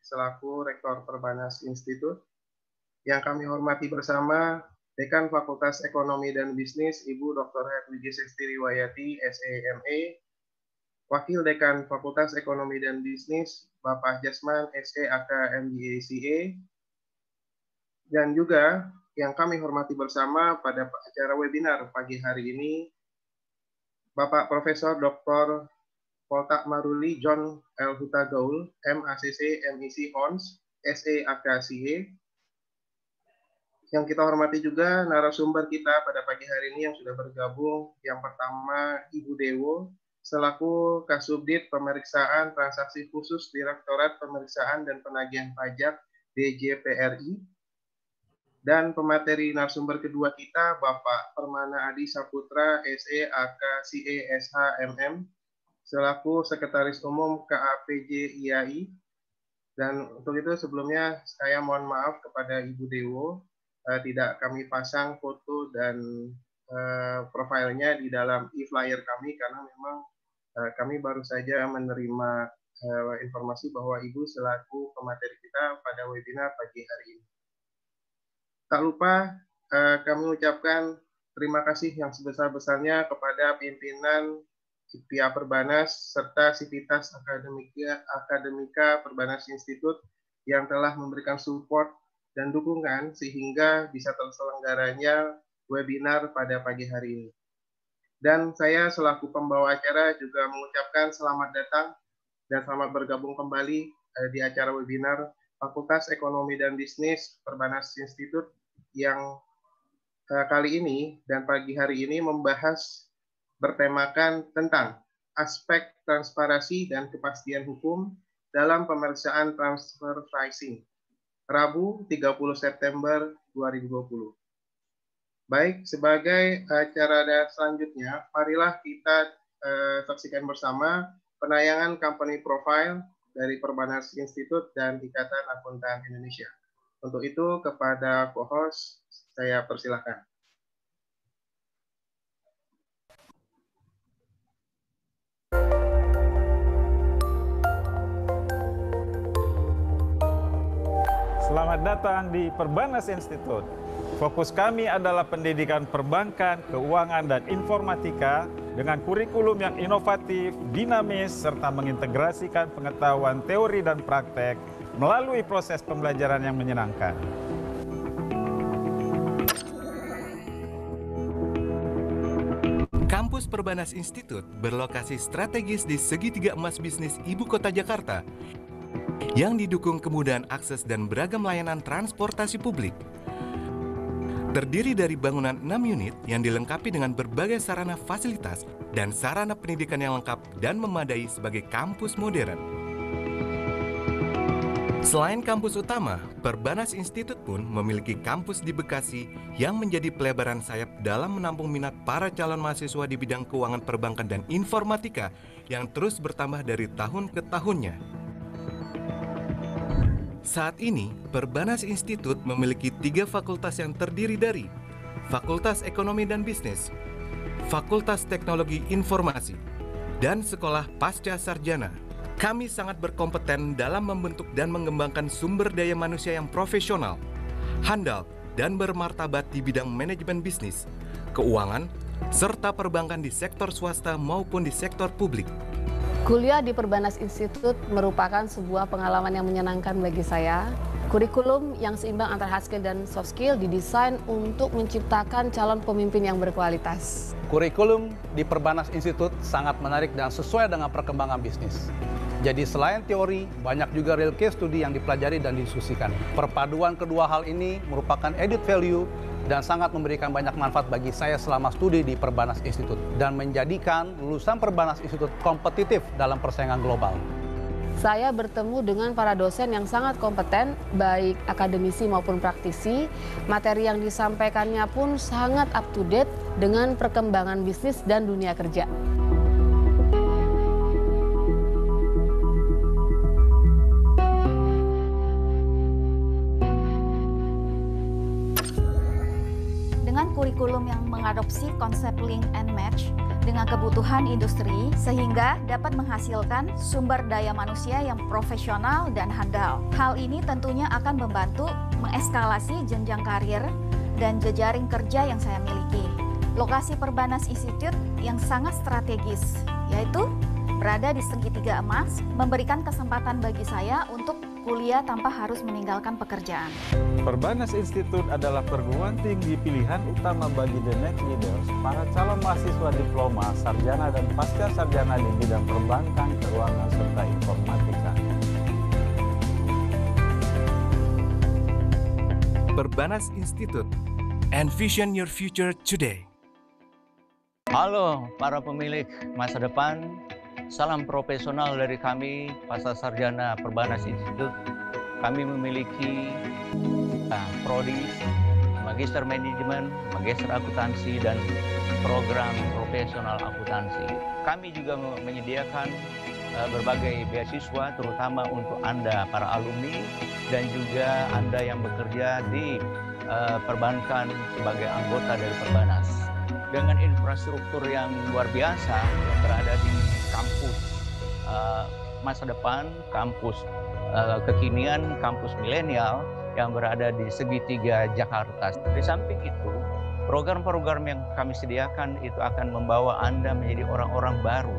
selaku Rektor Perbanas Institut. Yang kami hormati bersama Dekan Fakultas Ekonomi dan Bisnis Ibu Dr. Hedwigi Sesti Riwayati, SEME, Wakil Dekan Fakultas Ekonomi dan Bisnis Bapak Jasman SEAK MBA dan juga yang kami hormati bersama pada acara webinar pagi hari ini Bapak Profesor Dr. Poltak Maruli John L. Huta Gaul, MACC MEC Hons, SEAKCE. Yang kita hormati juga narasumber kita pada pagi hari ini yang sudah bergabung. Yang pertama Ibu Dewo, selaku Kasubdit Pemeriksaan Transaksi Khusus Direktorat Pemeriksaan dan Penagihan Pajak DJPRI. Dan pemateri narasumber kedua kita Bapak Permana Adi Saputra, SEAK CE SHMM, selaku Sekretaris Umum KAPJ IAI. Dan untuk itu sebelumnya saya mohon maaf kepada Ibu Dewo, eh, tidak kami pasang foto dan eh, profilnya di dalam e-flyer kami karena memang eh, kami baru saja menerima eh, informasi bahwa Ibu selaku pemateri kita pada webinar pagi hari ini. Tak lupa eh, kami ucapkan terima kasih yang sebesar-besarnya kepada pimpinan pihak Perbanas serta Sivitas Akademika, Akademika Perbanas Institut yang telah memberikan support dan dukungan sehingga bisa terselenggaranya webinar pada pagi hari ini. Dan saya selaku pembawa acara juga mengucapkan selamat datang dan selamat bergabung kembali eh, di acara webinar Fakultas Ekonomi dan Bisnis Perbanas Institut yang eh, kali ini dan pagi hari ini membahas bertemakan tentang aspek transparansi dan kepastian hukum dalam pemeriksaan transfer pricing. Rabu 30 September 2020. Baik, sebagai acara selanjutnya, marilah kita uh, saksikan bersama penayangan company profile dari Perbanas Institut dan Ikatan Akuntan Indonesia. Untuk itu, kepada co-host, saya persilahkan. Selamat datang di Perbanas Institute. Fokus kami adalah pendidikan perbankan, keuangan, dan informatika dengan kurikulum yang inovatif, dinamis, serta mengintegrasikan pengetahuan teori dan praktek melalui proses pembelajaran yang menyenangkan. Kampus Perbanas Institute berlokasi strategis di segitiga emas bisnis ibu kota Jakarta yang didukung kemudahan akses dan beragam layanan transportasi publik. Terdiri dari bangunan 6 unit yang dilengkapi dengan berbagai sarana fasilitas dan sarana pendidikan yang lengkap dan memadai sebagai kampus modern. Selain kampus utama, Perbanas Institute pun memiliki kampus di Bekasi yang menjadi pelebaran sayap dalam menampung minat para calon mahasiswa di bidang keuangan perbankan dan informatika yang terus bertambah dari tahun ke tahunnya. Saat ini, Perbanas Institute memiliki tiga fakultas yang terdiri dari Fakultas Ekonomi dan Bisnis, Fakultas Teknologi Informasi, dan Sekolah Pasca Sarjana. Kami sangat berkompeten dalam membentuk dan mengembangkan sumber daya manusia yang profesional, handal, dan bermartabat di bidang manajemen bisnis, keuangan, serta perbankan di sektor swasta maupun di sektor publik. Kuliah di Perbanas Institute merupakan sebuah pengalaman yang menyenangkan bagi saya. Kurikulum yang seimbang antara hard skill dan soft skill didesain untuk menciptakan calon pemimpin yang berkualitas. Kurikulum di Perbanas Institute sangat menarik dan sesuai dengan perkembangan bisnis. Jadi selain teori, banyak juga real case study yang dipelajari dan didiskusikan. Perpaduan kedua hal ini merupakan edit value dan sangat memberikan banyak manfaat bagi saya selama studi di Perbanas Institute dan menjadikan lulusan Perbanas Institute kompetitif dalam persaingan global. Saya bertemu dengan para dosen yang sangat kompeten, baik akademisi maupun praktisi. Materi yang disampaikannya pun sangat up to date dengan perkembangan bisnis dan dunia kerja. Mengadopsi konsep link and match dengan kebutuhan industri sehingga dapat menghasilkan sumber daya manusia yang profesional dan handal. Hal ini tentunya akan membantu mengeskalasi jenjang karir dan jejaring kerja yang saya miliki. Lokasi Perbanas Institute yang sangat strategis, yaitu berada di segitiga emas, memberikan kesempatan bagi saya untuk kuliah tanpa harus meninggalkan pekerjaan. Perbanas Institute adalah perguruan tinggi pilihan utama bagi the next leaders, para calon mahasiswa diploma, sarjana, dan pasca sarjana di bidang perbankan, keuangan, serta informatika. Perbanas Institute. Envision your future today. Halo para pemilik masa depan, salam profesional dari kami, Pasar Sarjana Perbanas Institute. Kami memiliki uh, prodi, magister manajemen, magister akuntansi, dan program profesional akuntansi. Kami juga menyediakan uh, berbagai beasiswa, terutama untuk Anda, para alumni, dan juga Anda yang bekerja di uh, perbankan sebagai anggota dari Perbanas dengan infrastruktur yang luar biasa yang berada di kampus uh, masa depan, kampus uh, kekinian, kampus milenial yang berada di segitiga Jakarta. Di samping itu, program-program yang kami sediakan itu akan membawa Anda menjadi orang-orang baru,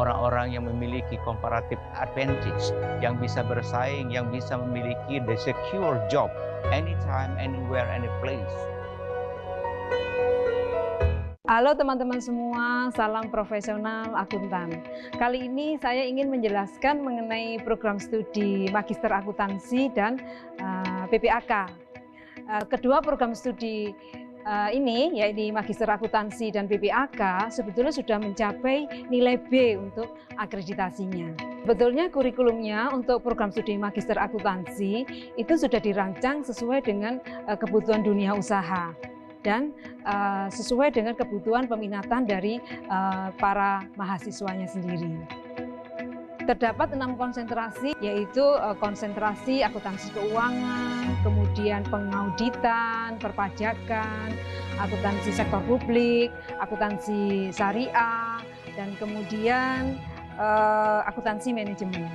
orang-orang yang memiliki comparative advantage, yang bisa bersaing, yang bisa memiliki the secure job anytime, anywhere, any place. Halo teman-teman semua, salam profesional akuntan. Kali ini saya ingin menjelaskan mengenai program studi Magister Akuntansi dan uh, PPAK. Uh, kedua program studi uh, ini, yaitu Magister Akuntansi dan PPAK, sebetulnya sudah mencapai nilai B untuk akreditasinya. Betulnya kurikulumnya untuk program studi Magister Akuntansi itu sudah dirancang sesuai dengan uh, kebutuhan dunia usaha dan uh, sesuai dengan kebutuhan peminatan dari uh, para mahasiswanya sendiri. Terdapat enam konsentrasi, yaitu uh, konsentrasi akuntansi keuangan, kemudian pengauditan, perpajakan, akuntansi sektor publik, akuntansi syariah, dan kemudian uh, akuntansi manajemen.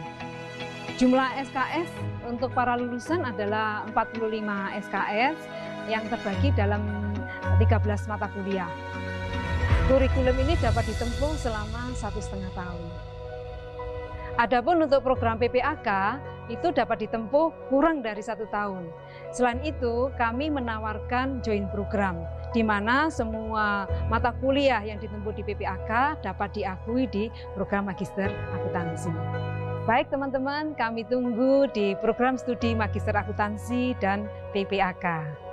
Jumlah SKS untuk para lulusan adalah 45 SKS yang terbagi dalam 13 mata kuliah. Kurikulum ini dapat ditempuh selama satu setengah tahun. Adapun untuk program PPAK itu dapat ditempuh kurang dari satu tahun. Selain itu, kami menawarkan join program, di mana semua mata kuliah yang ditempuh di PPAK dapat diakui di program Magister Akuntansi. Baik teman-teman, kami tunggu di program studi Magister Akuntansi dan PPAK.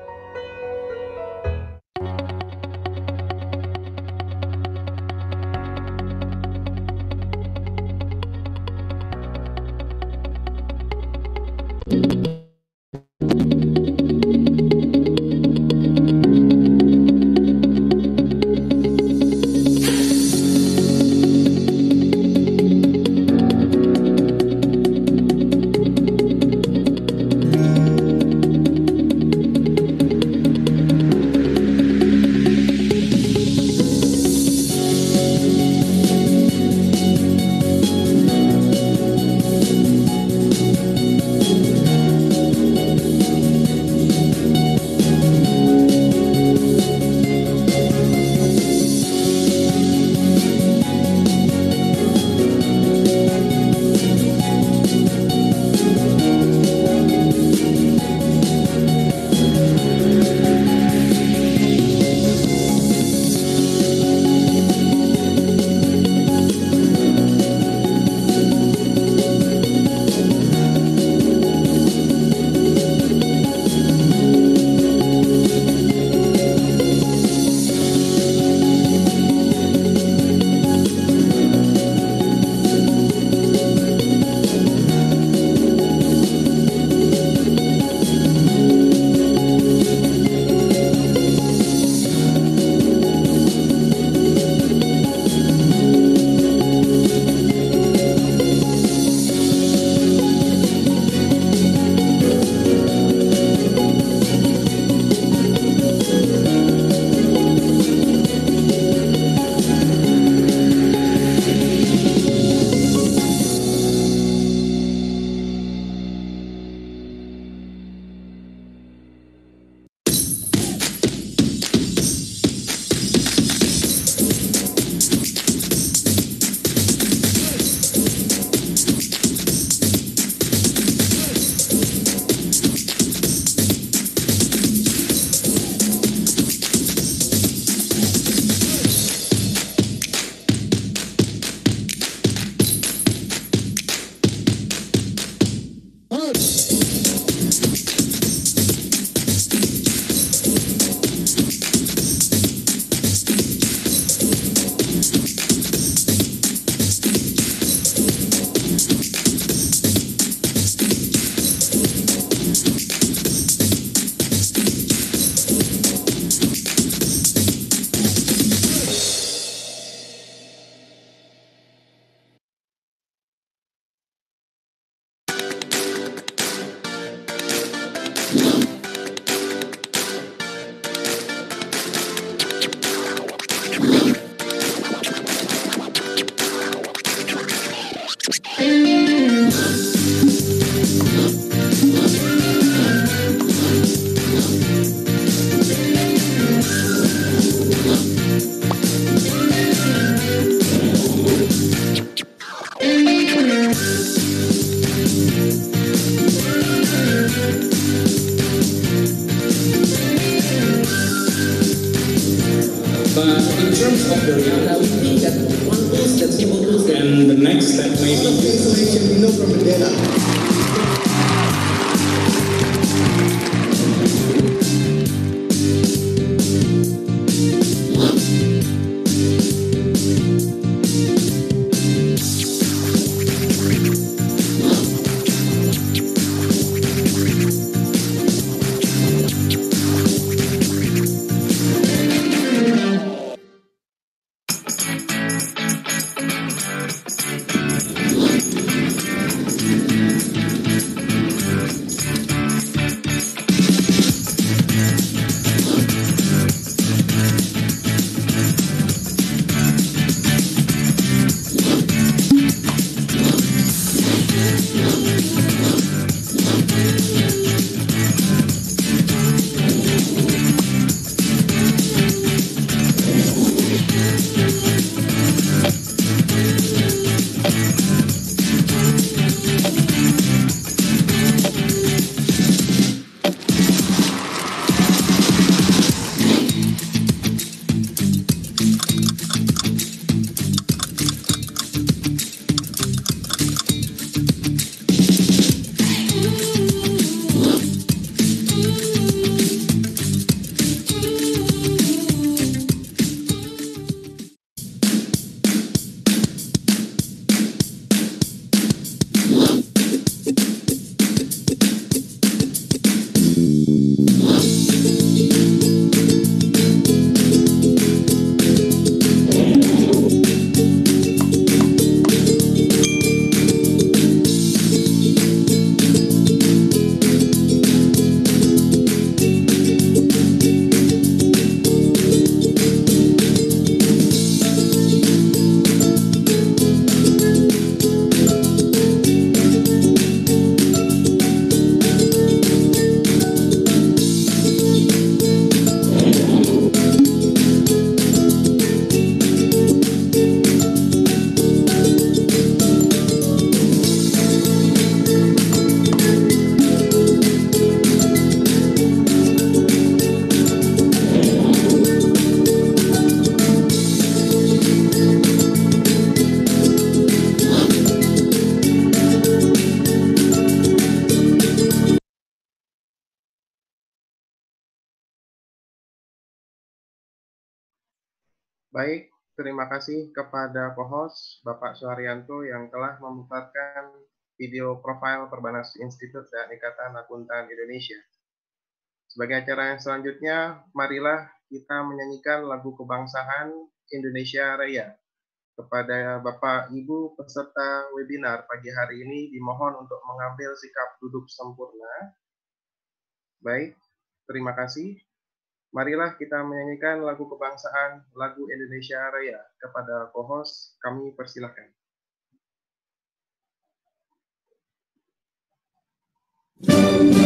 Kasih kepada co-host Bapak Suharyanto yang telah memutarkan video profil Perbanas Institut dan Ikatan Akuntan Indonesia. Sebagai acara yang selanjutnya, marilah kita menyanyikan lagu kebangsaan Indonesia Raya. Kepada Bapak Ibu peserta webinar pagi hari ini dimohon untuk mengambil sikap duduk sempurna. Baik, terima kasih. Marilah kita menyanyikan lagu kebangsaan, lagu Indonesia Raya. Kepada co-host, kami persilahkan. Indonesia,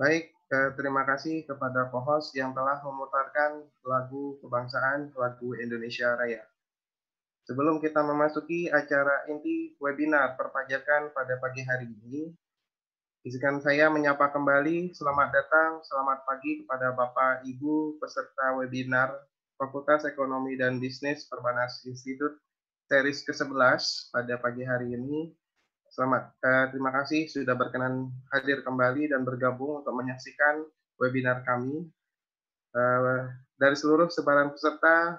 Baik, eh, terima kasih kepada co-host yang telah memutarkan lagu kebangsaan, lagu Indonesia Raya. Sebelum kita memasuki acara inti webinar perpajakan pada pagi hari ini, izinkan saya menyapa kembali selamat datang, selamat pagi kepada Bapak Ibu peserta webinar Fakultas Ekonomi dan Bisnis Perbanas Institut series ke-11 pada pagi hari ini Selamat, uh, terima kasih sudah berkenan hadir kembali dan bergabung untuk menyaksikan webinar kami. Uh, dari seluruh sebaran peserta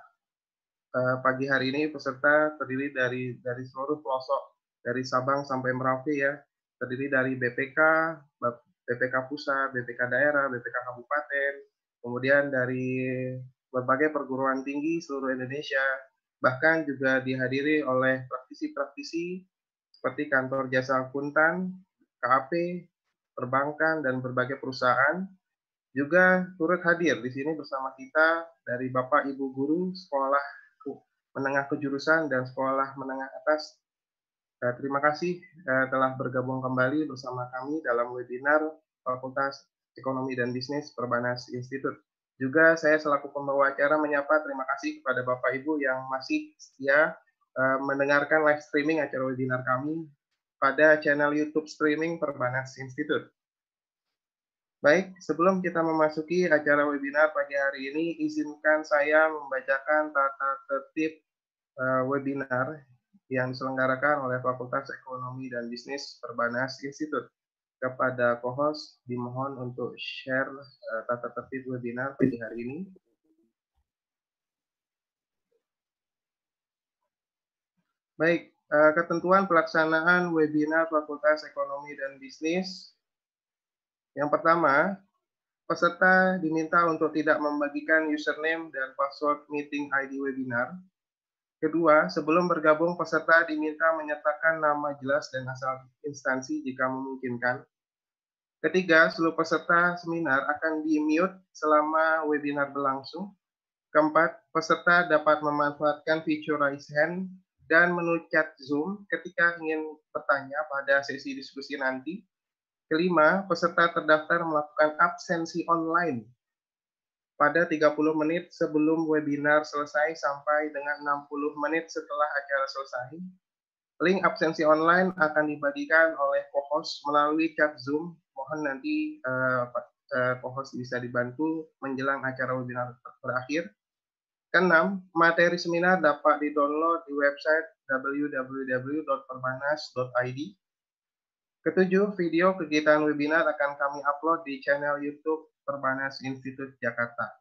uh, pagi hari ini peserta terdiri dari dari seluruh pelosok dari Sabang sampai Merauke ya, terdiri dari BPK, BPK pusat, BPK daerah, BPK kabupaten, kemudian dari berbagai perguruan tinggi seluruh Indonesia, bahkan juga dihadiri oleh praktisi-praktisi seperti kantor jasa akuntan, KAP, perbankan, dan berbagai perusahaan juga turut hadir di sini bersama kita dari Bapak Ibu Guru Sekolah Menengah Kejurusan dan Sekolah Menengah Atas. Eh, terima kasih eh, telah bergabung kembali bersama kami dalam webinar Fakultas Ekonomi dan Bisnis Perbanas Institut. Juga saya selaku pembawa acara menyapa terima kasih kepada Bapak Ibu yang masih setia Eh, mendengarkan live streaming acara webinar kami pada channel YouTube streaming Perbanas Institute. Baik, sebelum kita memasuki acara webinar pagi hari ini, izinkan saya membacakan tata tertib uh, webinar yang diselenggarakan oleh Fakultas Ekonomi dan Bisnis Perbanas Institute. Kepada co-host, dimohon untuk share uh, tata tertib webinar pagi hari ini. Baik, eh, ketentuan pelaksanaan webinar Fakultas Ekonomi dan Bisnis. Yang pertama, peserta diminta untuk tidak membagikan username dan password meeting ID webinar. Kedua, sebelum bergabung peserta diminta menyertakan nama jelas dan asal instansi jika memungkinkan. Ketiga, seluruh peserta seminar akan di-mute selama webinar berlangsung. Keempat, peserta dapat memanfaatkan fitur raise hand dan menu chat Zoom ketika ingin bertanya pada sesi diskusi nanti. Kelima, peserta terdaftar melakukan absensi online pada 30 menit sebelum webinar selesai sampai dengan 60 menit setelah acara selesai. Link absensi online akan dibagikan oleh co-host melalui chat Zoom. Mohon nanti uh, co-host bisa dibantu menjelang acara webinar berakhir. Keenam, materi seminar dapat di-download di website www.perbanas.id. Ketujuh, video kegiatan webinar akan kami upload di channel YouTube Perbanas Institut Jakarta.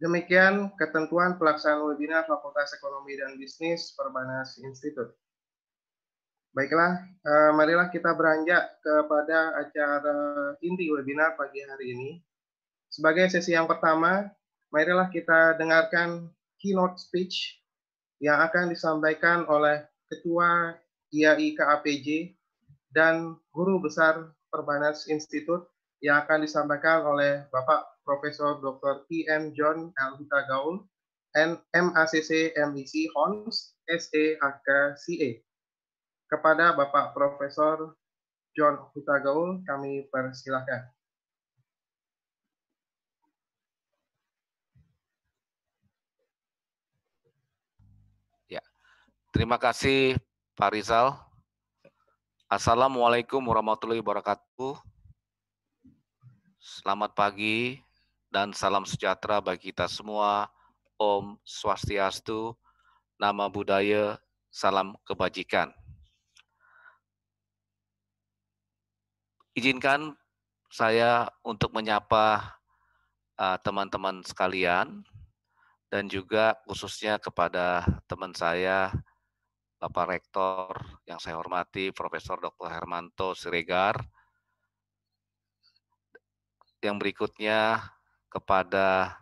Demikian ketentuan pelaksanaan webinar Fakultas Ekonomi dan Bisnis Perbanas Institut. Baiklah, eh, marilah kita beranjak kepada acara inti webinar pagi hari ini. Sebagai sesi yang pertama, marilah kita dengarkan keynote speech yang akan disampaikan oleh Ketua IAI KAPJ dan Guru Besar Perbanas Institut yang akan disampaikan oleh Bapak Profesor Dr. P.M. John L. Gaul, MACC MEC Hons, SEAKCA. Kepada Bapak Profesor John Gaul, kami persilahkan. Terima kasih Pak Rizal. Assalamualaikum warahmatullahi wabarakatuh. Selamat pagi dan salam sejahtera bagi kita semua. Om Swastiastu, nama budaya, salam kebajikan. Izinkan saya untuk menyapa uh, teman-teman uh, sekalian dan juga khususnya kepada teman saya Bapak Rektor yang saya hormati, Profesor Dr. Hermanto Siregar. Yang berikutnya kepada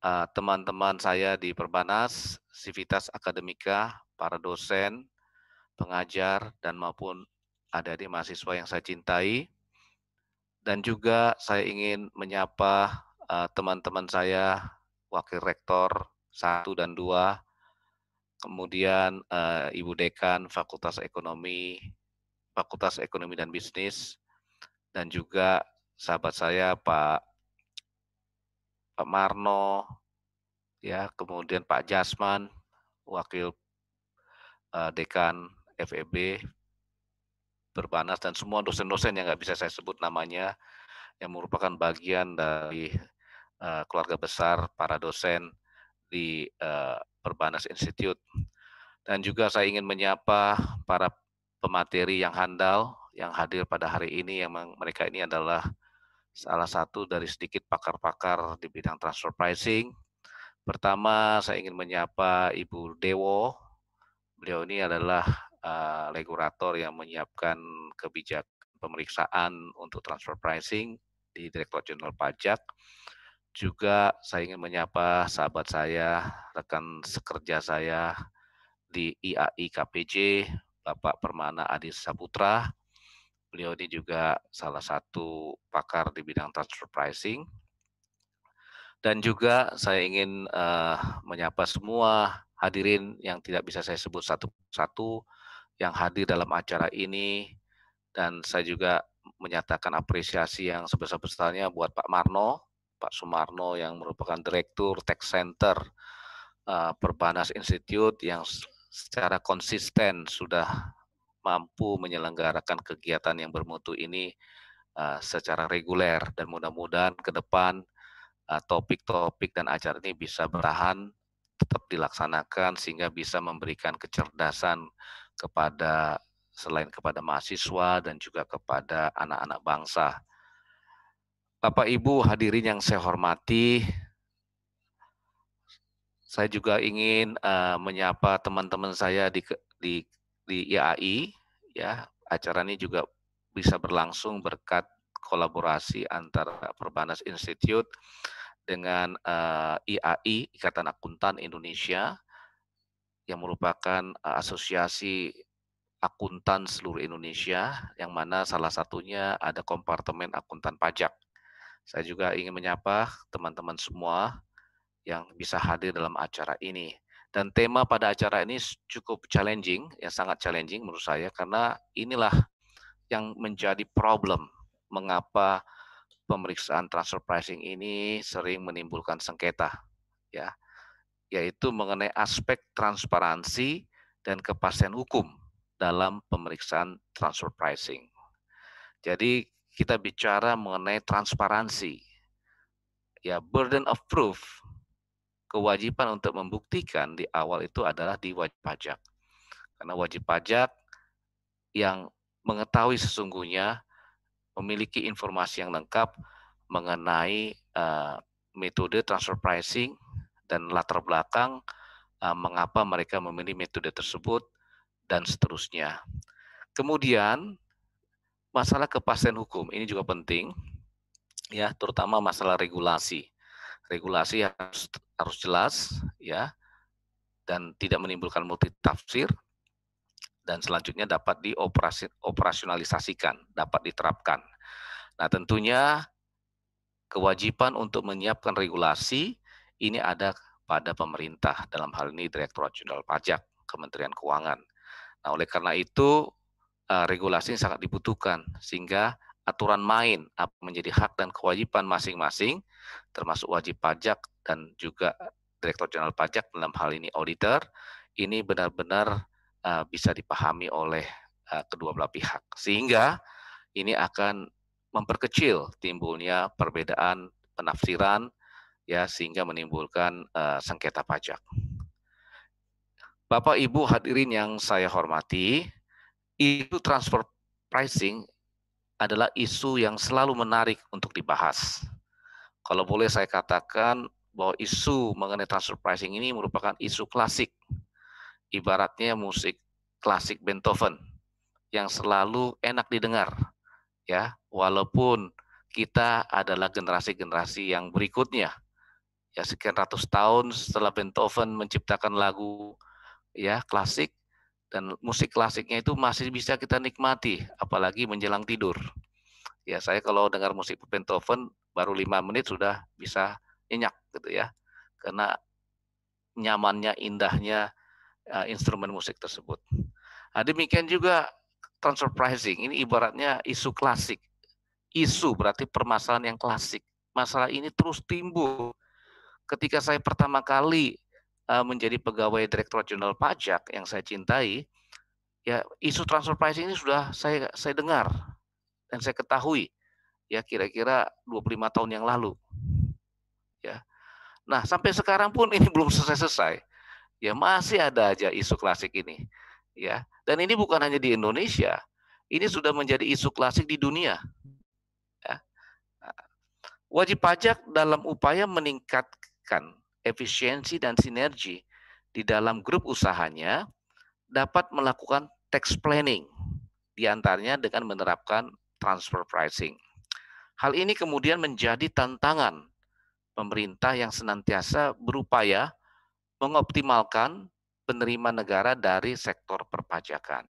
eh, teman-teman uh, saya di Perbanas, Civitas Akademika, para dosen, pengajar, dan maupun adik-adik mahasiswa yang saya cintai. Dan juga saya ingin menyapa eh, teman-teman uh, saya, Wakil Rektor 1 dan 2, kemudian uh, Ibu Dekan Fakultas Ekonomi, Fakultas Ekonomi dan Bisnis, dan juga sahabat saya Pak Pak Marno, ya kemudian Pak Jasman, wakil uh, dekan FEB Berbanas dan semua dosen-dosen yang nggak bisa saya sebut namanya yang merupakan bagian dari uh, keluarga besar para dosen di uh, Perbanas Institute. Dan juga saya ingin menyapa para pemateri yang handal yang hadir pada hari ini yang mereka ini adalah salah satu dari sedikit pakar-pakar di bidang transfer pricing. Pertama, saya ingin menyapa Ibu Dewo. Beliau ini adalah uh, regulator yang menyiapkan kebijakan pemeriksaan untuk transfer pricing di Direktur Jenderal Pajak. Juga saya ingin menyapa sahabat saya, rekan sekerja saya di IAI KPJ, Bapak Permana Adi Saputra. Beliau ini juga salah satu pakar di bidang transfer pricing. Dan juga saya ingin uh, menyapa semua hadirin yang tidak bisa saya sebut satu-satu yang hadir dalam acara ini dan saya juga menyatakan apresiasi yang sebesar-besarnya buat Pak Marno, Pak Sumarno yang merupakan Direktur Tech Center uh, Perbanas Institute yang secara konsisten sudah mampu menyelenggarakan kegiatan yang bermutu ini uh, secara reguler dan mudah-mudahan ke depan uh, topik-topik uh, dan acara ini bisa bertahan tetap dilaksanakan sehingga bisa memberikan kecerdasan kepada selain kepada mahasiswa dan juga kepada anak-anak bangsa. Bapak Ibu hadirin yang saya hormati, saya juga ingin uh, menyapa teman-teman saya di di di IAI ya. Acara ini juga bisa berlangsung berkat kolaborasi antara Perbanas Institute dengan uh, eh, IAI Ikatan Akuntan Indonesia yang merupakan uh, asosiasi akuntan seluruh Indonesia, yang mana salah satunya ada kompartemen akuntan pajak. Saya juga ingin menyapa teman-teman semua yang bisa hadir dalam acara ini. Dan tema pada acara ini cukup challenging, ya sangat challenging menurut saya, karena inilah yang menjadi problem mengapa pemeriksaan transfer pricing ini sering menimbulkan sengketa. Ya, yaitu mengenai aspek transparansi dan kepastian hukum dalam pemeriksaan transfer pricing. Jadi kita bicara mengenai transparansi. Ya, burden of proof, kewajiban untuk membuktikan di awal itu adalah di wajib pajak. Karena wajib pajak yang mengetahui sesungguhnya memiliki informasi yang lengkap mengenai uh, metode transfer pricing dan latar belakang uh, mengapa mereka memilih metode tersebut dan seterusnya. Kemudian masalah kepastian hukum ini juga penting ya, terutama masalah regulasi. Regulasi harus harus jelas ya dan tidak menimbulkan multi tafsir dan selanjutnya dapat dioperasi operasionalisasikan, dapat diterapkan. Nah, tentunya kewajiban untuk menyiapkan regulasi ini ada pada pemerintah, dalam hal ini Direktorat Jenderal Pajak, Kementerian Keuangan. Nah, oleh karena itu, uh, regulasi sangat dibutuhkan, sehingga aturan main menjadi hak dan kewajiban masing-masing, termasuk wajib pajak dan juga Direktur Jenderal Pajak dalam hal ini auditor, ini benar-benar uh, bisa dipahami oleh kedua belah pihak. Sehingga ini akan memperkecil timbulnya perbedaan penafsiran ya sehingga menimbulkan sengketa pajak. Bapak Ibu hadirin yang saya hormati, isu transfer pricing adalah isu yang selalu menarik untuk dibahas. Kalau boleh saya katakan bahwa isu mengenai transfer pricing ini merupakan isu klasik. Ibaratnya musik klasik Beethoven yang selalu enak didengar. Ya, walaupun kita adalah generasi-generasi yang berikutnya ya sekian ratus tahun setelah Beethoven menciptakan lagu ya klasik dan musik klasiknya itu masih bisa kita nikmati apalagi menjelang tidur. Ya saya kalau dengar musik Beethoven baru lima menit sudah bisa nyenyak gitu ya karena nyamannya indahnya uh, instrumen musik tersebut. Nah, demikian juga transfer pricing ini ibaratnya isu klasik isu berarti permasalahan yang klasik. Masalah ini terus timbul. Ketika saya pertama kali uh, menjadi pegawai Direktur Jenderal Pajak yang saya cintai, ya isu transfer pricing ini sudah saya saya dengar dan saya ketahui ya kira-kira 25 tahun yang lalu. Ya. Nah, sampai sekarang pun ini belum selesai-selesai. Ya masih ada aja isu klasik ini. Ya. Dan ini bukan hanya di Indonesia, ini sudah menjadi isu klasik di dunia. Ya. Wajib pajak dalam upaya meningkatkan efisiensi dan sinergi di dalam grup usahanya dapat melakukan tax planning di antaranya dengan menerapkan transfer pricing. Hal ini kemudian menjadi tantangan pemerintah yang senantiasa berupaya mengoptimalkan penerimaan negara dari sektor perpajakan.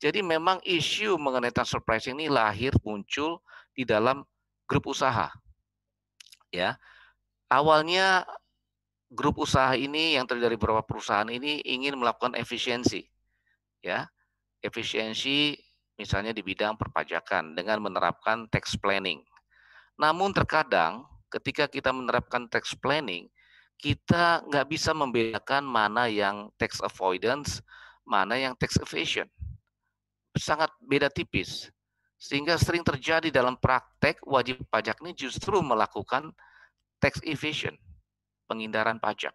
Jadi memang isu mengenai transfer pricing ini lahir muncul di dalam grup usaha. Ya. Awalnya grup usaha ini yang terdiri dari beberapa perusahaan ini ingin melakukan efisiensi. Ya. Efisiensi misalnya di bidang perpajakan dengan menerapkan tax planning. Namun terkadang ketika kita menerapkan tax planning, kita nggak bisa membedakan mana yang tax avoidance, mana yang tax evasion. Sangat beda tipis. Sehingga sering terjadi dalam praktek wajib pajak ini justru melakukan tax evasion, penghindaran pajak.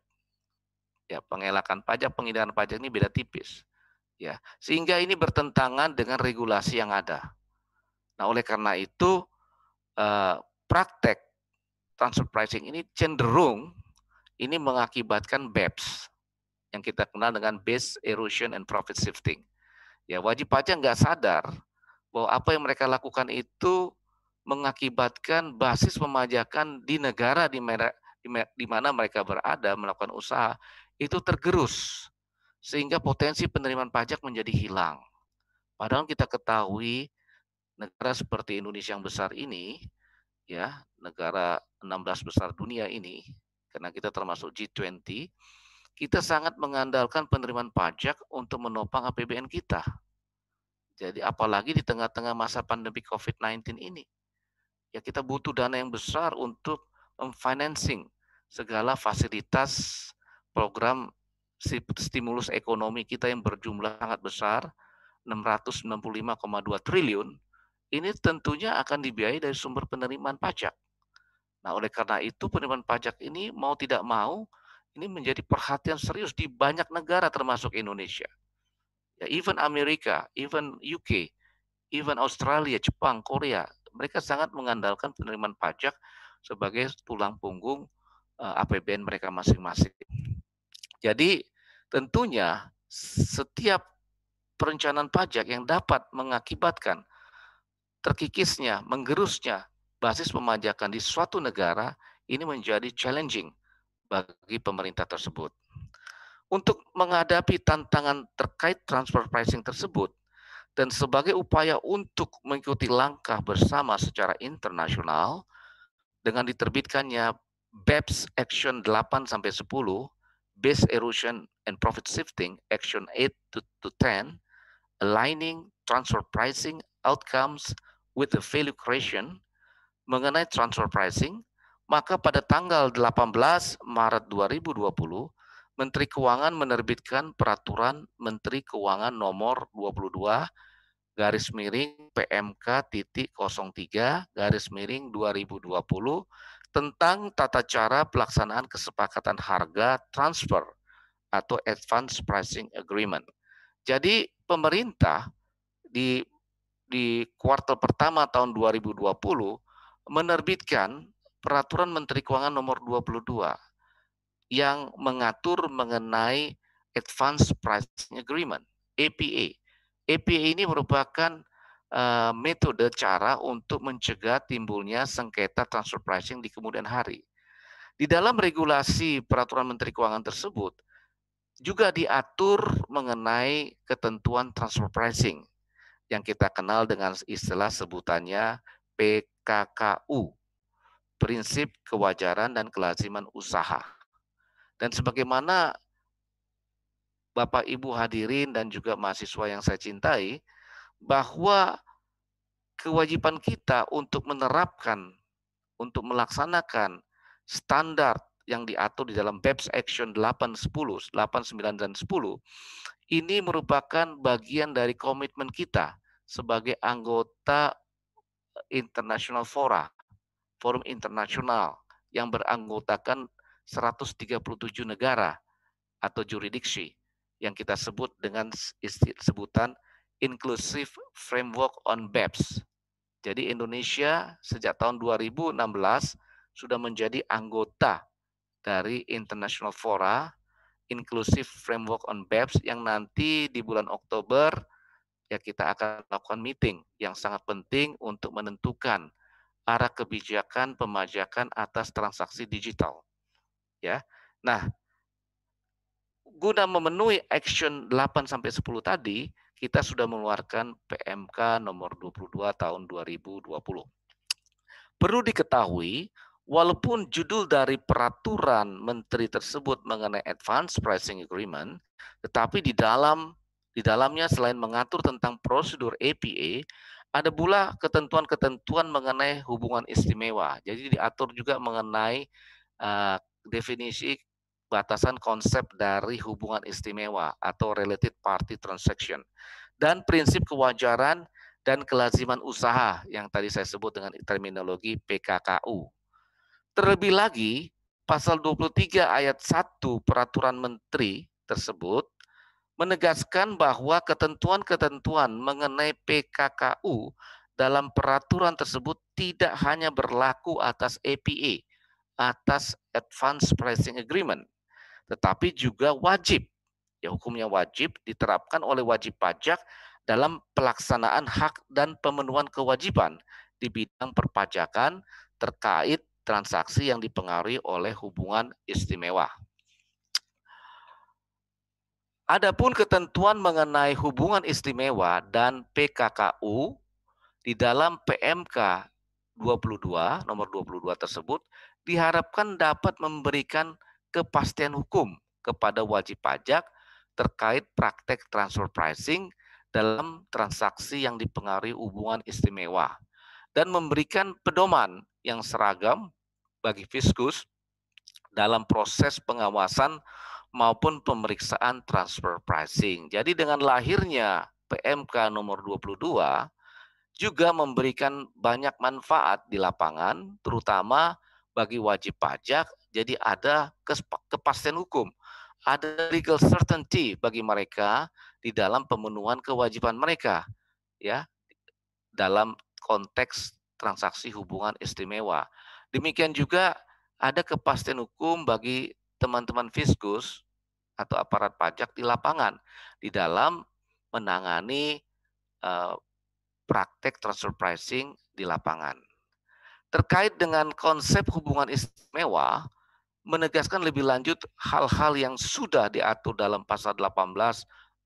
Ya, pengelakan pajak, penghindaran pajak ini beda tipis. Ya, sehingga ini bertentangan dengan regulasi yang ada. Nah, oleh karena itu eh, praktek transfer pricing ini cenderung ini mengakibatkan BEPS yang kita kenal dengan Base Erosion and Profit Shifting. Ya, wajib pajak nggak sadar bahwa apa yang mereka lakukan itu mengakibatkan basis pemajakan di negara di, di mana mereka berada melakukan usaha itu tergerus sehingga potensi penerimaan pajak menjadi hilang. Padahal kita ketahui negara seperti Indonesia yang besar ini, ya negara 16 besar dunia ini, karena kita termasuk G20, kita sangat mengandalkan penerimaan pajak untuk menopang APBN kita. Jadi apalagi di tengah-tengah masa pandemi COVID-19 ini. Ya kita butuh dana yang besar untuk memfinancing segala fasilitas program stimulus ekonomi kita yang berjumlah sangat besar, 695,2 triliun, ini tentunya akan dibiayai dari sumber penerimaan pajak. Nah, oleh karena itu penerimaan pajak ini mau tidak mau ini menjadi perhatian serius di banyak negara termasuk Indonesia. Ya, even Amerika, even UK, even Australia, Jepang, Korea, mereka sangat mengandalkan penerimaan pajak sebagai tulang punggung APBN mereka masing-masing. Jadi tentunya setiap perencanaan pajak yang dapat mengakibatkan terkikisnya, menggerusnya basis pemajakan di suatu negara ini menjadi challenging bagi pemerintah tersebut. Untuk menghadapi tantangan terkait transfer pricing tersebut dan sebagai upaya untuk mengikuti langkah bersama secara internasional dengan diterbitkannya BEPS Action 8 sampai 10 base erosion and profit shifting, action 8 to, to 10, aligning transfer pricing outcomes with the value creation. Mengenai transfer pricing, maka pada tanggal 18 Maret 2020, Menteri Keuangan menerbitkan peraturan Menteri Keuangan nomor 22 garis miring PMK titik 03 garis miring 2020 tentang tata cara pelaksanaan kesepakatan harga transfer atau advance pricing agreement. Jadi pemerintah di di kuartal pertama tahun 2020 menerbitkan peraturan Menteri Keuangan nomor 22 yang mengatur mengenai advance pricing agreement APA. APA ini merupakan Eh, metode cara untuk mencegah timbulnya sengketa transfer pricing di kemudian hari. Di dalam regulasi peraturan Menteri Keuangan tersebut juga diatur mengenai ketentuan transfer pricing yang kita kenal dengan istilah sebutannya PKKU, prinsip kewajaran dan kelaziman usaha. Dan sebagaimana Bapak Ibu hadirin dan juga mahasiswa yang saya cintai, bahwa kewajiban kita untuk menerapkan, untuk melaksanakan standar yang diatur di dalam BEPS Action 8, 10, 8, 9, dan 10, ini merupakan bagian dari komitmen kita sebagai anggota international fora, forum internasional yang beranggotakan 137 negara atau jurisdiksi yang kita sebut dengan sebutan Inclusive Framework on BEPS. Jadi Indonesia sejak tahun 2016 sudah menjadi anggota dari International Fora Inclusive Framework on BEPS yang nanti di bulan Oktober ya kita akan melakukan meeting yang sangat penting untuk menentukan arah kebijakan pemajakan atas transaksi digital. Ya. Nah, guna memenuhi action 8 sampai 10 tadi, kita sudah mengeluarkan PMK nomor 22 tahun 2020. Perlu diketahui, walaupun judul dari peraturan menteri tersebut mengenai advance pricing agreement, tetapi di dalam di dalamnya selain mengatur tentang prosedur APA, ada pula ketentuan-ketentuan mengenai hubungan istimewa. Jadi diatur juga mengenai uh, definisi batasan konsep dari hubungan istimewa atau related party transaction dan prinsip kewajaran dan kelaziman usaha yang tadi saya sebut dengan terminologi PKKU. Terlebih lagi, pasal 23 ayat 1 peraturan menteri tersebut menegaskan bahwa ketentuan-ketentuan mengenai PKKU dalam peraturan tersebut tidak hanya berlaku atas APA, atas Advance Pricing Agreement, tetapi juga wajib, ya hukumnya wajib diterapkan oleh wajib pajak dalam pelaksanaan hak dan pemenuhan kewajiban di bidang perpajakan terkait transaksi yang dipengaruhi oleh hubungan istimewa. Adapun ketentuan mengenai hubungan istimewa dan PKKU di dalam PMK 22 nomor 22 tersebut diharapkan dapat memberikan kepastian hukum kepada wajib pajak terkait praktek transfer pricing dalam transaksi yang dipengaruhi hubungan istimewa dan memberikan pedoman yang seragam bagi fiskus dalam proses pengawasan maupun pemeriksaan transfer pricing. Jadi dengan lahirnya PMK nomor 22 juga memberikan banyak manfaat di lapangan terutama bagi wajib pajak jadi ada kepastian hukum, ada legal certainty bagi mereka di dalam pemenuhan kewajiban mereka, ya, dalam konteks transaksi hubungan istimewa. Demikian juga ada kepastian hukum bagi teman-teman fiskus atau aparat pajak di lapangan di dalam menangani uh, praktek transfer pricing di lapangan. Terkait dengan konsep hubungan istimewa, menegaskan lebih lanjut hal-hal yang sudah diatur dalam pasal 18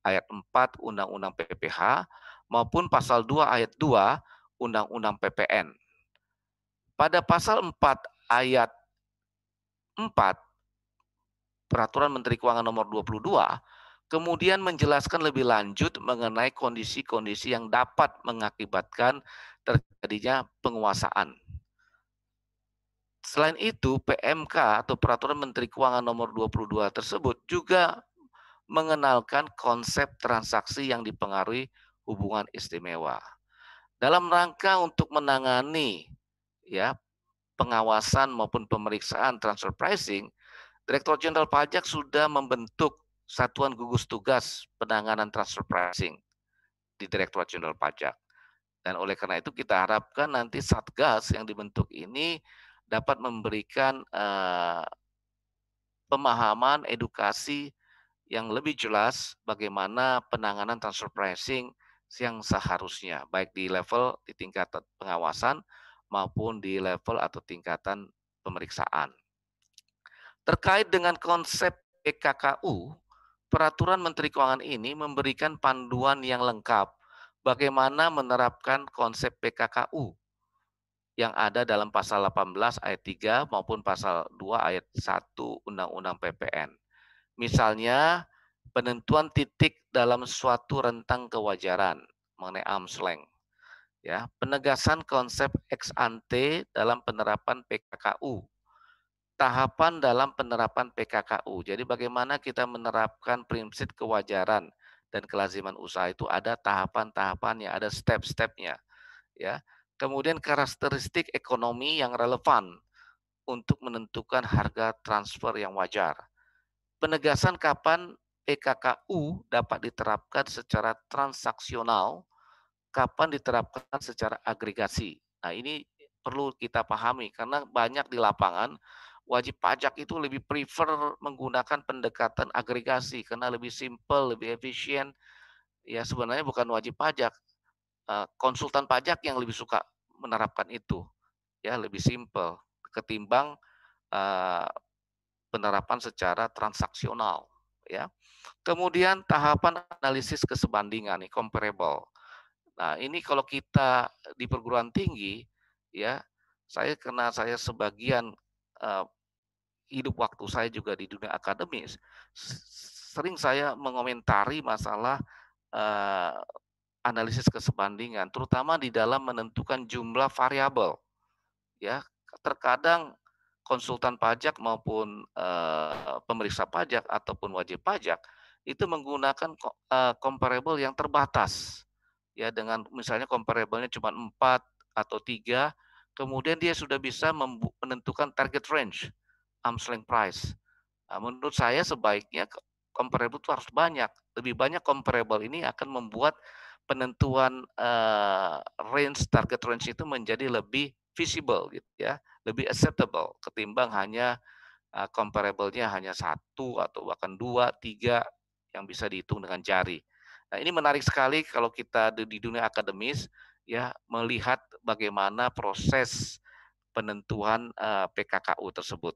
ayat 4 Undang-Undang PPH maupun pasal 2 ayat 2 Undang-Undang PPN. Pada pasal 4 ayat 4 Peraturan Menteri Keuangan nomor 22 kemudian menjelaskan lebih lanjut mengenai kondisi-kondisi yang dapat mengakibatkan terjadinya penguasaan Selain itu, PMK atau Peraturan Menteri Keuangan Nomor 22 tersebut juga mengenalkan konsep transaksi yang dipengaruhi hubungan istimewa. Dalam rangka untuk menangani ya pengawasan maupun pemeriksaan transfer pricing, Direktur Jenderal Pajak sudah membentuk satuan gugus tugas penanganan transfer pricing di Direktur Jenderal Pajak. Dan oleh karena itu kita harapkan nanti Satgas yang dibentuk ini dapat memberikan uh, pemahaman edukasi yang lebih jelas bagaimana penanganan transfer pricing yang seharusnya baik di level di tingkat pengawasan maupun di level atau tingkatan pemeriksaan. Terkait dengan konsep PKKU, peraturan Menteri Keuangan ini memberikan panduan yang lengkap bagaimana menerapkan konsep PKKU yang ada dalam pasal 18 ayat 3 maupun pasal 2 ayat 1 Undang-Undang PPN. Misalnya penentuan titik dalam suatu rentang kewajaran mengenai arm's length. Ya, penegasan konsep ex ante dalam penerapan PKKU. Tahapan dalam penerapan PKKU. Jadi bagaimana kita menerapkan prinsip kewajaran dan kelaziman usaha itu ada tahapan-tahapannya, ada step-stepnya. Ya. Kemudian karakteristik ekonomi yang relevan untuk menentukan harga transfer yang wajar. Penegasan kapan PKKU dapat diterapkan secara transaksional, kapan diterapkan secara agregasi. Nah, ini perlu kita pahami karena banyak di lapangan wajib pajak itu lebih prefer menggunakan pendekatan agregasi karena lebih simple, lebih efisien. Ya sebenarnya bukan wajib pajak, konsultan pajak yang lebih suka menerapkan itu. Ya lebih simple ketimbang uh, penerapan secara transaksional ya. Kemudian tahapan analisis kesebandingan nih comparable. Nah, ini kalau kita di perguruan tinggi ya, saya karena saya sebagian uh, hidup waktu saya juga di dunia akademis, sering saya mengomentari masalah uh, analisis kesebandingan, terutama di dalam menentukan jumlah variabel. Ya, terkadang konsultan pajak maupun uh, pemeriksa pajak ataupun wajib pajak itu menggunakan uh, comparable yang terbatas ya. Dengan misalnya comparable-nya cuma empat atau tiga kemudian dia sudah bisa menentukan target range arm's length price. Nah, menurut saya sebaiknya comparable itu harus banyak. Lebih banyak comparable ini akan membuat penentuan uh, range target range itu menjadi lebih visible gitu ya lebih acceptable ketimbang hanya uh, comparable-nya hanya satu atau bahkan dua, tiga yang bisa dihitung dengan jari. Nah ini menarik sekali kalau kita di dunia akademis ya melihat bagaimana proses penentuan uh, PKKU tersebut.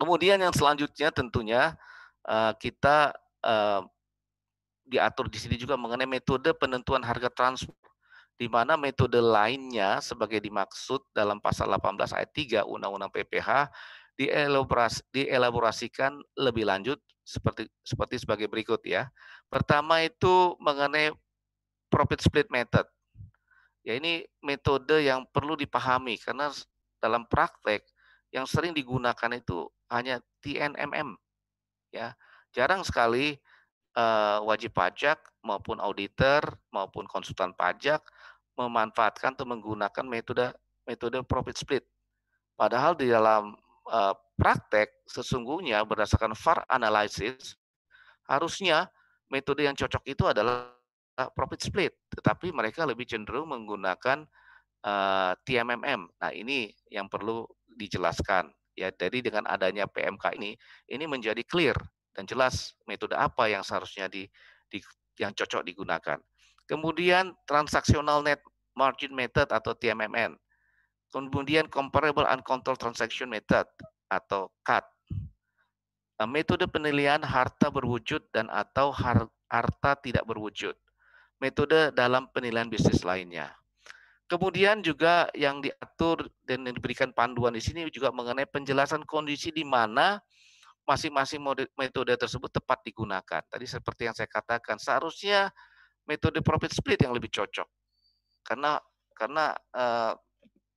Kemudian yang selanjutnya tentunya uh, kita uh, diatur di sini juga mengenai metode penentuan harga transfer di mana metode lainnya sebagai dimaksud dalam pasal 18 ayat 3 Undang-Undang PPH dielaborasi, dielaborasikan lebih lanjut seperti seperti sebagai berikut ya. Pertama itu mengenai profit split method. Ya ini metode yang perlu dipahami karena dalam praktek yang sering digunakan itu hanya TNMM. Ya, jarang sekali uh, wajib pajak maupun auditor maupun konsultan pajak memanfaatkan atau menggunakan metode metode profit split. Padahal di dalam uh, praktek sesungguhnya berdasarkan VAR analysis harusnya metode yang cocok itu adalah profit split, tetapi mereka lebih cenderung menggunakan uh, TMMM. Nah, ini yang perlu dijelaskan ya. Jadi dengan adanya PMK ini ini menjadi clear dan jelas metode apa yang seharusnya di, di yang cocok digunakan. Kemudian transaksional net margin method atau TMMN. Kemudian comparable uncontrolled transaction method atau CUT. Nah, metode penilaian harta berwujud dan atau harta tidak berwujud. Metode dalam penilaian bisnis lainnya. Kemudian juga yang diatur dan diberikan panduan di sini juga mengenai penjelasan kondisi di mana masing-masing metode tersebut tepat digunakan. Tadi seperti yang saya katakan, seharusnya metode profit split yang lebih cocok. Karena karena uh,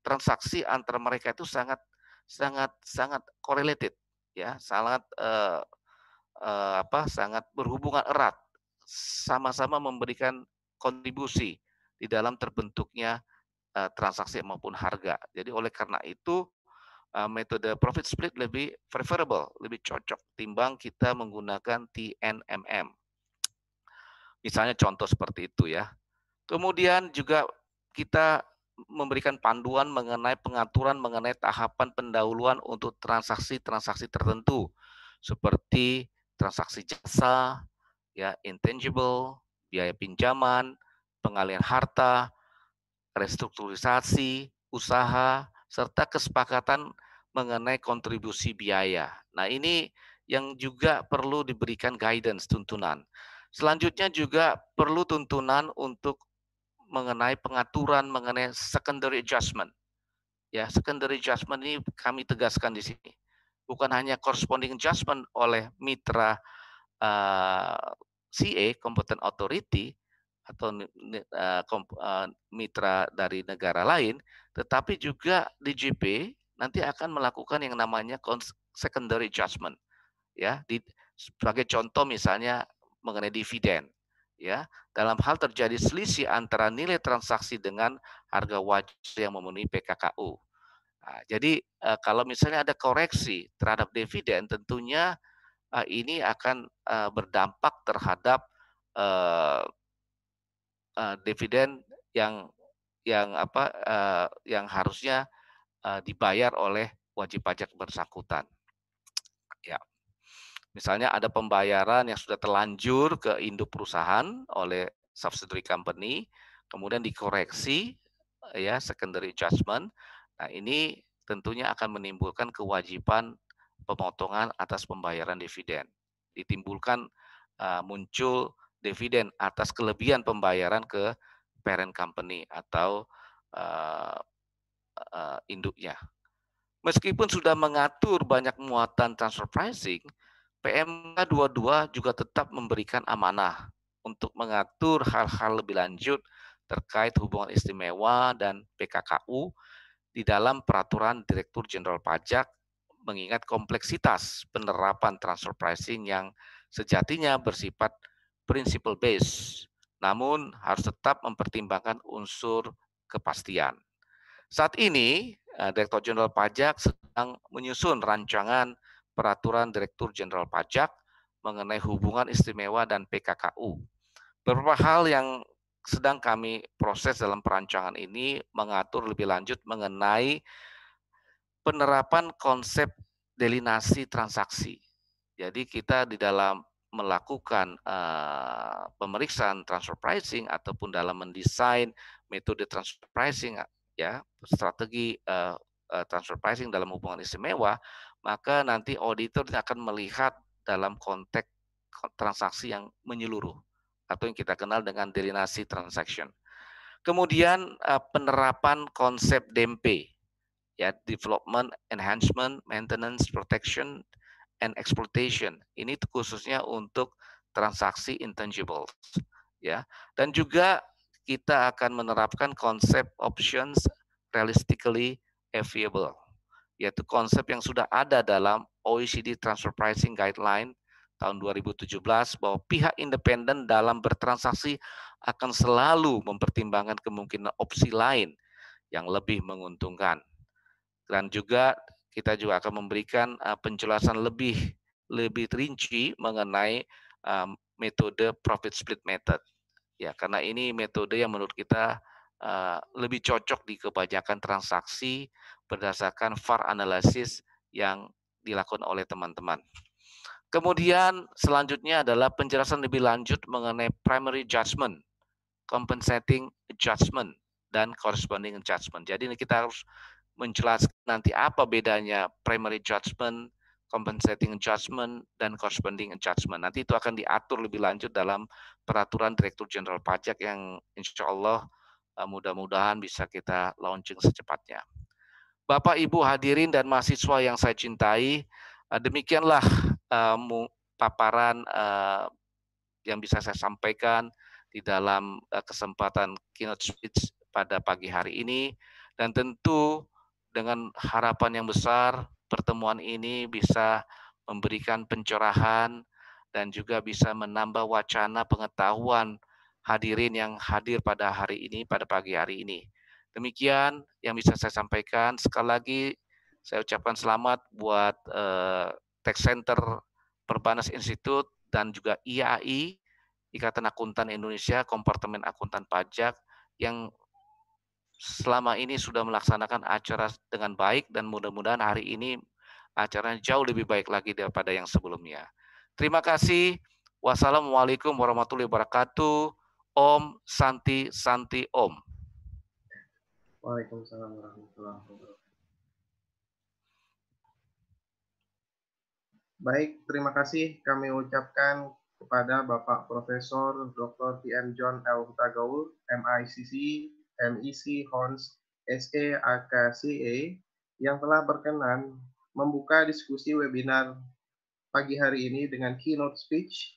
transaksi antara mereka itu sangat sangat sangat correlated ya, sangat uh, uh, apa? sangat berhubungan erat. Sama-sama memberikan kontribusi di dalam terbentuknya transaksi maupun harga. Jadi oleh karena itu uh, metode profit split lebih preferable, lebih cocok timbang kita menggunakan TNMM. Misalnya contoh seperti itu ya. Kemudian juga kita memberikan panduan mengenai pengaturan mengenai tahapan pendahuluan untuk transaksi-transaksi tertentu seperti transaksi jasa, ya intangible, biaya pinjaman, pengalihan harta, restrukturisasi, usaha, serta kesepakatan mengenai kontribusi biaya. Nah, ini yang juga perlu diberikan guidance tuntunan. Selanjutnya juga perlu tuntunan untuk mengenai pengaturan mengenai secondary adjustment. Ya, secondary adjustment ini kami tegaskan di sini. Bukan hanya corresponding adjustment oleh mitra uh, eh, CA, competent authority, atau uh, mitra dari negara lain, tetapi juga DJP nanti akan melakukan yang namanya secondary judgment. Ya, di, sebagai contoh misalnya mengenai dividen. Ya, dalam hal terjadi selisih antara nilai transaksi dengan harga wajar yang memenuhi PKKU. Nah, jadi uh, kalau misalnya ada koreksi terhadap dividen, tentunya uh, ini akan uh, berdampak terhadap uh, uh, dividen yang yang apa uh, yang harusnya uh, dibayar oleh wajib pajak bersangkutan. Ya. Misalnya ada pembayaran yang sudah terlanjur ke induk perusahaan oleh subsidiary company, kemudian dikoreksi ya secondary judgment. Nah, ini tentunya akan menimbulkan kewajiban pemotongan atas pembayaran dividen. Ditimbulkan uh, muncul dividen atas kelebihan pembayaran ke parent company atau uh, uh, induknya. Meskipun sudah mengatur banyak muatan transfer pricing, PMK 22 juga tetap memberikan amanah untuk mengatur hal-hal lebih lanjut terkait hubungan istimewa dan PKKU di dalam peraturan Direktur Jenderal Pajak mengingat kompleksitas penerapan transfer pricing yang sejatinya bersifat principle base, namun harus tetap mempertimbangkan unsur kepastian. Saat ini, eh, Direktur Jenderal Pajak sedang menyusun rancangan peraturan Direktur Jenderal Pajak mengenai hubungan istimewa dan PKKU. Beberapa hal yang sedang kami proses dalam perancangan ini mengatur lebih lanjut mengenai penerapan konsep delinasi transaksi. Jadi kita di dalam melakukan uh, pemeriksaan transfer pricing ataupun dalam mendesain metode transfer pricing ya strategi uh, uh, transfer pricing dalam hubungan istimewa maka nanti auditor akan melihat dalam konteks transaksi yang menyeluruh atau yang kita kenal dengan delinasi transaction. Kemudian uh, penerapan konsep DMP ya development, enhancement, maintenance, protection, and exploitation. Ini khususnya untuk transaksi intangible ya. Dan juga kita akan menerapkan konsep options realistically available yaitu konsep yang sudah ada dalam OECD Transfer Pricing Guideline tahun 2017 bahwa pihak independen dalam bertransaksi akan selalu mempertimbangkan kemungkinan opsi lain yang lebih menguntungkan. Dan juga kita juga akan memberikan uh, penjelasan lebih lebih rinci mengenai um, metode profit split method. Ya, karena ini metode yang menurut kita uh, lebih cocok di kebanyakan transaksi berdasarkan VAR analysis yang dilakukan oleh teman-teman. Kemudian selanjutnya adalah penjelasan lebih lanjut mengenai primary judgment, compensating judgment, dan corresponding judgment. Jadi ini kita harus menjelaskan nanti apa bedanya primary judgment, compensating judgment, dan corresponding judgment. Nanti itu akan diatur lebih lanjut dalam peraturan Direktur Jenderal Pajak yang insya Allah eh, mudah-mudahan bisa kita launching secepatnya. Bapak, Ibu hadirin dan mahasiswa yang saya cintai, eh, demikianlah uh, paparan yang bisa saya sampaikan di dalam kesempatan keynote speech pada pagi hari ini. Dan tentu dengan harapan yang besar pertemuan ini bisa memberikan pencerahan dan juga bisa menambah wacana pengetahuan hadirin yang hadir pada hari ini, pada pagi hari ini. Demikian yang bisa saya sampaikan. Sekali lagi saya ucapkan selamat buat uh, Tech Center Perbanas Institute dan juga IAI, Ikatan Akuntan Indonesia, Kompartemen Akuntan Pajak yang selama ini sudah melaksanakan acara dengan baik dan mudah-mudahan hari ini acaranya jauh lebih baik lagi daripada yang sebelumnya. Terima kasih. Wassalamualaikum warahmatullahi wabarakatuh. Om Santi Santi Om. Waalaikumsalam warahmatullahi wabarakatuh. Baik, terima kasih kami ucapkan kepada Bapak Profesor Dr. T.M. John L. Hutagaul, MICC, MEC Hons SE AKCE yang telah berkenan membuka diskusi webinar pagi hari ini dengan keynote speech.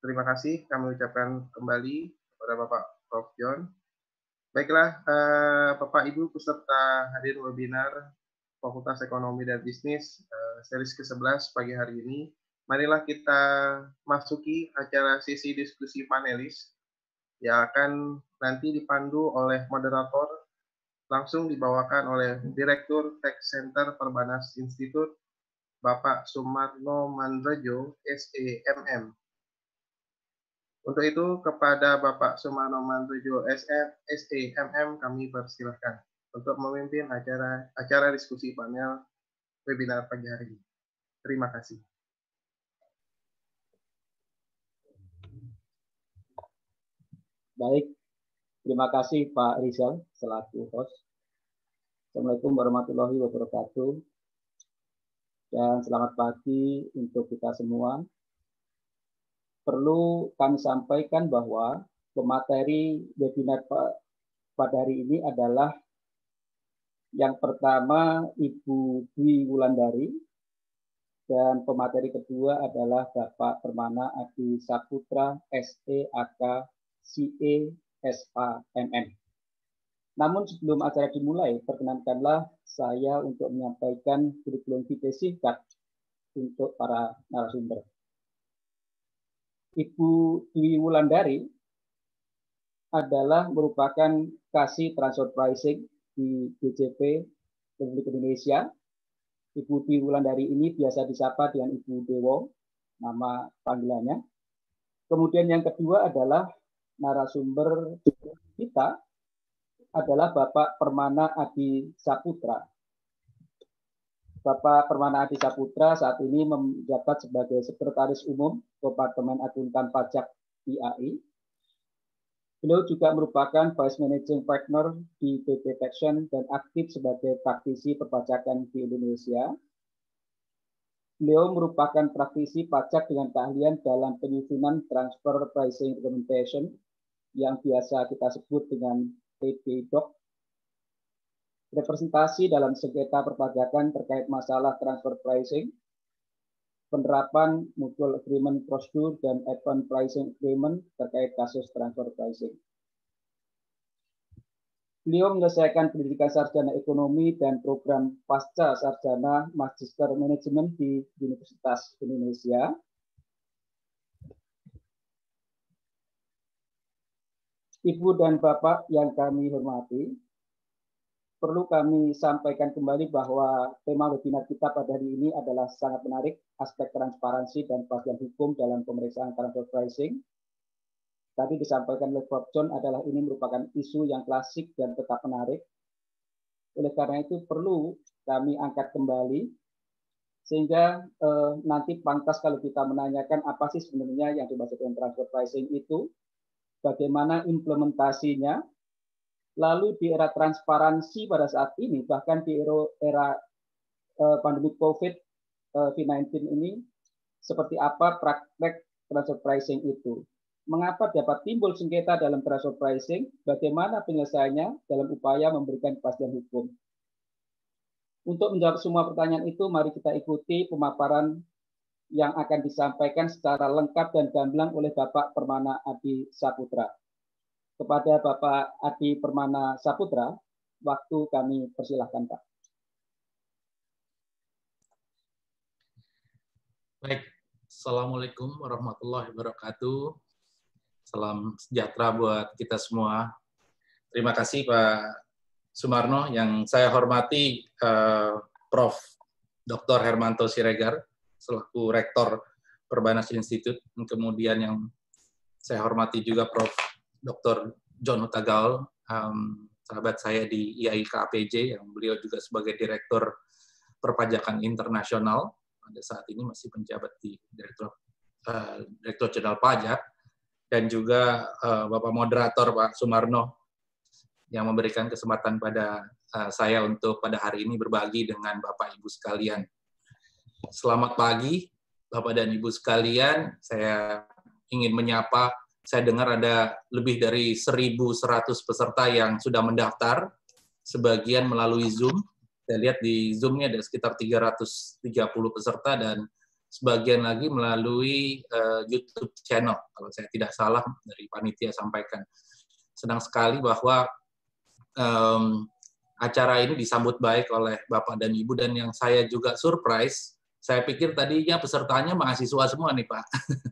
Terima kasih kami ucapkan kembali kepada Bapak Prof. John. Baiklah, uh, Bapak Ibu peserta hadir webinar Fakultas Ekonomi dan Bisnis uh, series ke-11 pagi hari ini. Marilah kita masuki acara sesi diskusi panelis yang akan nanti dipandu oleh moderator langsung dibawakan oleh Direktur Tech Center Perbanas Institut, Bapak Sumarno Mandrejo, SEMM. Untuk itu, kepada Bapak Sumarno Mandrejo, SEMM, kami persilahkan untuk memimpin acara acara diskusi panel webinar pagi hari ini. Terima kasih. Baik, Terima kasih Pak Rizal selaku host. Assalamualaikum warahmatullahi wabarakatuh. Dan selamat pagi untuk kita semua. Perlu kami sampaikan bahwa pemateri webinar pada hari ini adalah yang pertama Ibu Dwi Wulandari dan pemateri kedua adalah Bapak Permana Adi Saputra SEAK CE SAMM. Namun sebelum acara dimulai, perkenankanlah saya untuk menyampaikan kurikulum vitae singkat untuk para narasumber. Ibu Dwi Wulandari adalah merupakan kasih transfer pricing di BJP Republik Indonesia. Ibu Dwi Wulandari ini biasa disapa dengan Ibu Dewo, nama panggilannya. Kemudian yang kedua adalah narasumber kita adalah Bapak Permana Adi Saputra. Bapak Permana Adi Saputra saat ini menjabat sebagai Sekretaris Umum Departemen Akuntan Pajak IAI. Beliau juga merupakan Vice Managing Partner di BP Taxation dan aktif sebagai praktisi perpajakan di Indonesia Beliau merupakan praktisi pajak dengan keahlian dalam penyusunan transfer pricing implementation yang biasa kita sebut dengan TP-Doc, representasi dalam sengketa perpajakan terkait masalah transfer pricing, penerapan mutual agreement prosedur dan advance pricing agreement terkait kasus transfer pricing. Beliau menyelesaikan pendidikan sarjana ekonomi dan program pasca sarjana magister manajemen di Universitas Indonesia Ibu dan Bapak yang kami hormati, perlu kami sampaikan kembali bahwa tema webinar kita pada hari ini adalah sangat menarik aspek transparansi dan kepastian hukum dalam pemeriksaan transfer pricing. Tadi disampaikan oleh Bob John adalah ini merupakan isu yang klasik dan tetap menarik. Oleh karena itu perlu kami angkat kembali sehingga eh, nanti pantas kalau kita menanyakan apa sih sebenarnya yang dimaksud dengan transfer pricing itu bagaimana implementasinya, lalu di era transparansi pada saat ini, bahkan di era, era uh, pandemi COVID-19 eh, ini, seperti apa praktek transfer pricing itu. Mengapa dapat timbul sengketa dalam transfer pricing? Bagaimana penyelesaiannya dalam upaya memberikan kepastian hukum? Untuk menjawab semua pertanyaan itu, mari kita ikuti pemaparan yang akan disampaikan secara lengkap dan gamblang oleh Bapak Permana Adi Saputra. Kepada Bapak Adi Permana Saputra, waktu kami persilahkan Pak. Baik, Assalamualaikum warahmatullahi wabarakatuh. Salam sejahtera buat kita semua. Terima kasih Pak Sumarno yang saya hormati uh, Prof. Dr. Hermanto Siregar selaku rektor Perbanas Institute, kemudian yang saya hormati juga Prof. Dr. John Hutagal, um, sahabat saya di IAI KPJ, yang beliau juga sebagai direktur perpajakan internasional pada saat ini masih menjabat di direktur uh, direktur jenderal pajak dan juga uh, bapak moderator Pak Sumarno yang memberikan kesempatan pada uh, saya untuk pada hari ini berbagi dengan bapak ibu sekalian Selamat pagi, Bapak dan Ibu sekalian. Saya ingin menyapa, saya dengar ada lebih dari 1.100 peserta yang sudah mendaftar, sebagian melalui Zoom. Saya lihat di Zoom-nya ada sekitar 330 peserta dan sebagian lagi melalui uh, YouTube channel kalau saya tidak salah dari panitia sampaikan. Senang sekali bahwa um, acara ini disambut baik oleh Bapak dan Ibu dan yang saya juga surprise, saya pikir tadinya pesertanya mahasiswa semua nih Pak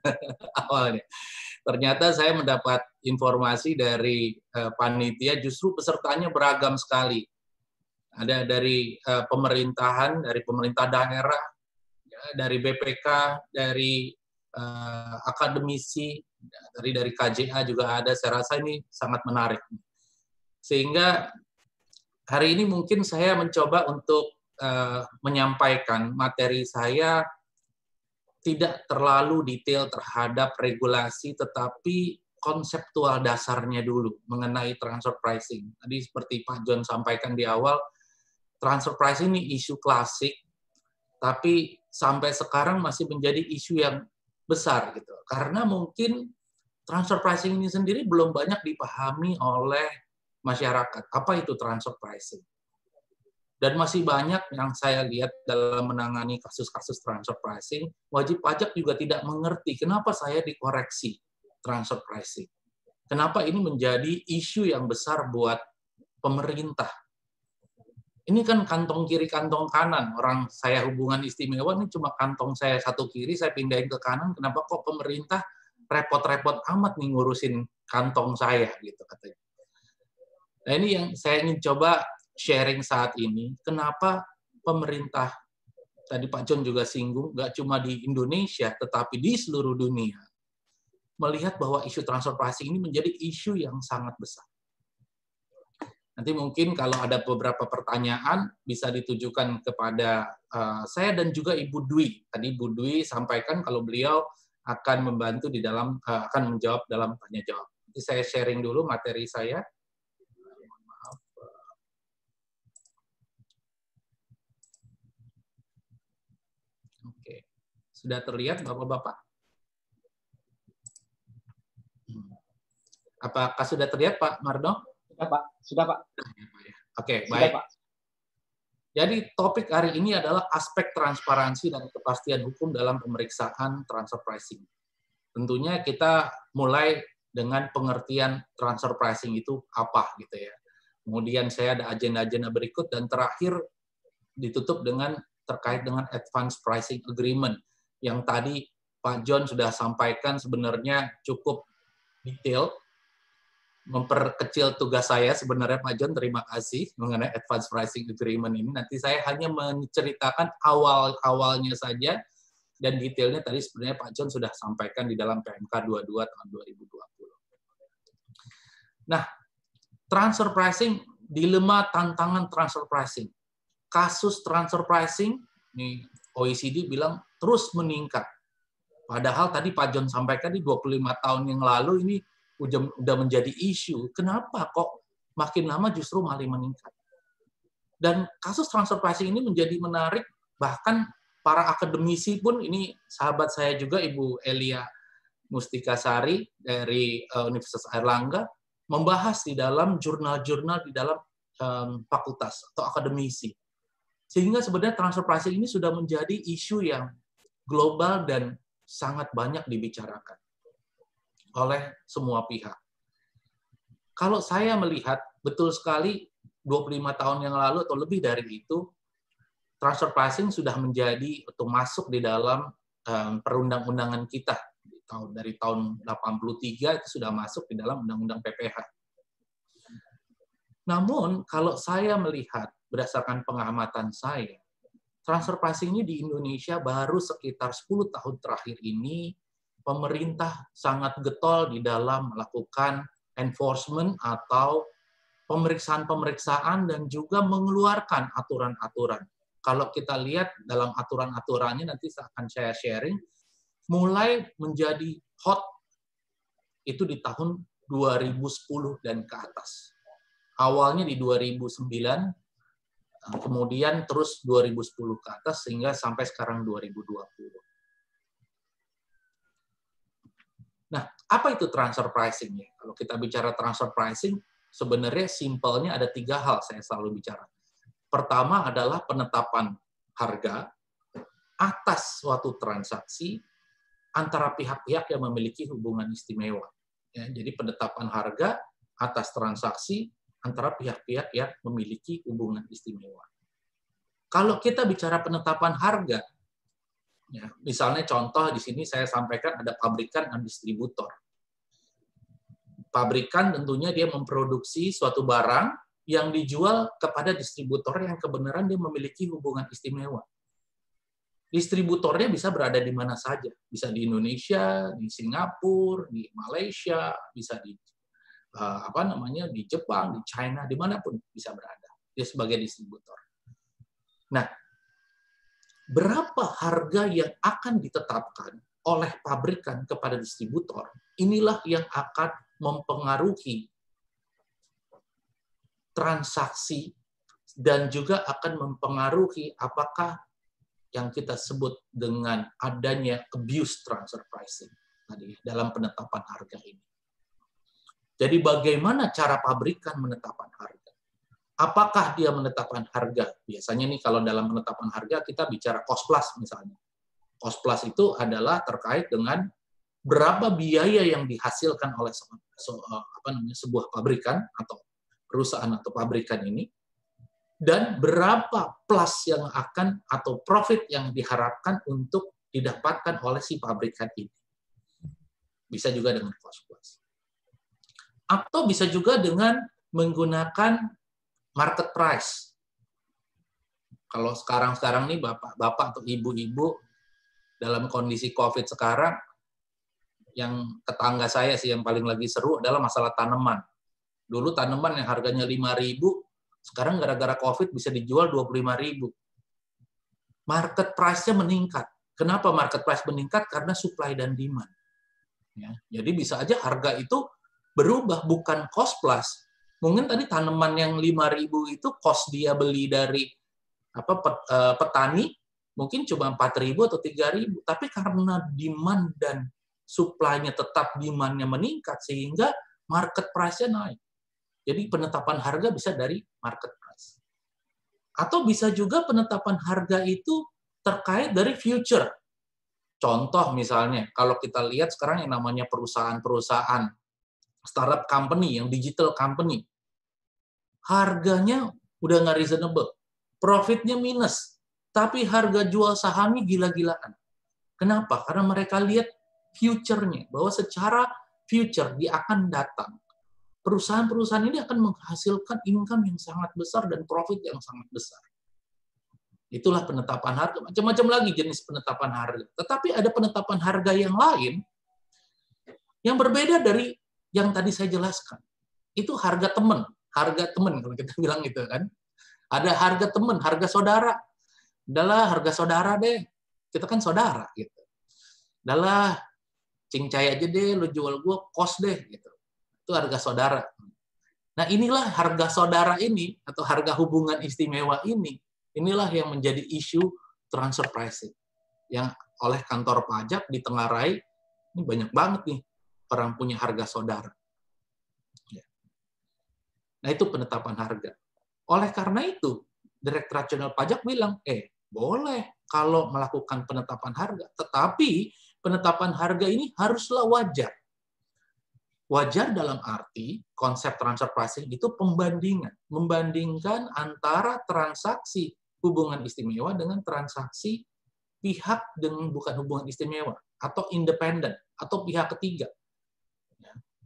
awalnya. Ternyata saya mendapat informasi dari uh, panitia justru pesertanya beragam sekali. Ada dari uh, pemerintahan, dari pemerintah daerah, ya, dari BPK, dari uh, akademisi, dari dari KJA juga ada. Saya rasa ini sangat menarik. Sehingga hari ini mungkin saya mencoba untuk uh, menyampaikan materi saya tidak terlalu detail terhadap regulasi, tetapi konseptual dasarnya dulu mengenai transfer pricing. Tadi seperti Pak John sampaikan di awal, transfer pricing ini isu klasik, tapi sampai sekarang masih menjadi isu yang besar gitu. Karena mungkin transfer pricing ini sendiri belum banyak dipahami oleh masyarakat. Apa itu transfer pricing? Dan masih banyak yang saya lihat dalam menangani kasus-kasus transfer pricing, wajib pajak juga tidak mengerti kenapa saya dikoreksi transfer pricing. Kenapa ini menjadi isu yang besar buat pemerintah. Ini kan kantong kiri, kantong kanan. Orang saya hubungan istimewa, ini cuma kantong saya satu kiri, saya pindahin ke kanan. Kenapa kok pemerintah repot-repot amat nih ngurusin kantong saya gitu katanya. Nah ini yang saya ingin coba sharing saat ini. Kenapa pemerintah, tadi Pak John juga singgung, nggak cuma di Indonesia, tetapi di seluruh dunia, melihat bahwa isu transfer pricing ini menjadi isu yang sangat besar. Nanti mungkin kalau ada beberapa pertanyaan bisa ditujukan kepada uh, saya dan juga Ibu Dwi. Tadi Ibu Dwi sampaikan kalau beliau akan membantu di dalam uh, akan menjawab dalam tanya jawab. Nanti saya sharing dulu materi saya. Sudah terlihat Bapak-Bapak? Apakah sudah terlihat Pak Mardo? Sudah Pak, sudah Pak. Oke, baik. Pak. Jadi topik hari ini adalah aspek transparansi dan kepastian hukum dalam pemeriksaan transfer pricing. Tentunya kita mulai dengan pengertian transfer pricing itu apa gitu ya. Kemudian saya ada agenda-agenda berikut dan terakhir ditutup dengan terkait dengan advance pricing agreement yang tadi Pak John sudah sampaikan sebenarnya cukup detail memperkecil tugas saya sebenarnya Pak John terima kasih mengenai advance pricing agreement ini nanti saya hanya menceritakan awal-awalnya saja dan detailnya tadi sebenarnya Pak John sudah sampaikan di dalam PMK 22 tahun 2020. Nah, transfer pricing dilema tantangan transfer pricing. Kasus transfer pricing nih OECD bilang terus meningkat. Padahal tadi Pak John sampaikan di 25 tahun yang lalu ini udah menjadi isu. Kenapa kok makin lama justru malah meningkat? Dan kasus transfer pricing ini menjadi menarik, bahkan para akademisi pun ini sahabat saya juga Ibu Elia Mustika Sari dari eh, Universitas Airlangga membahas di dalam jurnal-jurnal di dalam um, fakultas atau akademisi sehingga sebenarnya transfer pricing ini sudah menjadi isu yang global dan sangat banyak dibicarakan oleh semua pihak. Kalau saya melihat betul sekali 25 tahun yang lalu atau lebih dari itu, transfer pricing sudah menjadi atau masuk di dalam um, perundang-undangan kita tahun dari tahun 83 itu sudah masuk di dalam undang-undang PPH. Namun kalau saya melihat berdasarkan pengamatan saya, transfer pricing ini di Indonesia baru sekitar 10 tahun terakhir ini pemerintah sangat getol di dalam melakukan enforcement atau pemeriksaan-pemeriksaan dan juga mengeluarkan aturan-aturan. Kalau kita lihat dalam aturan-aturannya nanti akan saya sharing, mulai menjadi hot itu di tahun 2010 dan ke atas. Awalnya di 2009, Nah, kemudian terus 2010 ke atas sehingga sampai sekarang 2020. Nah, apa itu transfer pricing ya? Kalau kita bicara transfer pricing, sebenarnya simpelnya ada tiga hal saya selalu bicara. Pertama adalah penetapan harga, atas suatu transaksi antara pihak-pihak yang memiliki hubungan istimewa. Ya, jadi penetapan harga atas transaksi antara pihak-pihak yang memiliki hubungan istimewa. Kalau kita bicara penetapan harga, ya, misalnya contoh di sini saya sampaikan ada pabrikan dan distributor. Pabrikan tentunya dia memproduksi suatu barang yang dijual kepada distributor yang kebenaran dia memiliki hubungan istimewa. Distributornya bisa berada di mana saja, bisa di Indonesia, di Singapura, di Malaysia, bisa di apa namanya di Jepang, di China, di mana pun bisa berada. Dia sebagai distributor. Nah, berapa harga yang akan ditetapkan oleh pabrikan kepada distributor? Inilah yang akan mempengaruhi transaksi dan juga akan mempengaruhi apakah yang kita sebut dengan adanya abuse transfer pricing tadi dalam penetapan harga ini. Jadi bagaimana cara pabrikan menetapkan harga? Apakah dia menetapkan harga? Biasanya nih kalau dalam penetapan harga kita bicara cost plus misalnya. Cost plus itu adalah terkait dengan berapa biaya yang dihasilkan oleh apa namanya sebuah pabrikan atau perusahaan atau pabrikan ini dan berapa plus yang akan atau profit yang diharapkan untuk didapatkan oleh si pabrikan ini. Bisa juga dengan cost. Atau bisa juga dengan menggunakan market price. Kalau sekarang-sekarang nih bapak-bapak atau ibu-ibu dalam kondisi COVID sekarang, yang tetangga saya sih yang paling lagi seru adalah masalah tanaman. Dulu tanaman yang harganya 5.000, sekarang gara-gara COVID bisa dijual 25.000. Market price-nya meningkat. Kenapa market price meningkat? Karena supply dan demand. Ya, jadi bisa aja harga itu berubah bukan cost plus. Mungkin tadi tanaman yang 5.000 itu cost dia beli dari apa eh, petani mungkin cuma 4.000 atau 3.000, tapi karena demand dan supply-nya tetap demand-nya meningkat sehingga market price-nya naik. Jadi penetapan harga bisa dari market price. Atau bisa juga penetapan harga itu terkait dari future. Contoh misalnya, kalau kita lihat sekarang yang namanya perusahaan-perusahaan startup company, yang digital company, harganya udah nggak reasonable. Profitnya minus, tapi harga jual sahamnya gila-gilaan. Kenapa? Karena mereka lihat future-nya, bahwa secara future dia akan datang perusahaan-perusahaan ini akan menghasilkan income yang sangat besar dan profit yang sangat besar. Itulah penetapan harga. Macam-macam lagi jenis penetapan harga. Tetapi ada penetapan harga yang lain yang berbeda dari yang tadi saya jelaskan. Itu harga teman, harga teman kalau kita bilang gitu kan. Ada harga teman, harga saudara. Adalah harga saudara deh. Kita kan saudara gitu. Adalah cincai aja deh, lu jual gua kos deh gitu itu harga saudara. Nah inilah harga saudara ini atau harga hubungan istimewa ini, inilah yang menjadi isu transfer pricing yang oleh kantor pajak ditengarai ini banyak banget nih orang punya harga saudara. Ya. Nah itu penetapan harga. Oleh karena itu, Direktorat Jenderal Pajak bilang, eh boleh kalau melakukan penetapan harga, tetapi penetapan harga ini haruslah wajar. Wajar dalam arti konsep transfer pricing itu pembandingan, membandingkan antara transaksi hubungan istimewa dengan transaksi pihak dengan bukan hubungan istimewa atau independen atau pihak ketiga.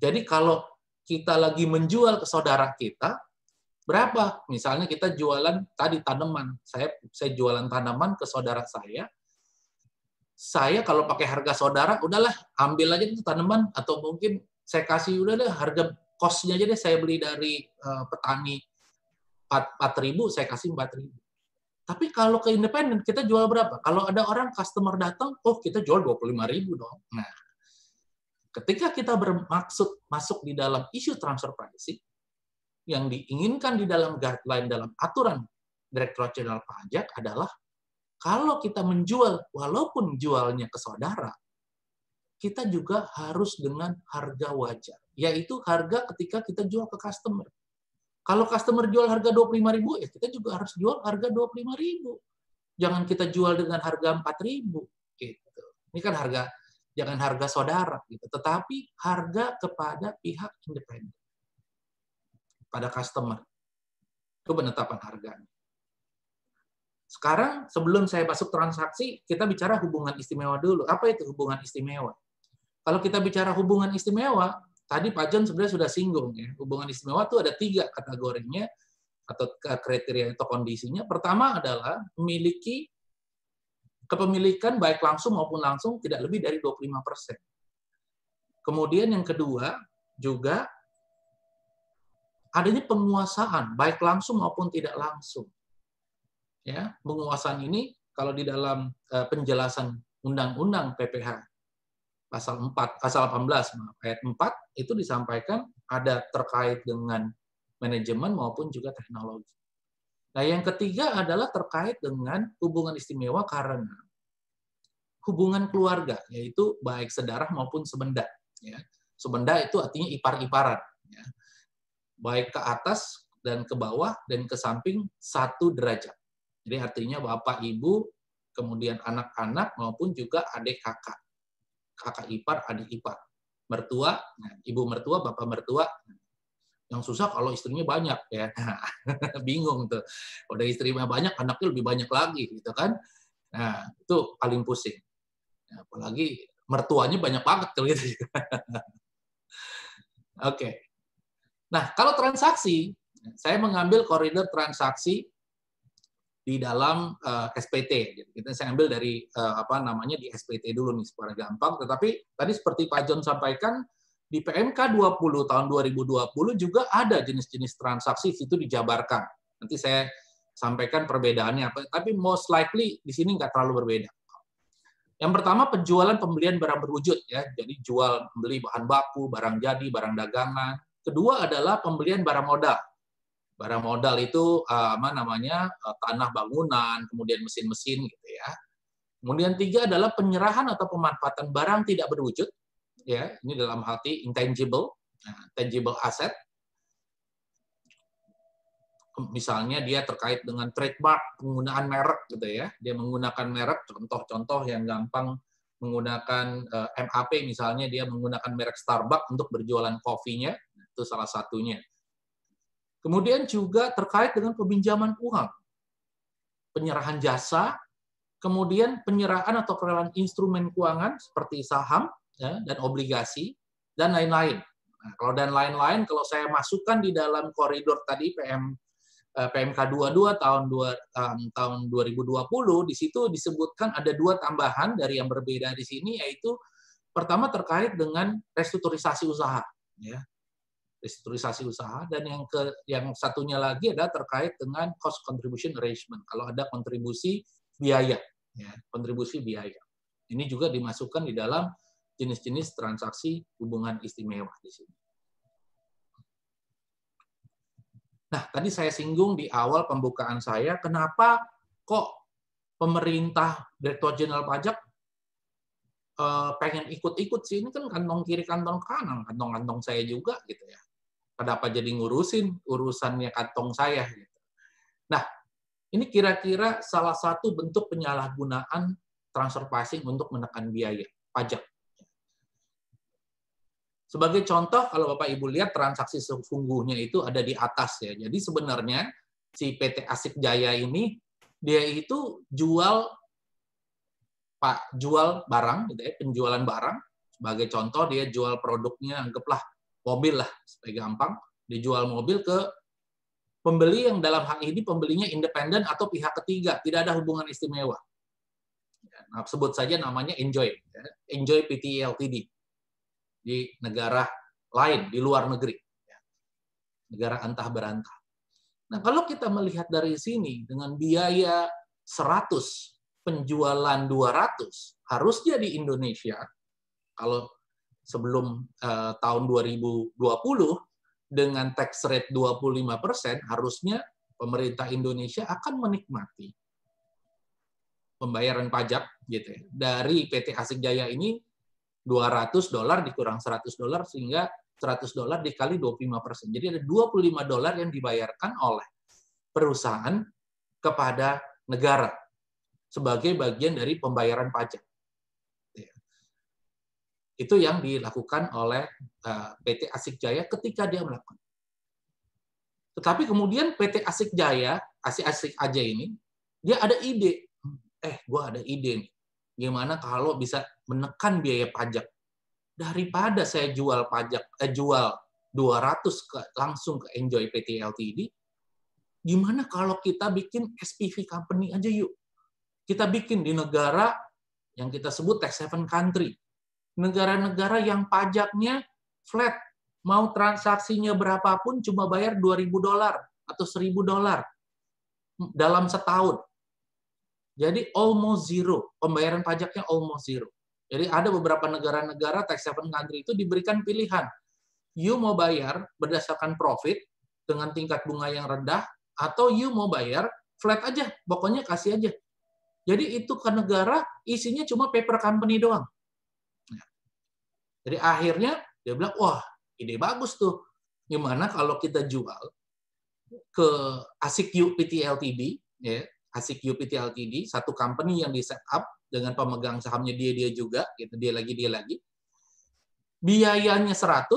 Jadi kalau kita lagi menjual ke saudara kita, berapa? Misalnya kita jualan tadi tanaman, saya saya jualan tanaman ke saudara saya, saya kalau pakai harga saudara, udahlah ambil aja itu tanaman. Atau mungkin saya kasih udah deh harga kosnya aja deh saya beli dari uh, petani 4 ribu saya kasih 4 ribu. Tapi kalau ke independen kita jual berapa? Kalau ada orang customer datang oh kita jual 25 ribu dong. Nah ketika kita bermaksud masuk di dalam isu transfer pricing yang diinginkan di dalam guideline dalam aturan Direktorat Jenderal Pajak adalah kalau kita menjual walaupun jualnya ke saudara kita juga harus dengan harga wajar, yaitu harga ketika kita jual ke customer. Kalau customer jual harga 25.000 ya kita juga harus jual harga 25.000. jangan kita jual dengan harga 4.000 gitu. Ini kan harga jangan harga saudara gitu, tetapi harga kepada pihak independen. Pada customer. Itu penetapan harganya. Sekarang sebelum saya masuk transaksi, kita bicara hubungan istimewa dulu. Apa itu hubungan istimewa? Kalau kita bicara hubungan istimewa, tadi Pak John sebenarnya sudah singgung ya. Hubungan istimewa itu ada tiga kategorinya atau kriteria atau kondisinya. Pertama adalah memiliki kepemilikan baik langsung maupun langsung tidak lebih dari 25%. Kemudian yang kedua juga adanya penguasaan baik langsung maupun tidak langsung ya penguasaan ini kalau di dalam uh, penjelasan undang-undang PPH pasal 4 pasal 18 ayat 4 itu disampaikan ada terkait dengan manajemen maupun juga teknologi. Nah, yang ketiga adalah terkait dengan hubungan istimewa karena hubungan keluarga, yaitu baik sedarah maupun sebenda. Ya. Sebenda itu artinya ipar-iparan. Ya. Baik ke atas dan ke bawah dan ke samping satu derajat. Jadi artinya bapak, ibu, kemudian anak-anak maupun juga adik kakak. Kakak ipar, adik ipar. Mertua, nah, ibu mertua, bapak mertua. Yang susah kalau istrinya banyak ya. Bingung tuh. Udah istrinya banyak, anaknya lebih banyak lagi gitu kan. Nah, itu paling pusing. Apalagi mertuanya banyak banget tuh gitu. Oke. Nah, kalau transaksi, saya mengambil koridor transaksi di dalam uh, eh, SPT. Gitu. Kita saya ambil dari uh, apa namanya di SPT dulu nih supaya gampang. Tetapi tadi seperti Pak John sampaikan di PMK 20 tahun 2020 juga ada jenis-jenis transaksi itu dijabarkan. Nanti saya sampaikan perbedaannya apa. Tapi most likely di sini nggak terlalu berbeda. Yang pertama penjualan pembelian barang berwujud ya. Jadi jual beli bahan baku, barang jadi, barang dagangan. Kedua adalah pembelian barang modal Barang modal itu eh, apa namanya eh, tanah bangunan, kemudian mesin-mesin gitu ya. Kemudian tiga adalah penyerahan atau pemanfaatan barang tidak berwujud, ya ini dalam arti intangible, nah, tangible asset. Misalnya dia terkait dengan trademark, penggunaan merek gitu ya. Dia menggunakan merek, contoh-contoh yang gampang menggunakan uh, eh, MAP misalnya dia menggunakan merek Starbucks untuk berjualan kopinya, itu salah satunya. Kemudian juga terkait dengan peminjaman uang, penyerahan jasa, kemudian penyerahan atau penyerahan instrumen keuangan seperti saham ya, dan obligasi, dan lain-lain. Nah, kalau dan lain-lain, kalau saya masukkan di dalam koridor tadi PM PMK 22 tahun 2 tahun 2020 di situ disebutkan ada dua tambahan dari yang berbeda di sini yaitu pertama terkait dengan restrukturisasi usaha ya restrukturisasi usaha dan yang ke yang satunya lagi adalah terkait dengan cost contribution arrangement kalau ada kontribusi biaya ya kontribusi biaya ini juga dimasukkan di dalam jenis-jenis transaksi hubungan istimewa di sini. Nah, tadi saya singgung di awal pembukaan saya, kenapa kok pemerintah Direktur Jenderal Pajak eh, pengen ikut-ikut sih? Ini kan kantong kiri, kantong kanan, kantong-kantong saya juga gitu ya kenapa jadi ngurusin urusannya kantong saya gitu. Nah, ini kira-kira salah satu bentuk penyalahgunaan transfer pricing untuk menekan biaya pajak. Sebagai contoh, kalau Bapak Ibu lihat transaksi sesungguhnya itu ada di atas ya. Jadi sebenarnya si PT Asik Jaya ini dia itu jual Pak jual barang gitu ya, penjualan barang. Sebagai contoh dia jual produknya anggaplah mobil lah supaya gampang dijual mobil ke pembeli yang dalam hal ini pembelinya independen atau pihak ketiga tidak ada hubungan istimewa nah, sebut saja namanya Enjoy ya. Enjoy PT Ltd di negara lain di luar negeri negara antah berantah nah kalau kita melihat dari sini dengan biaya 100 penjualan 200 harusnya di Indonesia kalau sebelum uh, tahun 2020 dengan tax rate 25%, harusnya pemerintah Indonesia akan menikmati pembayaran pajak gitu ya. Dari PT Asik Jaya ini 200 dolar dikurang 100 dolar sehingga 100 dolar dikali 25%. Jadi ada 25 dolar yang dibayarkan oleh perusahaan kepada negara. sebagai bagian dari pembayaran pajak. Itu yang dilakukan oleh eh, PT Asik Jaya ketika dia melakukan. Tetapi kemudian PT Asik Jaya, Asik-Asik aja ini, dia ada ide. Eh, gue ada ide nih. Gimana kalau bisa menekan biaya pajak? Daripada saya jual pajak, eh, jual 200 ke, langsung ke Enjoy PT LTD, gimana kalau kita bikin SPV company aja yuk? Kita bikin di negara yang kita sebut tax haven country. Negara-negara yang pajaknya flat, mau transaksinya berapapun cuma bayar 2000 dolar atau 1000 dolar dalam setahun. Jadi almost zero, pembayaran pajaknya almost zero. Jadi ada beberapa negara-negara tax haven country itu diberikan pilihan. You mau bayar berdasarkan profit dengan tingkat bunga yang rendah atau you mau bayar flat aja, pokoknya kasih aja. Jadi itu ke negara isinya cuma paper company doang. Jadi akhirnya dia bilang, wah ide bagus tuh. Gimana kalau kita jual ke Asik PT Ltd, ya, Asik PT Ltd, satu company yang di set up dengan pemegang sahamnya dia dia juga, gitu dia lagi dia lagi. Biayanya 100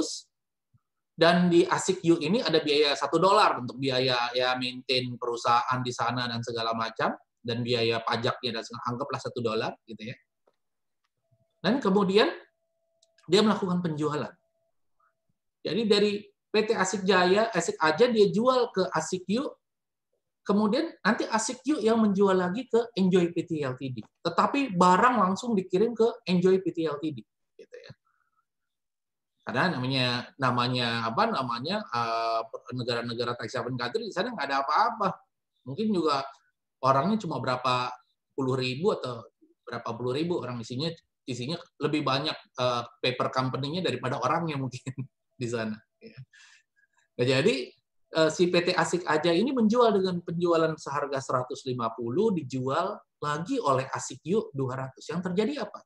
dan di Asik U ini ada biaya satu dolar untuk biaya ya maintain perusahaan di sana dan segala macam dan biaya pajaknya dan anggaplah satu dolar gitu ya. Dan kemudian dia melakukan penjualan. Jadi dari PT Asik Jaya, Asik aja dia jual ke Asik U, kemudian nanti Asik U yang menjual lagi ke Enjoy PT Ltd. Tetapi barang langsung dikirim ke Enjoy PT Ltd. Gitu ya. Karena namanya namanya apa namanya eh, negara-negara tax haven country di sana nggak ada apa-apa. Mungkin juga orangnya cuma berapa puluh ribu atau berapa puluh ribu orang isinya isinya lebih banyak uh, paper company-nya daripada orangnya mungkin di sana. Ya. Nah, jadi uh, si PT Asik aja ini menjual dengan penjualan seharga 150 dijual lagi oleh Asik Yuk 200. Yang terjadi apa?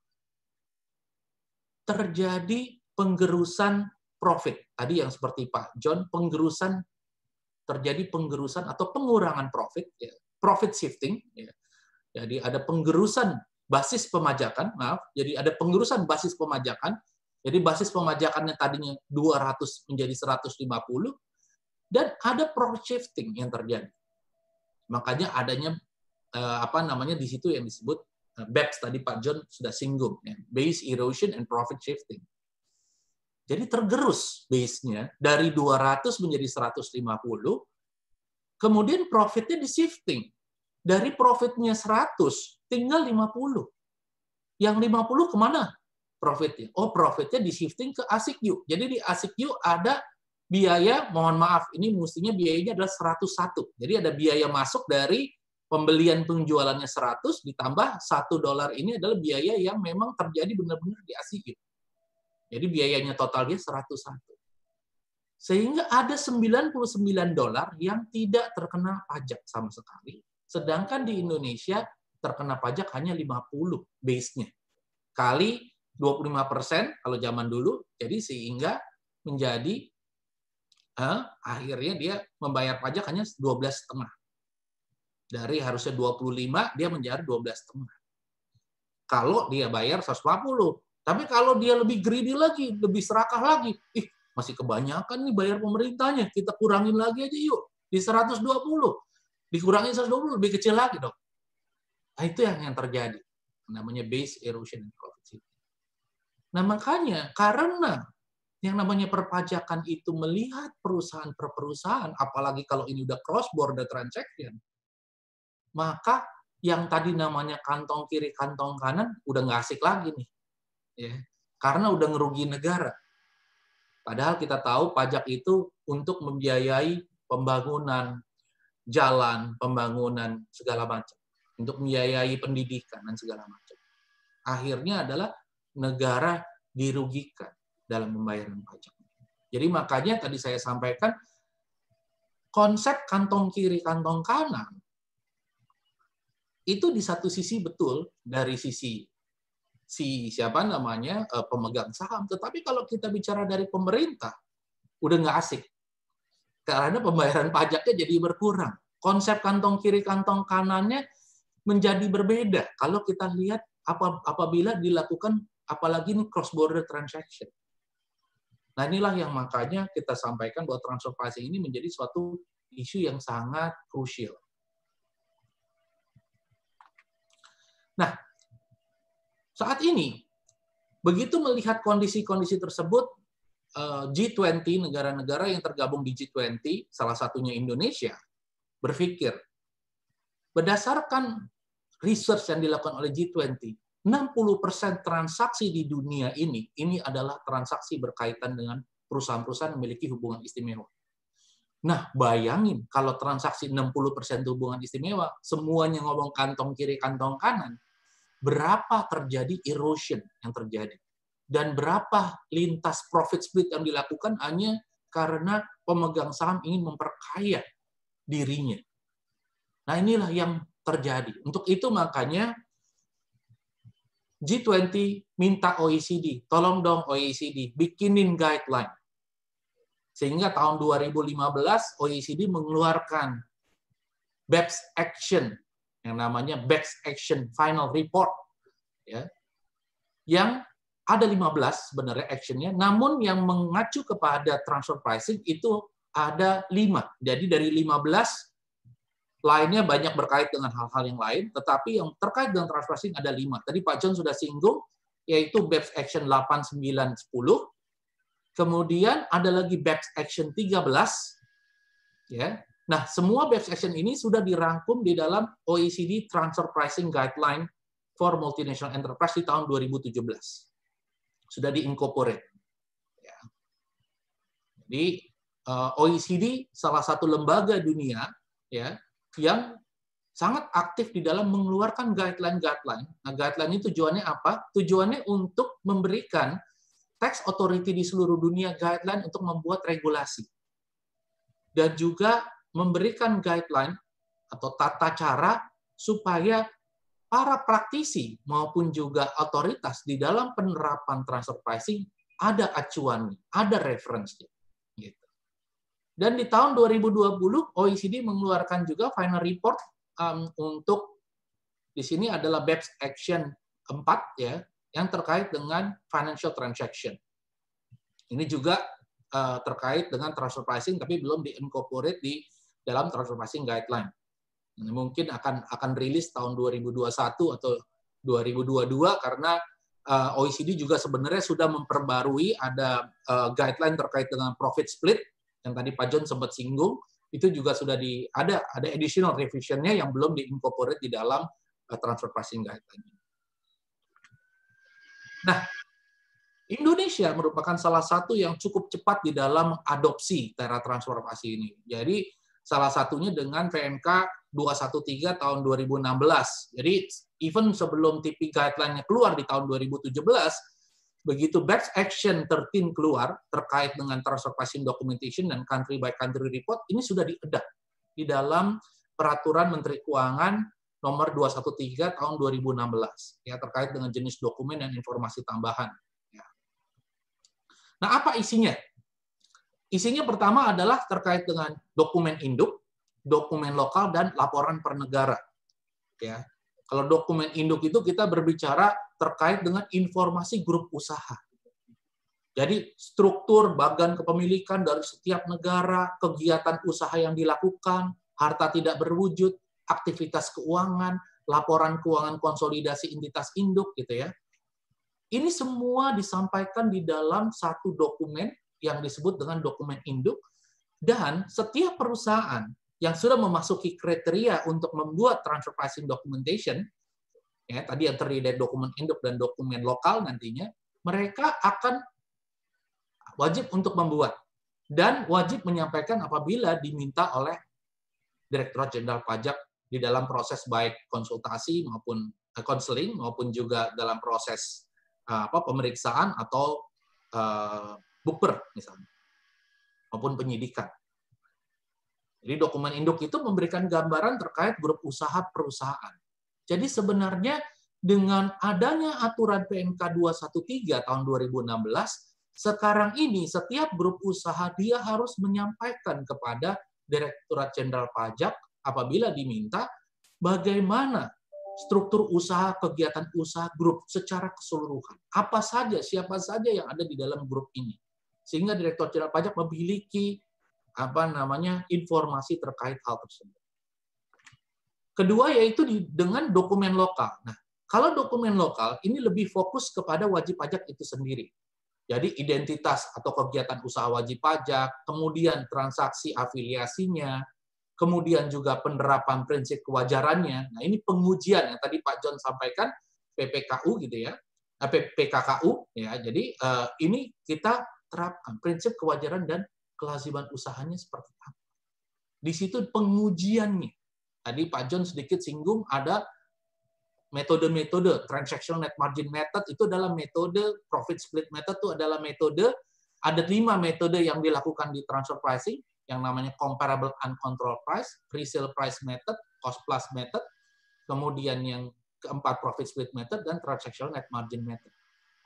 Terjadi penggerusan profit. Tadi yang seperti Pak John, penggerusan terjadi penggerusan atau pengurangan profit ya profit shifting. Ya. Jadi ada penggerusan basis pemajakan, maaf. Jadi ada penggerusan basis pemajakan. Jadi basis pemajakannya tadinya 200 menjadi 150 dan ada profit shifting yang terjadi. Makanya adanya eh, apa namanya di situ yang disebut eh, BEPS tadi Pak John sudah singgung ya, base erosion and profit shifting. Jadi tergerus base-nya dari 200 menjadi 150 Kemudian profitnya di shifting. Dari profitnya 100, tinggal 50. Yang 50 ke mana profitnya? Oh, profitnya di shifting ke ASIQ. Jadi di ASIQ ada biaya, mohon maaf, ini mestinya biayanya adalah 101. Jadi ada biaya masuk dari pembelian penjualannya 100 ditambah 1 dolar ini adalah biaya yang memang terjadi benar-benar di ASIQ. Jadi biayanya total dia 101. Sehingga ada 99 dolar yang tidak terkena pajak sama sekali. Sedangkan di Indonesia terkena pajak hanya 50 base-nya. Kali 25 persen kalau zaman dulu, jadi sehingga menjadi akhirnya dia membayar pajak hanya 12 setengah. Dari harusnya 25, dia menjadi 12 setengah. Kalau dia bayar 150. Tapi kalau dia lebih greedy lagi, lebih serakah lagi, ih masih kebanyakan nih bayar pemerintahnya. Kita kurangin lagi aja yuk. Di 120. Dikurangin 120 lebih kecil lagi dong. Nah, itu yang yang terjadi. Namanya base erosion and profit. Nah, makanya karena yang namanya perpajakan itu melihat perusahaan per perusahaan, apalagi kalau ini udah cross border transaction, maka yang tadi namanya kantong kiri kantong kanan udah nggak asik lagi nih, ya karena udah ngerugi negara. Padahal kita tahu pajak itu untuk membiayai pembangunan jalan, pembangunan segala macam, untuk membiayai pendidikan dan segala macam. Akhirnya adalah negara dirugikan dalam pembayaran pajak. Jadi makanya tadi saya sampaikan konsep kantong kiri kantong kanan itu di satu sisi betul dari sisi si siapa namanya uh, pemegang saham. Tetapi kalau kita bicara dari pemerintah, udah nggak asik. Karena pembayaran pajaknya jadi berkurang. Konsep kantong kiri kantong kanannya menjadi berbeda kalau kita lihat apabila dilakukan apalagi ini cross border transaction. Nah inilah yang makanya kita sampaikan bahwa transformasi ini menjadi suatu isu yang sangat krusial. Nah, saat ini begitu melihat kondisi-kondisi tersebut, eh, G20 negara-negara yang tergabung di G20, salah satunya Indonesia, berpikir berdasarkan research yang dilakukan oleh G20, 60% transaksi di dunia ini, ini adalah transaksi berkaitan dengan perusahaan-perusahaan memiliki hubungan istimewa. Nah, bayangin kalau transaksi 60% hubungan istimewa, semuanya ngomong kantong kiri, kantong kanan, berapa terjadi erosion yang terjadi? Dan berapa lintas profit split yang dilakukan hanya karena pemegang saham ingin memperkaya dirinya. Nah, inilah yang terjadi. Untuk itu makanya G20 minta OECD, tolong dong OECD bikinin guideline. Sehingga tahun 2015 OECD mengeluarkan BEPS Action yang namanya BEPS Action Final Report ya. Yang ada 15 sebenarnya actionnya, namun yang mengacu kepada transfer pricing itu ada 5. Jadi dari 15 lainnya banyak berkait dengan hal-hal yang lain, tetapi yang terkait dengan transparansi ada lima. Tadi Pak John sudah singgung, yaitu BEPS Action 8, 9, 10. Kemudian ada lagi BEPS Action 13. Ya. Nah, semua BEPS Action ini sudah dirangkum di dalam OECD Transfer Pricing Guideline for Multinational Enterprise di tahun 2017. Sudah diincorporate. Ya. Jadi, eh, OECD salah satu lembaga dunia ya yang sangat aktif di dalam mengeluarkan guideline-guideline. Nah, guideline ini tujuannya apa? Tujuannya untuk memberikan tax authority di seluruh dunia guideline untuk membuat regulasi. Dan juga memberikan guideline atau tata cara supaya para praktisi maupun juga otoritas di dalam penerapan transfer pricing ada acuannya, ada referensi. Dan di tahun 2020 OECD mengeluarkan juga final report um, untuk di sini adalah BEPS Action 4 ya yang terkait dengan financial transaction. Ini juga uh, terkait dengan transfer pricing tapi belum di incorporate di dalam transfer pricing guideline. Mungkin akan akan rilis tahun 2021 atau 2022 karena uh, OECD juga sebenarnya sudah memperbarui ada uh, guideline terkait dengan profit split yang tadi Pak John sempat singgung, itu juga sudah di ada ada additional revisionnya yang belum diincorporate di dalam uh, transfer pricing guideline. Nah, Indonesia merupakan salah satu yang cukup cepat di dalam adopsi era transformasi ini. Jadi salah satunya dengan PMK 213 tahun 2016. Jadi even sebelum TP guideline-nya keluar di tahun 2017, begitu batch action 13 keluar terkait dengan transfer pricing documentation dan country by country report ini sudah diedak di dalam peraturan Menteri Keuangan nomor 213 tahun 2016 ya terkait dengan jenis dokumen dan informasi tambahan. Ya. Nah apa isinya? Isinya pertama adalah terkait dengan dokumen induk, dokumen lokal dan laporan per negara. Ya, kalau dokumen induk itu kita berbicara terkait dengan informasi grup usaha. Jadi struktur bagan kepemilikan dari setiap negara, kegiatan usaha yang dilakukan, harta tidak berwujud, aktivitas keuangan, laporan keuangan konsolidasi entitas induk gitu ya. Ini semua disampaikan di dalam satu dokumen yang disebut dengan dokumen induk dan setiap perusahaan yang sudah memasuki kriteria untuk membuat transfer pricing documentation, ya tadi yang terdiri dari dokumen induk dan dokumen lokal nantinya, mereka akan wajib untuk membuat dan wajib menyampaikan apabila diminta oleh Direktorat Jenderal Pajak di dalam proses baik konsultasi maupun konseling eh, maupun juga dalam proses eh, apa pemeriksaan atau uh, bukber misalnya maupun penyidikan. Jadi dokumen induk itu memberikan gambaran terkait grup usaha perusahaan. Jadi sebenarnya dengan adanya aturan PMK 213 tahun 2016, sekarang ini setiap grup usaha dia harus menyampaikan kepada Direktorat Jenderal Pajak apabila diminta bagaimana struktur usaha, kegiatan usaha grup secara keseluruhan. Apa saja, siapa saja yang ada di dalam grup ini. Sehingga Direktur Jenderal Pajak memiliki apa namanya informasi terkait hal tersebut. Kedua yaitu di, dengan dokumen lokal. Nah, kalau dokumen lokal ini lebih fokus kepada wajib pajak itu sendiri. Jadi identitas atau kegiatan usaha wajib pajak, kemudian transaksi afiliasinya, kemudian juga penerapan prinsip kewajarannya. Nah, ini pengujian yang tadi Pak John sampaikan PPKU gitu ya. Eh, PKKU ya. Jadi eh, ini kita terapkan prinsip kewajaran dan kelaziman usahanya seperti apa. Di situ pengujiannya. Tadi Pak John sedikit singgung ada metode-metode transactional net margin method itu adalah metode profit split method itu adalah metode ada lima metode yang dilakukan di transfer pricing yang namanya comparable uncontrolled price, resale price method, cost plus method, kemudian yang keempat profit split method dan transactional net margin method.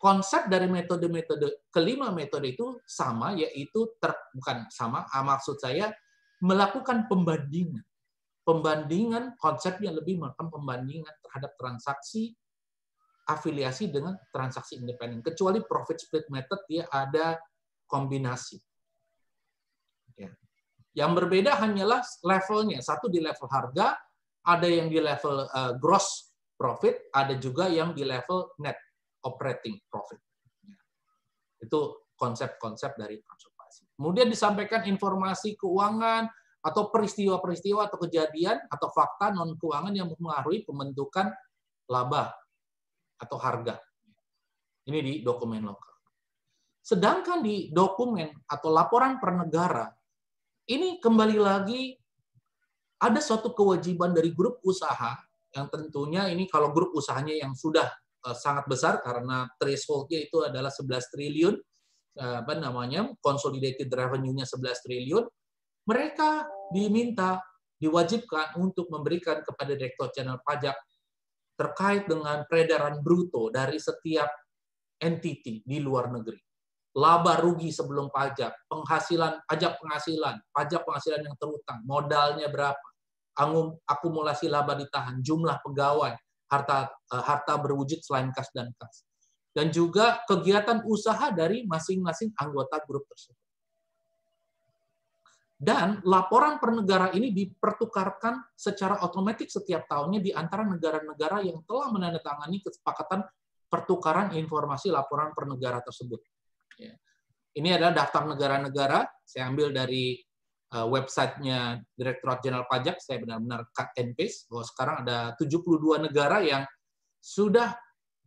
Konsep dari metode-metode kelima metode itu sama yaitu ter, bukan sama maksud saya melakukan pembandingan. Pembandingan konsepnya lebih melakukan pembandingan terhadap transaksi afiliasi dengan transaksi independen. Kecuali profit split method dia ada kombinasi yang berbeda hanyalah levelnya. Satu di level harga, ada yang di level uh, gross profit, ada juga yang di level net operating profit. Itu konsep-konsep dari transformasi. Kemudian disampaikan informasi keuangan atau peristiwa-peristiwa atau kejadian atau fakta non keuangan yang mempengaruhi pembentukan laba atau harga. Ini di dokumen lokal. Sedangkan di dokumen atau laporan per negara ini kembali lagi ada suatu kewajiban dari grup usaha yang tentunya ini kalau grup usahanya yang sudah uh, sangat besar karena thresholdnya itu adalah 11 triliun uh, apa namanya consolidated revenue-nya 11 triliun mereka diminta diwajibkan untuk memberikan kepada Direktur Jenderal Pajak terkait dengan peredaran bruto dari setiap entity di luar negeri laba rugi sebelum pajak, penghasilan pajak penghasilan, pajak penghasilan yang terutang, modalnya berapa, akumulasi laba ditahan, jumlah pegawai, harta eh, harta berwujud selain kas dan kas. Dan juga kegiatan usaha dari masing-masing anggota grup tersebut. Dan laporan per negara ini dipertukarkan secara otomatis setiap tahunnya di antara negara-negara yang telah menandatangani kesepakatan pertukaran informasi laporan per negara tersebut. Ya. Ini adalah daftar negara-negara. Saya ambil dari uh, websitenya Direktorat Jenderal Pajak. Saya benar-benar cut and paste bahwa sekarang ada 72 negara yang sudah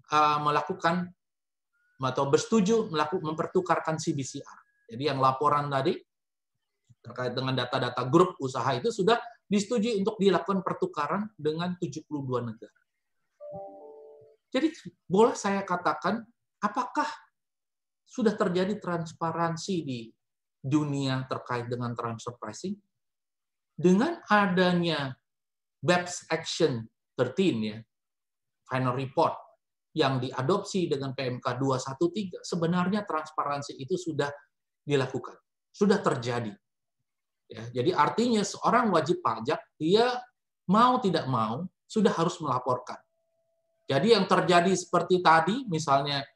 uh, melakukan atau bersetuju melakukan mempertukarkan CBCR. Jadi yang laporan tadi terkait dengan data-data grup usaha itu sudah disetujui untuk dilakukan pertukaran dengan 72 negara. Jadi boleh saya katakan apakah sudah terjadi transparansi di dunia terkait dengan transfer pricing. Dengan adanya BEPS Action 13 ya, final report yang diadopsi dengan PMK 213, sebenarnya transparansi itu sudah dilakukan, sudah terjadi. Ya, jadi artinya seorang wajib pajak dia mau tidak mau sudah harus melaporkan. Jadi yang terjadi seperti tadi, misalnya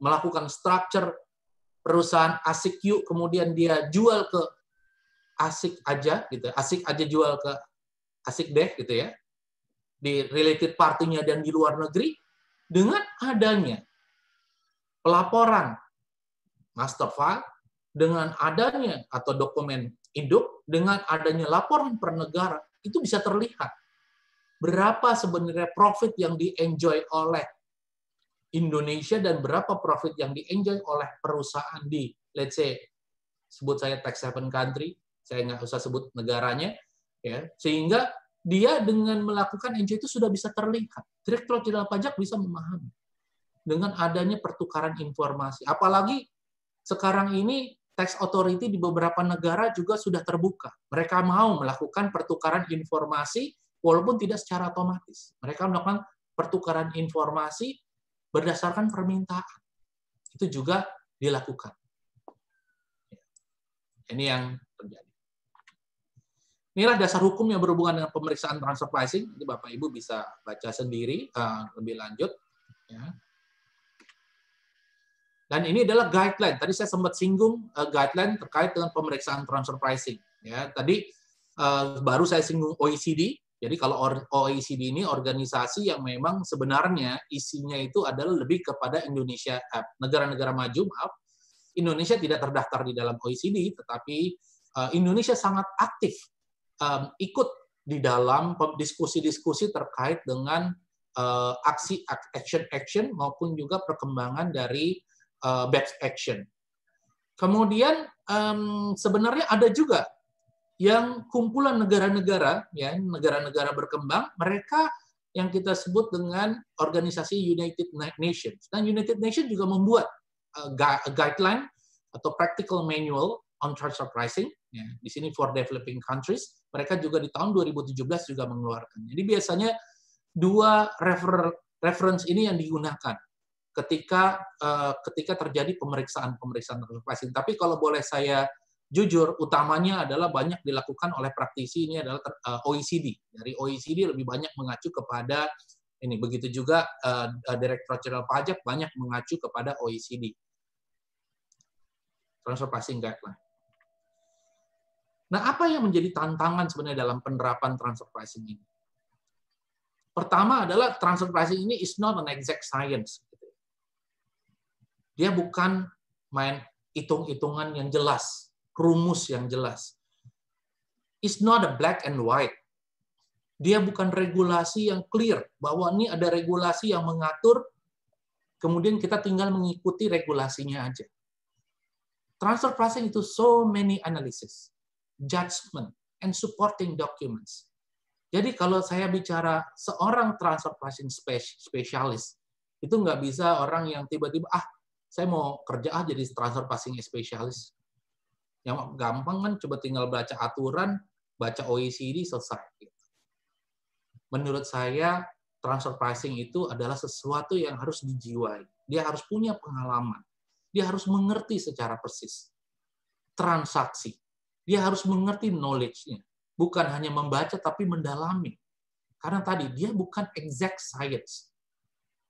melakukan structure perusahaan asik yuk kemudian dia jual ke asik aja gitu asik aja jual ke asik deh gitu ya di related partinya dan di luar negeri dengan adanya pelaporan master file dengan adanya atau dokumen induk dengan adanya laporan per negara itu bisa terlihat berapa sebenarnya profit yang di enjoy oleh Indonesia dan berapa profit yang di-enjoy oleh perusahaan di, let's say, sebut saya tax haven country, saya nggak usah sebut negaranya, ya sehingga dia dengan melakukan enjoy itu sudah bisa terlihat. Direktur Jenderal Pajak bisa memahami dengan adanya pertukaran informasi. Apalagi sekarang ini tax authority di beberapa negara juga sudah terbuka. Mereka mau melakukan pertukaran informasi walaupun tidak secara otomatis. Mereka melakukan pertukaran informasi berdasarkan permintaan. Itu juga dilakukan. Ini yang terjadi. Inilah dasar hukum yang berhubungan dengan pemeriksaan transfer pricing. Nanti Bapak Ibu bisa baca sendiri uh, lebih lanjut. Ya. Dan ini adalah guideline. Tadi saya sempat singgung uh, guideline terkait dengan pemeriksaan transfer pricing. Ya, tadi uh, baru saya singgung OECD. Jadi kalau OECD ini organisasi yang memang sebenarnya isinya itu adalah lebih kepada Indonesia, negara-negara maju, maaf. Indonesia tidak terdaftar di dalam OECD, tetapi Indonesia sangat aktif ikut di dalam diskusi-diskusi terkait dengan uh, aksi action-action maupun juga perkembangan dari uh, best action. Kemudian um, sebenarnya ada juga yang kumpulan negara-negara, ya negara-negara berkembang, mereka yang kita sebut dengan organisasi United Nations. Dan United Nations juga membuat uh, guideline atau practical manual on transfer pricing. Ya, di sini for developing countries mereka juga di tahun 2017 juga mengeluarkan. Jadi biasanya dua refer, reference ini yang digunakan ketika uh, ketika terjadi pemeriksaan-pemeriksaan pricing. Tapi kalau boleh saya jujur, utamanya adalah banyak dilakukan oleh praktisi ini adalah uh, eh, OECD. Dari OECD lebih banyak mengacu kepada ini. Begitu juga uh, Direktur Jenderal Pajak banyak mengacu kepada OECD. Transfer Pricing Guideline. Nah, apa yang menjadi tantangan sebenarnya dalam penerapan transfer pricing ini? Pertama adalah transfer pricing ini is not an exact science. Dia bukan main hitung-hitungan yang jelas, rumus yang jelas. It's not a black and white. Dia bukan regulasi yang clear, bahwa ini ada regulasi yang mengatur, kemudian kita tinggal mengikuti regulasinya aja. Transfer pricing itu so many analysis judgment, and supporting documents. Jadi kalau saya bicara seorang transfer pricing specialist, itu nggak bisa orang yang tiba-tiba, ah saya mau kerja ah jadi transfer pricing specialist. Yang gampang kan coba tinggal baca aturan, baca OECD, selesai. Menurut saya, transfer pricing itu adalah sesuatu yang harus dijiwai. Dia harus punya pengalaman. Dia harus mengerti secara persis. Transaksi dia harus mengerti knowledge-nya. Bukan hanya membaca, tapi mendalami. Karena tadi, dia bukan exact science.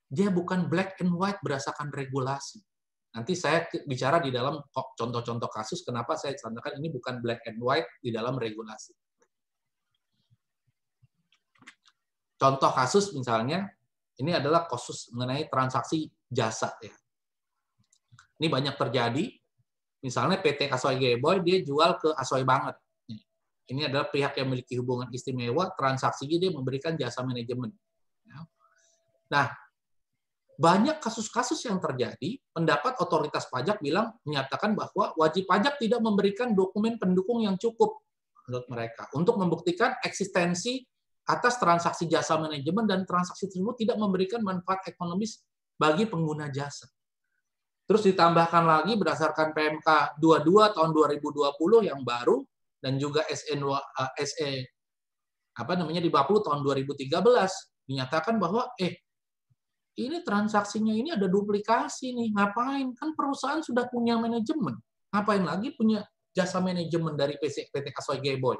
Dia bukan black and white berdasarkan regulasi. Nanti saya bicara di dalam contoh-contoh kasus kenapa saya katakan ini bukan black and white di dalam regulasi. Contoh kasus misalnya, ini adalah kasus mengenai transaksi jasa. ya. Ini banyak terjadi Misalnya PT Asoy Geboy dia jual ke Asoy banget. Ini adalah pihak yang memiliki hubungan istimewa, transaksinya dia memberikan jasa manajemen. Ya. Nah, banyak kasus-kasus yang terjadi, pendapat otoritas pajak bilang menyatakan bahwa wajib pajak tidak memberikan dokumen pendukung yang cukup menurut mereka untuk membuktikan eksistensi atas transaksi jasa manajemen dan transaksi tersebut tidak memberikan manfaat ekonomis bagi pengguna jasa. Terus ditambahkan lagi berdasarkan PMK 22 tahun 2020 yang baru dan juga SE SE apa namanya di Baplu tahun 2013 dinyatakan bahwa eh ini transaksinya ini ada duplikasi nih ngapain? Kan perusahaan sudah punya manajemen. Ngapain lagi punya jasa manajemen dari PC, PT Asoy Boy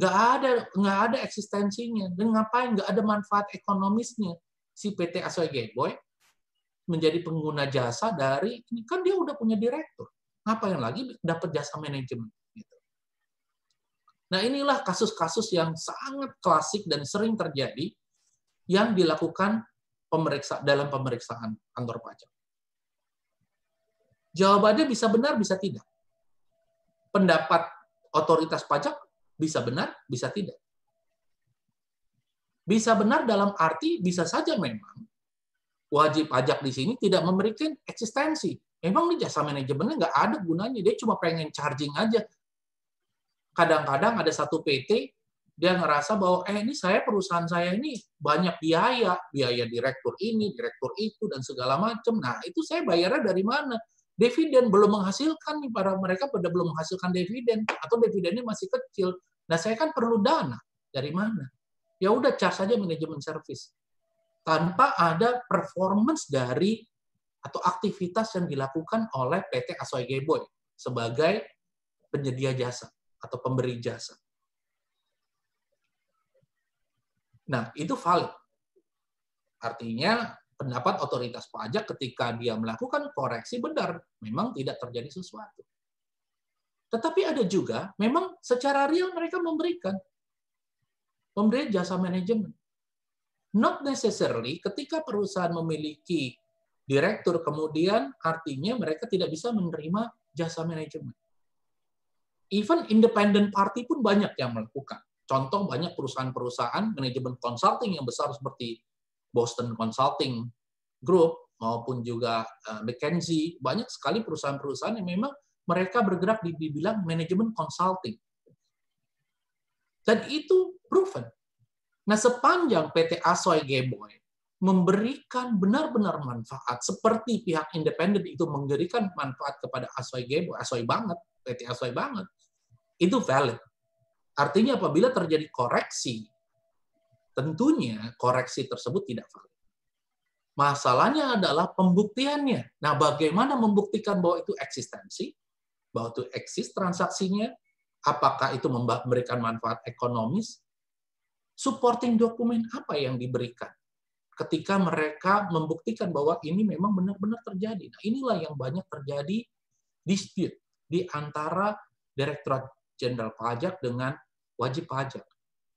nggak ada nggak ada eksistensinya. Dan ngapain? Nggak ada manfaat ekonomisnya. Si PT Asoy Boy menjadi pengguna jasa dari ini kan dia udah punya direktur. Ngapain lagi dapat jasa manajemen? Gitu. Nah, inilah kasus-kasus yang sangat klasik dan sering terjadi yang dilakukan pemeriksa dalam pemeriksaan kantor pajak. Jawabannya bisa benar, bisa tidak. Pendapat otoritas pajak bisa benar, bisa tidak. Bisa benar dalam arti bisa saja memang wajib pajak di sini tidak memberikan eksistensi. Memang nih jasa manajemennya nggak ada gunanya, dia cuma pengen charging aja. Kadang-kadang ada satu PT, dia ngerasa bahwa, eh ini saya perusahaan saya ini banyak biaya, biaya direktur ini, direktur itu, dan segala macam. Nah, itu saya bayarnya dari mana? Dividen belum menghasilkan nih, para mereka pada belum menghasilkan dividen, atau dividennya masih kecil. Nah, saya kan perlu dana. Dari mana? Ya udah, charge saja manajemen service tanpa ada performance dari atau aktivitas yang dilakukan oleh PT Asoy Geboy sebagai penyedia jasa atau pemberi jasa. Nah, itu valid. Artinya pendapat otoritas pajak ketika dia melakukan koreksi benar, memang tidak terjadi sesuatu. Tetapi ada juga, memang secara real mereka memberikan memberi jasa manajemen. Not necessarily ketika perusahaan memiliki direktur kemudian artinya mereka tidak bisa menerima jasa manajemen. Even independent party pun banyak yang melakukan. Contoh banyak perusahaan-perusahaan manajemen consulting yang besar seperti Boston Consulting Group maupun juga uh, McKinsey, banyak sekali perusahaan-perusahaan yang memang mereka bergerak di dibilang manajemen consulting. Dan itu proven. Nah, sepanjang PT Asoy Geboy memberikan benar-benar manfaat seperti pihak independen itu memberikan manfaat kepada Asoy Geboy, Asoy banget, PT Asoy banget, itu valid. Artinya apabila terjadi koreksi, tentunya koreksi tersebut tidak valid. Masalahnya adalah pembuktiannya. Nah, bagaimana membuktikan bahwa itu eksistensi, bahwa itu eksis transaksinya, apakah itu memberikan manfaat ekonomis, supporting dokumen apa yang diberikan ketika mereka membuktikan bahwa ini memang benar-benar terjadi. Nah, inilah yang banyak terjadi dispute di antara Direktorat Jenderal Pajak dengan wajib pajak.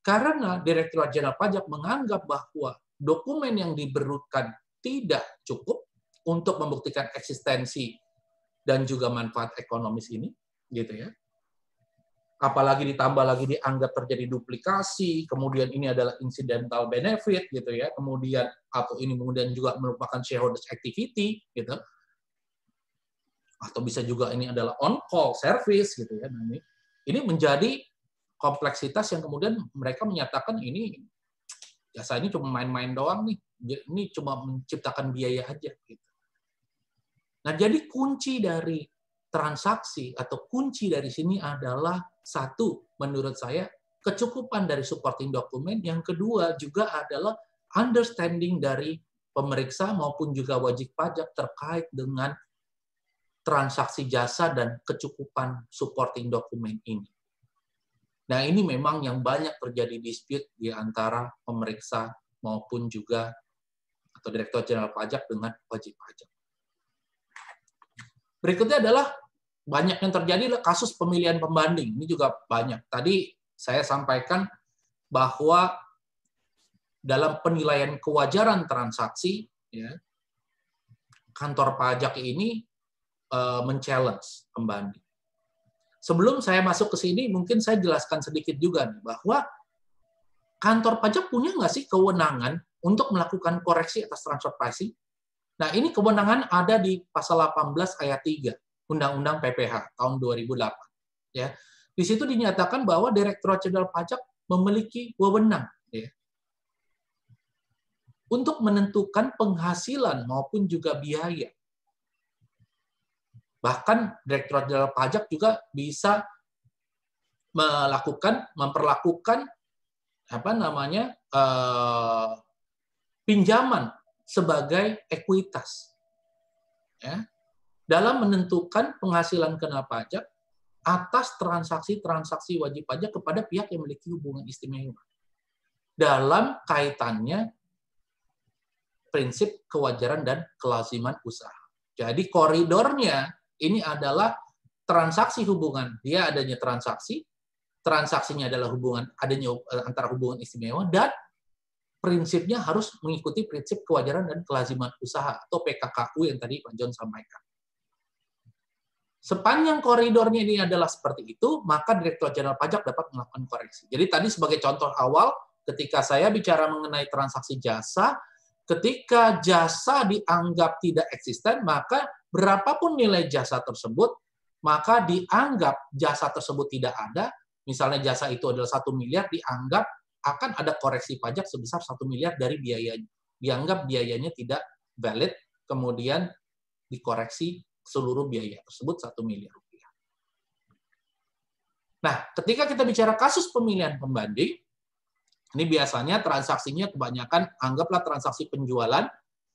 Karena Direktorat Jenderal Pajak menganggap bahwa dokumen yang diberikan tidak cukup untuk membuktikan eksistensi dan juga manfaat ekonomis ini, gitu ya. Apalagi ditambah lagi dianggap terjadi duplikasi, kemudian ini adalah incidental benefit, gitu ya. Kemudian atau ini kemudian juga merupakan shareholders activity, gitu. Atau bisa juga ini adalah on call service, gitu ya. Nah, ini ini menjadi kompleksitas yang kemudian mereka menyatakan ini jasa ini cuma main-main doang nih ini cuma menciptakan biaya aja gitu. Nah, jadi kunci dari transaksi atau kunci dari sini adalah satu menurut saya kecukupan dari supporting dokumen, yang kedua juga adalah understanding dari pemeriksa maupun juga wajib pajak terkait dengan transaksi jasa dan kecukupan supporting dokumen ini. Nah, ini memang yang banyak terjadi dispute di antara pemeriksa maupun juga atau Direktur Jenderal Pajak dengan wajib pajak. Berikutnya adalah banyak yang terjadi kasus pemilihan pembanding. Ini juga banyak. Tadi saya sampaikan bahwa dalam penilaian kewajaran transaksi, ya, kantor pajak ini uh, men-challenge pembanding. Sebelum saya masuk ke sini, mungkin saya jelaskan sedikit juga nih, bahwa kantor pajak punya nggak sih kewenangan untuk melakukan koreksi atas transfer pricing. Nah, ini kewenangan ada di pasal 18 ayat 3 Undang-Undang PPH tahun 2008. Ya. Di situ dinyatakan bahwa Direktorat Jenderal Pajak memiliki wewenang ya, untuk menentukan penghasilan maupun juga biaya. Bahkan Direktorat Jenderal Pajak juga bisa melakukan memperlakukan apa namanya eh, pinjaman sebagai ekuitas. Ya, dalam menentukan penghasilan kena pajak atas transaksi-transaksi wajib pajak kepada pihak yang memiliki hubungan istimewa. Dalam kaitannya prinsip kewajaran dan kelaziman usaha. Jadi koridornya ini adalah transaksi hubungan, dia adanya transaksi, transaksinya adalah hubungan adanya eh, antara hubungan istimewa dan prinsipnya harus mengikuti prinsip kewajaran dan kelaziman usaha atau PKKU yang tadi Pak John sampaikan. Sepanjang koridornya ini adalah seperti itu, maka Direktur Jenderal Pajak dapat melakukan koreksi. Jadi tadi sebagai contoh awal, ketika saya bicara mengenai transaksi jasa, ketika jasa dianggap tidak eksisten, maka berapapun nilai jasa tersebut, maka dianggap jasa tersebut tidak ada, misalnya jasa itu adalah satu miliar, dianggap akan ada koreksi pajak sebesar satu miliar dari biayanya. Dianggap biayanya tidak valid, kemudian dikoreksi seluruh biaya tersebut satu miliar rupiah. Nah, ketika kita bicara kasus pemilihan pembanding, ini biasanya transaksinya kebanyakan anggaplah transaksi penjualan,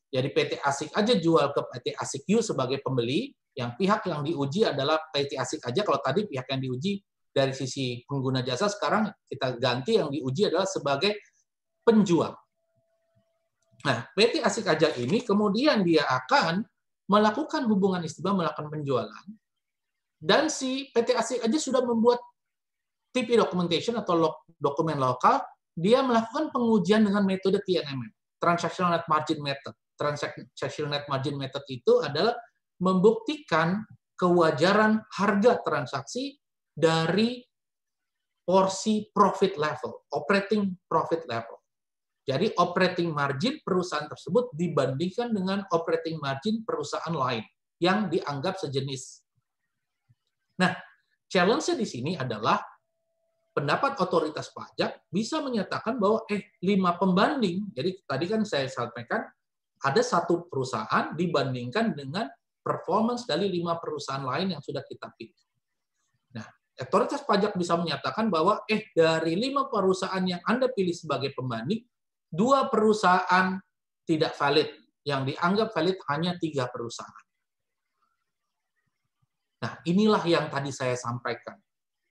jadi PT Asik aja jual ke PT Asik U sebagai pembeli, yang pihak yang diuji adalah PT Asik aja, kalau tadi pihak yang diuji dari sisi pengguna jasa sekarang kita ganti yang diuji adalah sebagai penjual. Nah, PT Asik Aja ini kemudian dia akan melakukan hubungan istimewa, melakukan penjualan, dan si PT Asik Aja sudah membuat TP documentation atau dokumen lokal, dia melakukan pengujian dengan metode TNM, Transactional Net Margin Method. Transactional Net Margin Method itu adalah membuktikan kewajaran harga transaksi dari porsi profit level, operating profit level. Jadi operating margin perusahaan tersebut dibandingkan dengan operating margin perusahaan lain yang dianggap sejenis. Nah, challenge-nya di sini adalah pendapat otoritas pajak bisa menyatakan bahwa eh lima pembanding. Jadi tadi kan saya sampaikan ada satu perusahaan dibandingkan dengan performance dari lima perusahaan lain yang sudah kita pilih. Nah, otoritas pajak bisa menyatakan bahwa eh dari lima perusahaan yang Anda pilih sebagai pembanding, dua perusahaan tidak valid. Yang dianggap valid hanya tiga perusahaan. Nah, inilah yang tadi saya sampaikan.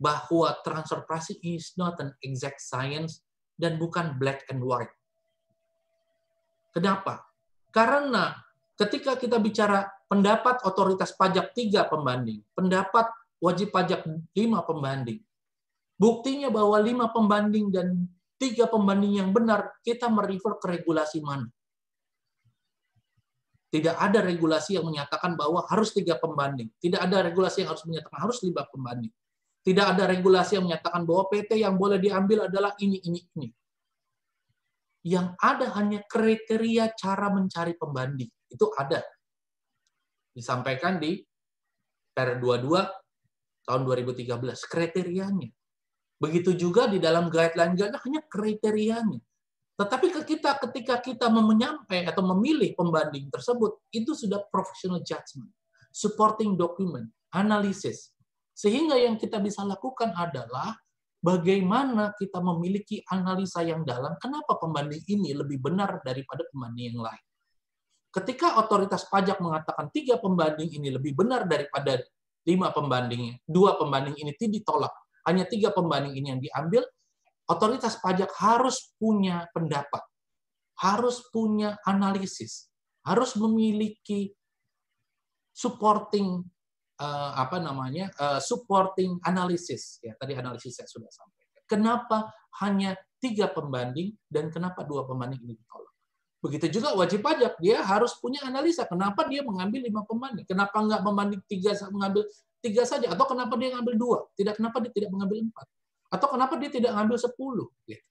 Bahwa transfer pricing is not an exact science dan bukan black and white. Kenapa? Karena ketika kita bicara pendapat otoritas pajak tiga pembanding, pendapat wajib pajak lima pembanding, buktinya bahwa lima pembanding dan tiga pembanding yang benar, kita merefer ke regulasi mana. Tidak ada regulasi yang menyatakan bahwa harus tiga pembanding. Tidak ada regulasi yang harus menyatakan harus lima pembanding. Tidak ada regulasi yang menyatakan bahwa PT yang boleh diambil adalah ini, ini, ini. Yang ada hanya kriteria cara mencari pembanding. Itu ada. Disampaikan di per 22 tahun 2013. Kriterianya. Begitu juga di dalam guideline-guideline hanya kriterianya. Tetapi kita ketika kita menyampai atau memilih pembanding tersebut, itu sudah professional judgment, supporting document, analisis. Sehingga yang kita bisa lakukan adalah bagaimana kita memiliki analisa yang dalam, kenapa pembanding ini lebih benar daripada pembanding yang lain. Ketika otoritas pajak mengatakan tiga pembanding ini lebih benar daripada lima pembandingnya, dua pembanding ini ditolak, hanya tiga pembanding ini yang diambil, otoritas pajak harus punya pendapat, harus punya analisis, harus memiliki supporting uh, apa namanya uh, supporting analisis ya tadi analisis saya sudah sampaikan. Kenapa hanya tiga pembanding dan kenapa dua pembanding ini ditolak? Begitu juga wajib pajak, dia harus punya analisa. Kenapa dia mengambil lima pembanding? Kenapa nggak membanding tiga mengambil tiga saja? Atau kenapa dia ngambil dua? Tidak kenapa dia tidak mengambil empat? Atau kenapa dia tidak ngambil sepuluh? Gitu.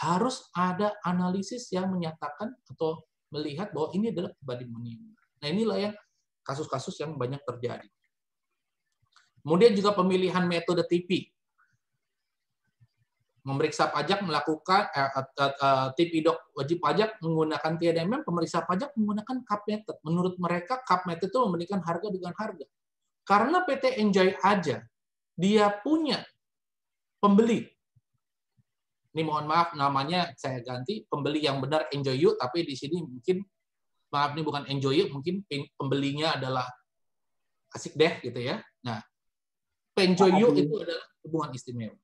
Harus ada analisis yang menyatakan atau melihat bahwa ini adalah kebanding meningkat. Nah inilah yang kasus-kasus yang banyak terjadi. Kemudian juga pemilihan metode TP. Memeriksa pajak melakukan eh, eh, eh, eh TP dok wajib pajak menggunakan TNMM, pemeriksa pajak menggunakan CAP method. Menurut mereka CAP method itu membandingkan harga dengan harga. Karena PT Enjoy aja, dia punya pembeli. Ini mohon maaf namanya saya ganti, pembeli yang benar Enjoy You, tapi di sini mungkin, maaf ini bukan Enjoy mungkin pembelinya adalah asik deh gitu ya. Nah, Enjoy You itu adalah hubungan istimewa.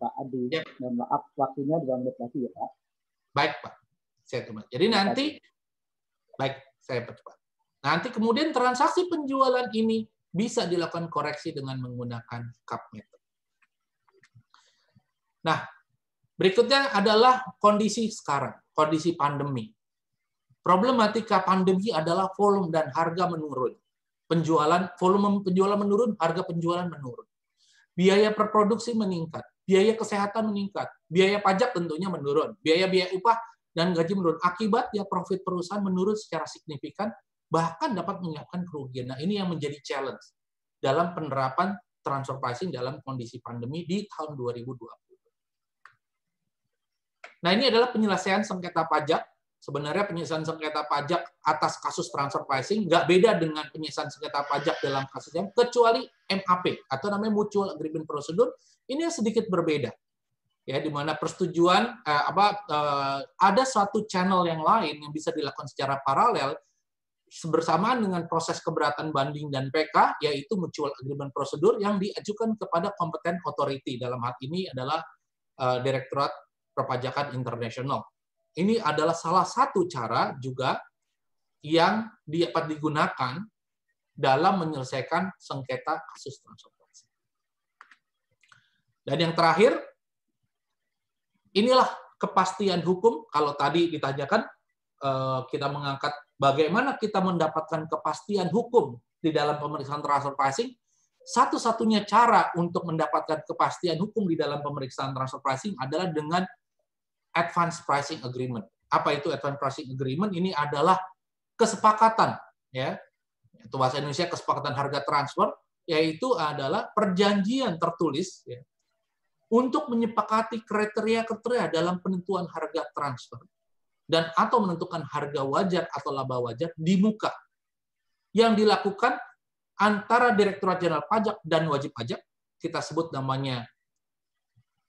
Pak Adi, ya. mohon maaf waktunya dua menit lagi ya Pak. Baik Pak, saya tunggu. Jadi nanti, baik saya percepat. Nanti kemudian transaksi penjualan ini bisa dilakukan koreksi dengan menggunakan cup method. Nah, berikutnya adalah kondisi sekarang, kondisi pandemi. Problematika pandemi adalah volume dan harga menurun. Penjualan volume penjualan menurun, harga penjualan menurun. Biaya perproduksi meningkat, biaya kesehatan meningkat, biaya pajak tentunya menurun, biaya-biaya upah dan gaji menurun. Akibatnya profit perusahaan menurun secara signifikan bahkan dapat menyiapkan kerugian. Nah, ini yang menjadi challenge dalam penerapan transfer dalam kondisi pandemi di tahun 2020. Nah, ini adalah penyelesaian sengketa pajak. Sebenarnya penyelesaian sengketa pajak atas kasus transfer pricing nggak beda dengan penyelesaian sengketa pajak dalam kasus yang kecuali MAP atau namanya Mutual Agreement Procedure. Ini sedikit berbeda ya di mana persetujuan eh, apa eh, ada satu channel yang lain yang bisa dilakukan secara paralel bersamaan dengan proses keberatan banding dan PK, yaitu mutual agreement prosedur yang diajukan kepada kompeten authority. Dalam hal ini adalah uh, Direktorat perpajakan internasional. Ini adalah salah satu cara juga yang dapat digunakan dalam menyelesaikan sengketa kasus pricing. Dan yang terakhir, inilah kepastian hukum. Kalau tadi ditanyakan, eh, kita mengangkat bagaimana kita mendapatkan kepastian hukum di dalam pemeriksaan transfer pricing. Satu-satunya cara untuk mendapatkan kepastian hukum di dalam pemeriksaan transfer pricing adalah dengan advance pricing agreement. Apa itu advance pricing agreement? Ini adalah kesepakatan ya. Itu bahasa Indonesia kesepakatan harga transfer yaitu adalah perjanjian tertulis ya, untuk menyepakati kriteria-kriteria dalam penentuan harga transfer dan atau menentukan harga wajar atau laba wajar di muka yang dilakukan antara Direktorat Jenderal Pajak dan wajib pajak kita sebut namanya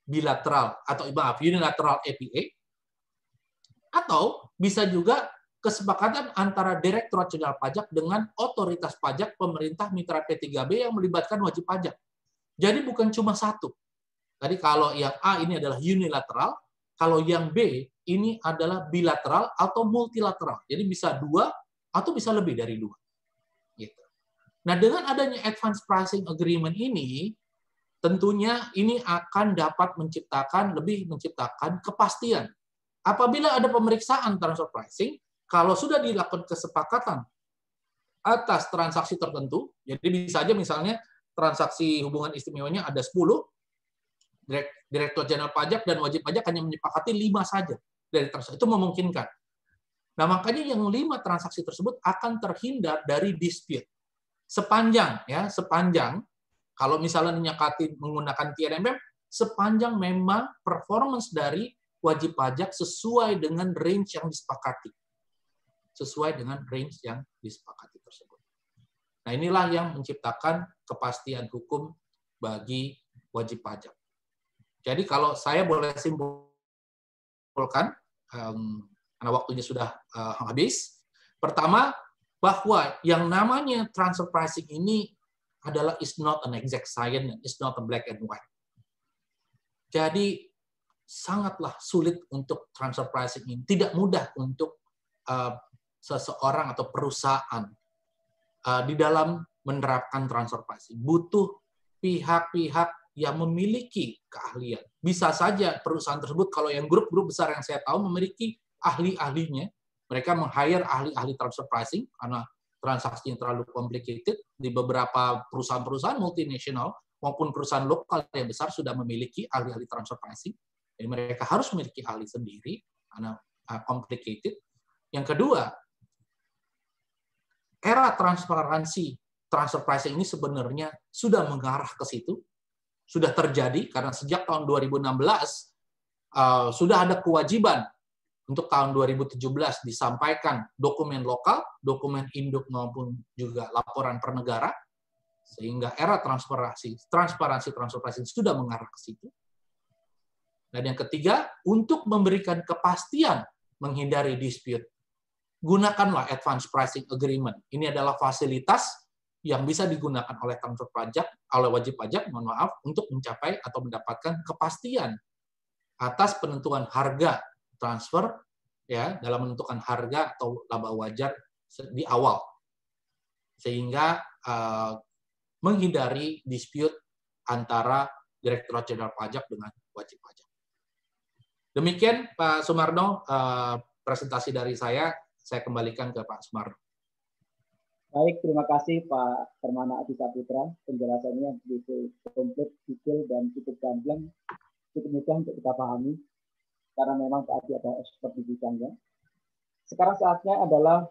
bilateral atau maaf unilateral APA atau bisa juga kesepakatan antara Direktorat Jenderal Pajak dengan otoritas pajak pemerintah mitra P3B yang melibatkan wajib pajak. Jadi bukan cuma satu. Tadi kalau yang A ini adalah unilateral, kalau yang B ini adalah bilateral atau multilateral. Jadi bisa dua atau bisa lebih dari dua. Gitu. Nah dengan adanya advance pricing agreement ini, tentunya ini akan dapat menciptakan lebih menciptakan kepastian. Apabila ada pemeriksaan transfer pricing, kalau sudah dilakukan kesepakatan atas transaksi tertentu, jadi bisa aja misalnya transaksi hubungan istimewanya ada 10, Direktur Jenderal Pajak dan wajib pajak hanya menyepakati 5 saja dari transaksi. Itu memungkinkan. Nah, makanya yang lima transaksi tersebut akan terhindar dari dispute. Sepanjang ya, sepanjang kalau misalnya menyakati menggunakan TNMM, sepanjang memang performance dari wajib pajak sesuai dengan range yang disepakati sesuai dengan range yang disepakati tersebut. Nah, inilah yang menciptakan kepastian hukum bagi wajib pajak. Jadi kalau saya boleh simpulkan, karena waktunya sudah uh, habis, pertama bahwa yang namanya transfer pricing ini adalah is not an exact science, is not a black and white. Jadi sangatlah sulit untuk transfer pricing ini, tidak mudah untuk uh, seseorang atau perusahaan uh, di dalam menerapkan transfer pricing. Butuh pihak-pihak yang memiliki keahlian. Bisa saja perusahaan tersebut, kalau yang grup-grup besar yang saya tahu memiliki ahli-ahlinya, mereka meng-hire ahli-ahli transfer pricing karena transaksinya terlalu complicated. Di beberapa perusahaan-perusahaan multinasional maupun perusahaan lokal yang besar sudah memiliki ahli-ahli transfer pricing. Jadi mereka harus memiliki ahli sendiri karena uh, complicated. Yang kedua, era transparansi transfer pricing ini sebenarnya sudah mengarah ke situ, sudah terjadi karena sejak tahun 2016 uh, sudah ada kewajiban untuk tahun 2017 disampaikan dokumen lokal, dokumen induk maupun juga laporan per negara, sehingga era transparansi transparansi pricing sudah mengarah ke situ. Dan yang ketiga, untuk memberikan kepastian menghindari dispute gunakanlah advance pricing agreement. Ini adalah fasilitas yang bisa digunakan oleh transfer pajak, oleh wajib pajak, mohon maaf, untuk mencapai atau mendapatkan kepastian atas penentuan harga transfer ya dalam menentukan harga atau laba wajar di awal sehingga uh, menghindari dispute antara Direktorat Jenderal Pajak dengan wajib pajak. Demikian Pak Sumarno uh, presentasi dari saya saya kembalikan ke Pak Sumarno. Baik, terima kasih Pak Permana Adi Saputra. Penjelasannya begitu komplit, detail, dan cukup gamblang, cukup mudah untuk kita pahami. Karena memang Pak Adi ada expert di bidangnya. Sekarang saatnya adalah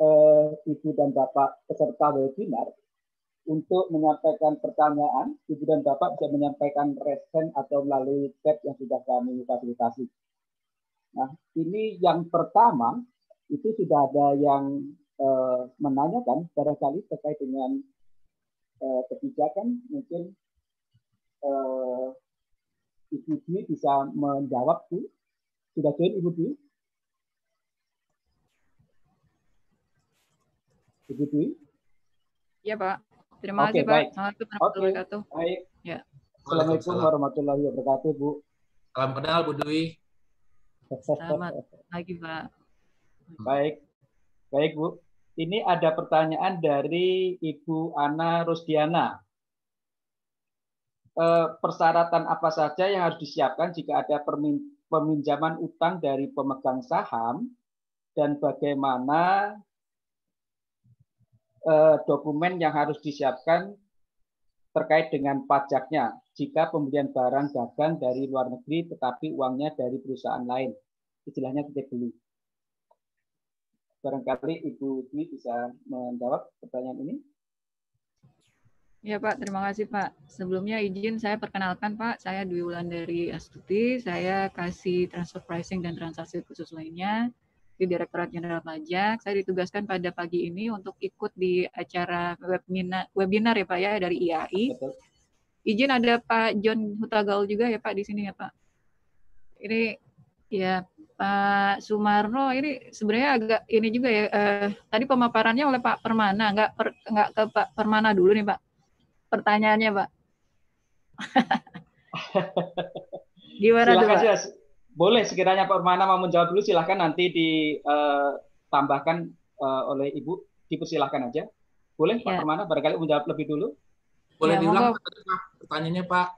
eh, Ibu dan Bapak peserta webinar untuk menyampaikan pertanyaan. Ibu dan Bapak bisa menyampaikan resen atau melalui chat yang sudah kami fasilitasi. Nah, ini yang pertama itu sudah ada yang uh, menanyakan barangkali terkait dengan uh, kebijakan mungkin uh, Ibu Dwi bisa menjawab Sudah join Ibu Dwi? Ibu Dwi? Iya Pak. Terima kasih Pak. Assalamualaikum warahmatullahi wabarakatuh. baik. Ya. Assalamualaikum warahmatullahi wabarakatuh, Bu. Salam kenal Bu Dwi. Selamat pagi, Pak. Baik, baik Bu. Ini ada pertanyaan dari Ibu Ana Rusdiana. Eh, persyaratan apa saja yang harus disiapkan jika ada peminjaman utang dari pemegang saham dan bagaimana eh, dokumen yang harus disiapkan terkait dengan pajaknya jika pembelian barang dagang dari luar negeri tetapi uangnya dari perusahaan lain. Istilahnya titip beli. Barangkali Ibu Dwi bisa menjawab pertanyaan ini. Ya Pak, terima kasih Pak. Sebelumnya izin saya perkenalkan Pak, saya Dwi Wulandari Astuti, saya kasih transfer pricing dan transaksi khusus lainnya di Direktorat Jenderal Pajak. Saya ditugaskan pada pagi ini untuk ikut di acara webinar, webinar ya Pak ya dari IAI. Betul. Izin ada Pak John Hutagaul juga ya Pak di sini ya Pak. Ini ya Pak Sumarno ini sebenarnya agak ini juga ya. Eh, tadi pemaparannya oleh Pak Permana, nggak per, nggak ke Pak Permana dulu nih Pak. Pertanyaannya Pak. Gimana silakan, tuh Pak? Boleh sekiranya Pak Permana mau menjawab dulu silahkan nanti ditambahkan eh, uh, eh, oleh Ibu. Dipersilahkan aja. Boleh ya. Pak Permana barangkali menjawab lebih dulu. Boleh ya, diulang pertanyaannya Pak.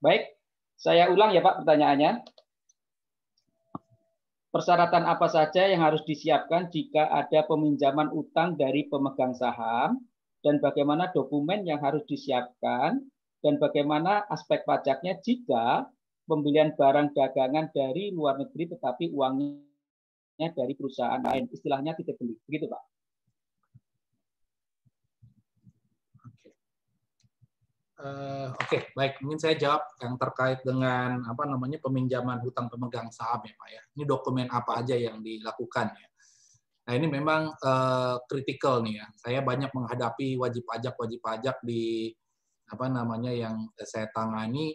Baik, saya ulang ya Pak pertanyaannya. Persyaratan apa saja yang harus disiapkan jika ada peminjaman utang dari pemegang saham dan bagaimana dokumen yang harus disiapkan dan bagaimana aspek pajaknya jika pembelian barang dagangan dari luar negeri tetapi uangnya dari perusahaan lain. Istilahnya titip beli. Begitu, Pak. Uh, Oke, okay, baik. Mungkin saya jawab yang terkait dengan apa namanya peminjaman hutang pemegang saham ya, Pak ya. Ini dokumen apa aja yang dilakukan ya. Nah ini memang kritikal uh, nih ya. Saya banyak menghadapi wajib pajak wajib pajak di apa namanya yang saya tangani.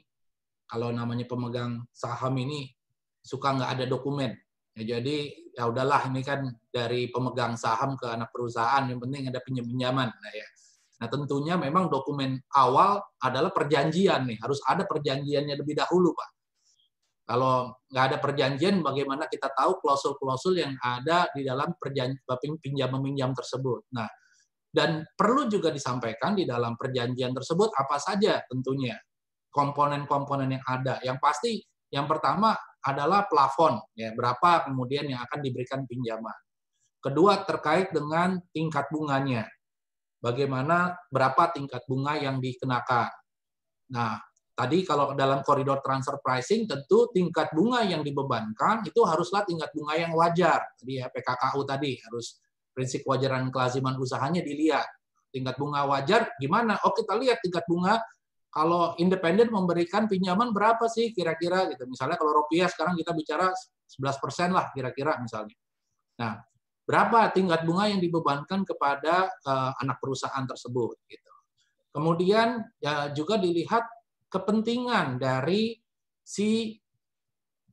Kalau namanya pemegang saham ini suka nggak ada dokumen. Ya, jadi ya udahlah ini kan dari pemegang saham ke anak perusahaan yang penting ada pinjam pinjaman. Nah ya Nah tentunya memang dokumen awal adalah perjanjian nih, harus ada perjanjiannya lebih dahulu Pak. Kalau nggak ada perjanjian, bagaimana kita tahu klausul-klausul yang ada di dalam perjanjian pinjam meminjam tersebut. Nah, dan perlu juga disampaikan di dalam perjanjian tersebut apa saja tentunya komponen-komponen yang ada. Yang pasti yang pertama adalah plafon, ya berapa kemudian yang akan diberikan pinjaman. Kedua terkait dengan tingkat bunganya bagaimana berapa tingkat bunga yang dikenakan. Nah, tadi kalau dalam koridor transfer pricing tentu tingkat bunga yang dibebankan itu haruslah tingkat bunga yang wajar. Tadi ya PKKU tadi harus prinsip kewajaran kelaziman usahanya dilihat. Tingkat bunga wajar gimana? Oh, kita lihat tingkat bunga kalau independen memberikan pinjaman berapa sih kira-kira gitu. Misalnya kalau rupiah sekarang kita bicara 11% lah kira-kira misalnya. Nah, berapa tingkat bunga yang dibebankan kepada uh, anak perusahaan tersebut gitu. Kemudian ya juga dilihat kepentingan dari si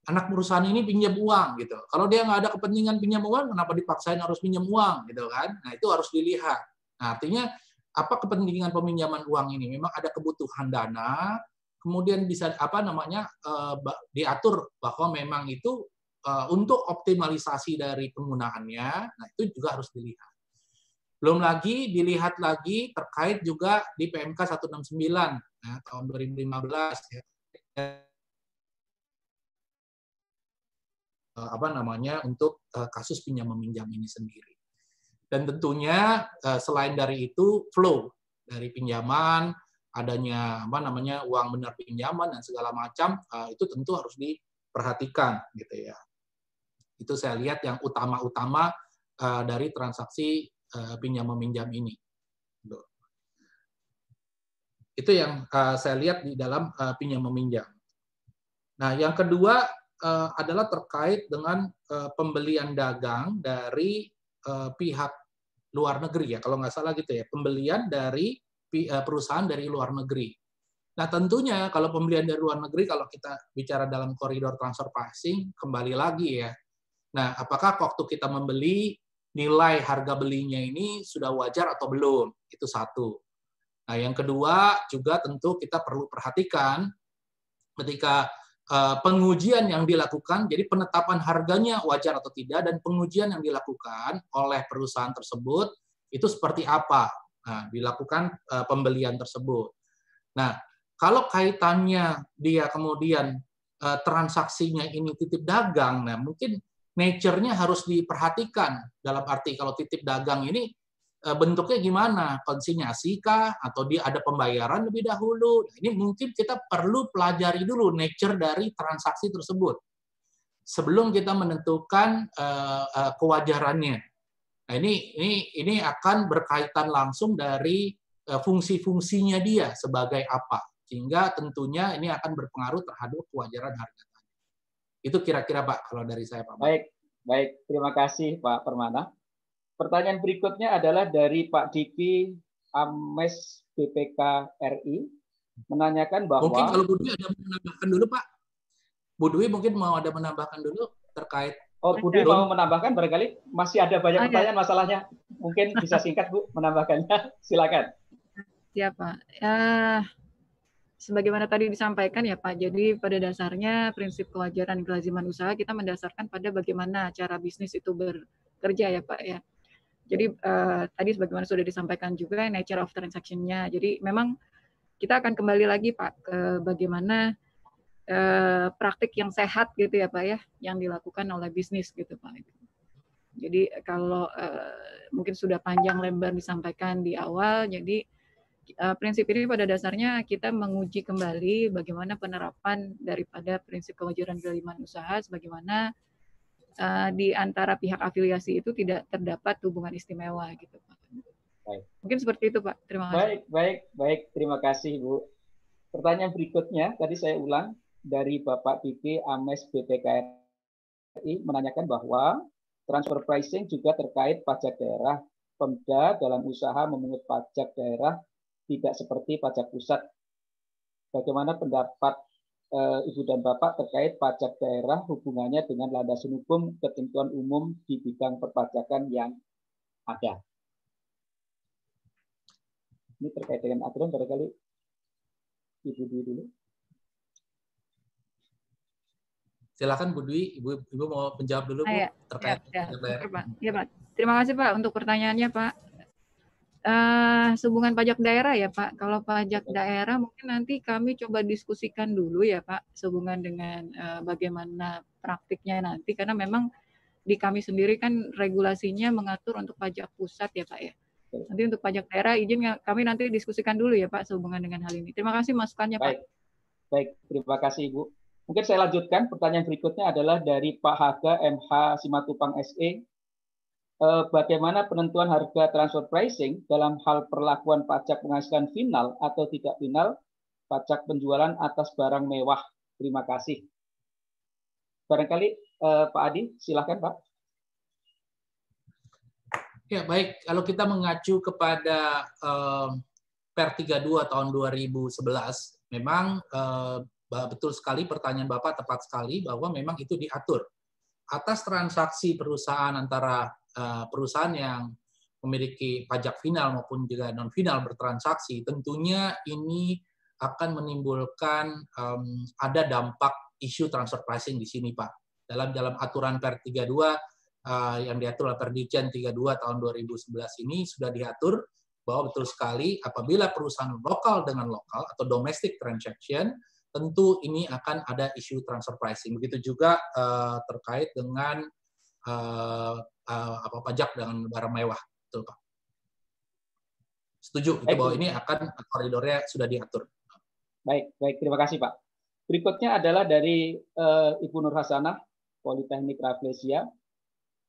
anak perusahaan ini pinjam uang gitu. Kalau dia nggak ada kepentingan pinjam uang, kenapa dipaksain harus pinjam uang gitu kan? Nah itu harus dilihat. Nah, artinya apa kepentingan peminjaman uang ini? Memang ada kebutuhan dana, kemudian bisa apa namanya uh, diatur bahwa memang itu uh, untuk optimalisasi dari penggunaannya, nah itu juga harus dilihat. Belum lagi dilihat lagi terkait juga di PMK 169 ya, tahun 2015 ya. Uh, apa namanya untuk uh, kasus pinjam meminjam ini sendiri. Dan tentunya uh, selain dari itu flow dari pinjaman, adanya apa namanya uang benar pinjaman dan segala macam itu tentu harus diperhatikan gitu ya. Itu saya lihat yang utama-utama dari transaksi pinjam meminjam ini. Itu yang uh, saya lihat di dalam uh, pinjam meminjam. Nah, yang kedua uh, adalah terkait dengan uh, pembelian dagang dari uh, pihak luar negeri ya, kalau nggak salah gitu ya, pembelian dari perusahaan dari luar negeri. Nah tentunya kalau pembelian dari luar negeri, kalau kita bicara dalam koridor transfer pricing, kembali lagi ya, Nah, apakah waktu kita membeli nilai harga belinya ini sudah wajar atau belum? Itu satu. Nah, yang kedua juga tentu kita perlu perhatikan ketika uh, pengujian yang dilakukan, jadi penetapan harganya wajar atau tidak, dan pengujian yang dilakukan oleh perusahaan tersebut itu seperti apa nah, dilakukan uh, pembelian tersebut. Nah, kalau kaitannya dia kemudian uh, transaksinya ini titip dagang, nah mungkin nature-nya harus diperhatikan dalam arti kalau titip dagang ini Eh, bentuknya gimana? Konsinyasi kah? Atau dia ada pembayaran lebih dahulu? Nah, ini mungkin kita perlu pelajari dulu nature dari transaksi tersebut sebelum kita menentukan uh, uh, kewajarannya. Nah, ini ini ini akan berkaitan langsung dari fungsi-fungsinya dia sebagai apa, sehingga tentunya ini akan berpengaruh terhadap kewajaran harga Itu kira-kira Pak kalau dari saya Pak. Baik, baik. Terima kasih Pak Permana. Pertanyaan berikutnya adalah dari Pak Diki Ames BPK RI menanyakan bahwa mungkin kalau Bu Dwi ada menambahkan dulu Pak. Bu Dwi mungkin mau ada menambahkan dulu terkait Oh, Bu Dwi mau menambahkan barangkali masih ada banyak pertanyaan masalahnya. Mungkin bisa singkat Bu menambahkannya. Silakan. Siapa? Ya, sebagaimana tadi disampaikan ya Pak. Jadi pada dasarnya prinsip kewajaran kelaziman usaha kita mendasarkan pada bagaimana cara bisnis itu bekerja ya Pak ya. Jadi uh, tadi sebagaimana sudah disampaikan juga nature of transaction-nya. Jadi memang kita akan kembali lagi Pak ke bagaimana uh, praktik yang sehat gitu ya Pak ya yang dilakukan oleh bisnis gitu Pak. Jadi kalau uh, mungkin sudah panjang lebar disampaikan di awal, jadi uh, prinsip ini pada dasarnya kita menguji kembali bagaimana penerapan daripada prinsip kewajaran kelima usaha, sebagaimana uh, di antara pihak afiliasi itu tidak terdapat hubungan istimewa gitu Pak. Baik. Mungkin seperti itu Pak. Terima kasih. Baik, baik, baik. Terima kasih Bu. Pertanyaan berikutnya tadi saya ulang dari Bapak Pipi Ames BPKRI menanyakan bahwa transfer pricing juga terkait pajak daerah. Pemda dalam usaha memungut pajak daerah tidak seperti pajak pusat. Bagaimana pendapat Ibu dan Bapak terkait pajak daerah hubungannya dengan landasan hukum ketentuan umum di bidang perpajakan yang ada. Ini terkait dengan aturan barangkali Ibu Dwi dulu. Silakan Bu Dwi, Ibu Ibu mau menjawab dulu Bu ah, ya, terkait ya, ya, Pak. Ya, Pak. Terima kasih Pak untuk pertanyaannya Pak uh, sehubungan pajak daerah ya Pak. Kalau pajak daerah mungkin nanti kami coba diskusikan dulu ya Pak, sehubungan dengan uh, bagaimana praktiknya nanti, karena memang di kami sendiri kan regulasinya mengatur untuk pajak pusat ya Pak ya. Nanti untuk pajak daerah izin kami nanti diskusikan dulu ya Pak sehubungan dengan hal ini. Terima kasih masukannya Pak. Baik, baik terima kasih Ibu. Mungkin saya lanjutkan pertanyaan berikutnya adalah dari Pak Haga MH Simatupang SE Eh, bagaimana penentuan harga transfer pricing dalam hal perlakuan pajak penghasilan final atau tidak final pajak penjualan atas barang mewah. Terima kasih. Barangkali eh, Pak Adi, silahkan Pak. Ya baik, kalau kita mengacu kepada eh, Per 32 tahun 2011, memang eh, betul sekali pertanyaan Bapak tepat sekali bahwa memang itu diatur atas transaksi perusahaan antara Eh, perusahaan yang memiliki pajak final maupun juga non final bertransaksi, tentunya ini akan menimbulkan um, ada dampak isu transfer pricing di sini, Pak. Dalam dalam aturan Per 32 uh, eh, yang diatur oleh Perdijen 32 tahun 2011 ini sudah diatur bahwa betul sekali apabila perusahaan lokal dengan lokal atau domestic transaction tentu ini akan ada isu transfer pricing. Begitu juga uh, terkait dengan uh, uh, apa pajak dengan barang mewah, betul Pak. Setuju itu bahwa ini akan koridornya sudah diatur. Baik, baik, terima kasih Pak. Berikutnya adalah dari uh, Ibu Nur Hasanah, Politeknik Rafflesia.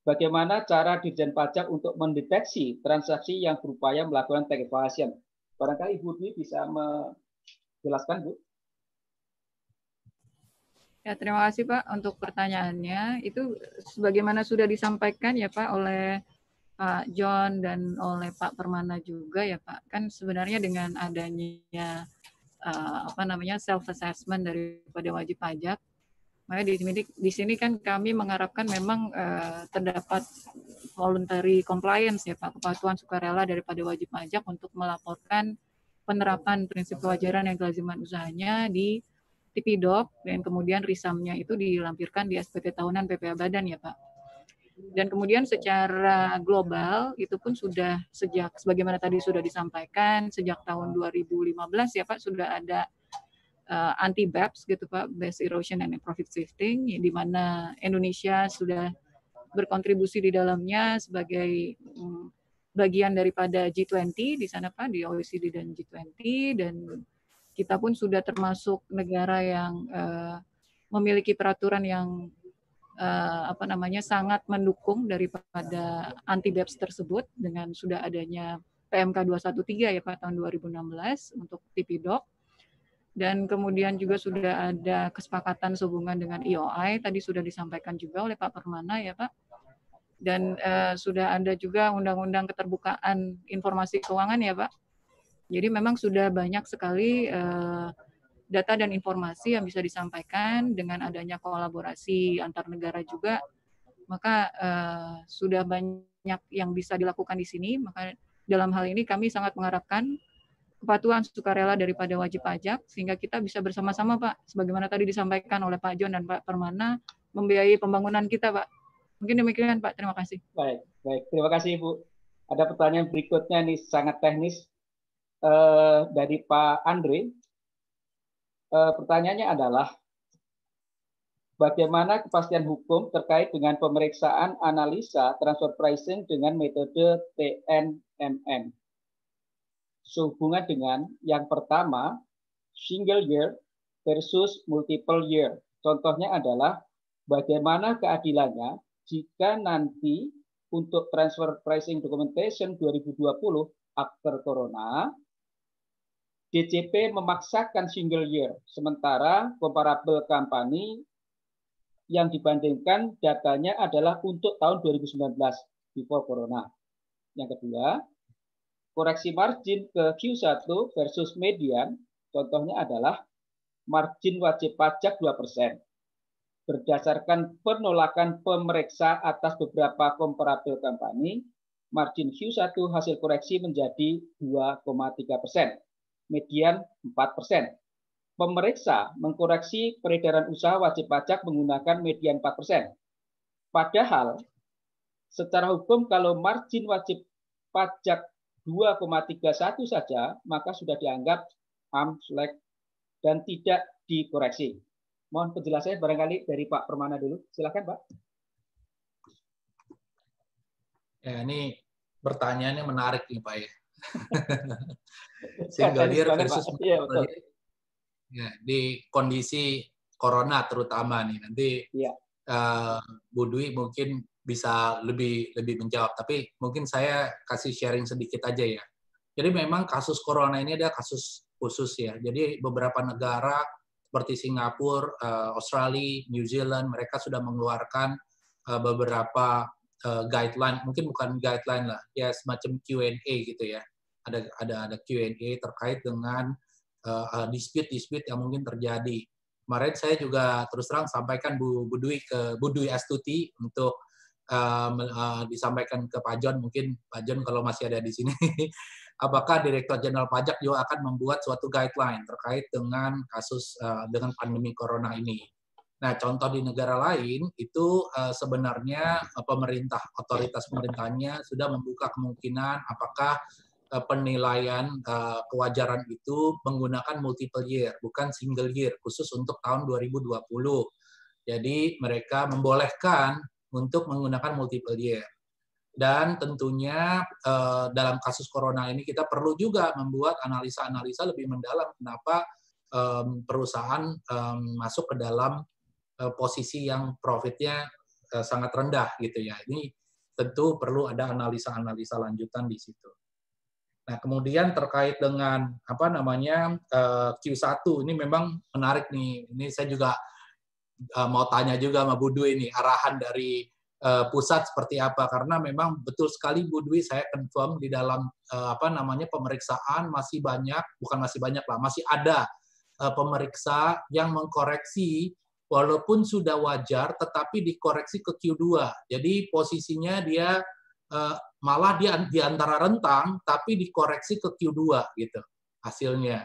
Bagaimana cara Dirjen Pajak untuk mendeteksi transaksi yang berupaya melakukan tax evasion? Barangkali Ibu Dwi bisa menjelaskan, Bu. Ya, terima kasih Pak untuk pertanyaannya. Itu sebagaimana sudah disampaikan ya Pak oleh Pak John dan oleh Pak Permana juga ya Pak. Kan sebenarnya dengan adanya uh, apa namanya self assessment daripada wajib pajak, makanya di sini di sini kan kami mengharapkan memang uh, terdapat voluntary compliance ya Pak, kepatuhan sukarela daripada wajib pajak untuk melaporkan penerapan prinsip kewajaran yang kelaziman usahanya di Tipidok dan kemudian risamnya itu dilampirkan di SPT tahunan PPA Badan ya Pak. Dan kemudian secara global itu pun sudah sejak sebagaimana tadi sudah disampaikan sejak tahun 2015 ya Pak sudah ada uh, anti BEPS gitu Pak, Best Erosion and Profit Shifting di mana Indonesia sudah berkontribusi di dalamnya sebagai um, bagian daripada G20 di sana Pak di OECD dan G20 dan kita pun sudah termasuk negara yang uh, memiliki peraturan yang uh, apa namanya sangat mendukung daripada anti BEPS tersebut dengan sudah adanya PMK 213 ya Pak tahun 2016 untuk TPDOC dan kemudian juga sudah ada kesepakatan sehubungan dengan IOI tadi sudah disampaikan juga oleh Pak Permana ya Pak. Dan uh, sudah ada juga undang-undang keterbukaan informasi keuangan ya Pak jadi memang sudah banyak sekali uh, data dan informasi yang bisa disampaikan dengan adanya kolaborasi antar negara juga, maka uh, sudah banyak yang bisa dilakukan di sini. Maka dalam hal ini kami sangat mengharapkan kepatuhan sukarela daripada wajib pajak sehingga kita bisa bersama-sama Pak, sebagaimana tadi disampaikan oleh Pak John dan Pak Permana, membiayai pembangunan kita Pak. Mungkin demikian Pak, terima kasih. Baik, baik. Terima kasih Ibu. Ada pertanyaan berikutnya nih sangat teknis uh, dari Pak Andre. Uh, pertanyaannya adalah bagaimana kepastian hukum terkait dengan pemeriksaan analisa transfer pricing dengan metode TNMN? Sehubungan dengan yang pertama, single year versus multiple year. Contohnya adalah bagaimana keadilannya jika nanti untuk transfer pricing documentation 2020 after corona DCP memaksakan single year, sementara comparable company yang dibandingkan datanya adalah untuk tahun 2019 before corona. Yang kedua, koreksi margin ke Q1 versus median, contohnya adalah margin wajib pajak 2%. Berdasarkan penolakan pemeriksa atas beberapa comparable company, margin Q1 hasil koreksi menjadi 2,3 persen median 4%. Pemeriksa mengkoreksi peredaran usaha wajib pajak menggunakan median 4%. Padahal secara hukum kalau margin wajib pajak 2,31 saja maka sudah dianggap arm's length dan tidak dikoreksi. Mohon penjelasannya barangkali dari Pak Permana dulu. Silakan Pak. Ya, ini pertanyaannya menarik nih Pak ya. single year versus betul. Ya, di kondisi corona terutama nih nanti ya. uh, Bu Dwi mungkin bisa lebih lebih menjawab tapi mungkin saya kasih sharing sedikit aja ya. Jadi memang kasus corona ini ada kasus khusus ya. Jadi beberapa negara seperti Singapura, uh, Australia, New Zealand mereka sudah mengeluarkan uh, beberapa uh, guideline, mungkin bukan guideline lah, ya semacam Q&A gitu ya ada ada ada Q&A terkait dengan uh, dispute-dispute yang mungkin terjadi. Kemarin saya juga terus terang sampaikan Bu, Bu Dwi ke Bu Dwi Astuti untuk uh, uh, disampaikan ke Pak John mungkin Pak John kalau masih ada di sini apakah Direktur Jenderal Pajak juga akan membuat suatu guideline terkait dengan kasus uh, dengan pandemi corona ini. Nah, contoh di negara lain itu uh, sebenarnya uh, pemerintah otoritas pemerintahnya sudah membuka kemungkinan apakah Eh, penilaian uh, kewajaran itu menggunakan multiple year, bukan single year, khusus untuk tahun 2020. Jadi mereka membolehkan untuk menggunakan multiple year. Dan tentunya uh, dalam kasus corona ini kita perlu juga membuat analisa-analisa lebih mendalam kenapa perusahaan masuk ke dalam posisi yang profitnya sangat rendah gitu ya. Ini tentu perlu ada analisa-analisa lanjutan di situ. Nah, kemudian terkait dengan apa namanya eh, Q1 ini memang menarik nih. Ini saya juga uh, mau tanya juga sama Bu Dwi ini arahan dari uh, pusat seperti apa karena memang betul sekali Bu Dwi saya confirm di dalam apa namanya pemeriksaan masih banyak, bukan masih banyak lah, masih ada pemeriksa yang mengkoreksi walaupun sudah wajar tetapi dikoreksi ke Q2. Jadi posisinya dia uh, malah dia di antara rentang tapi dikoreksi ke Q2 gitu hasilnya.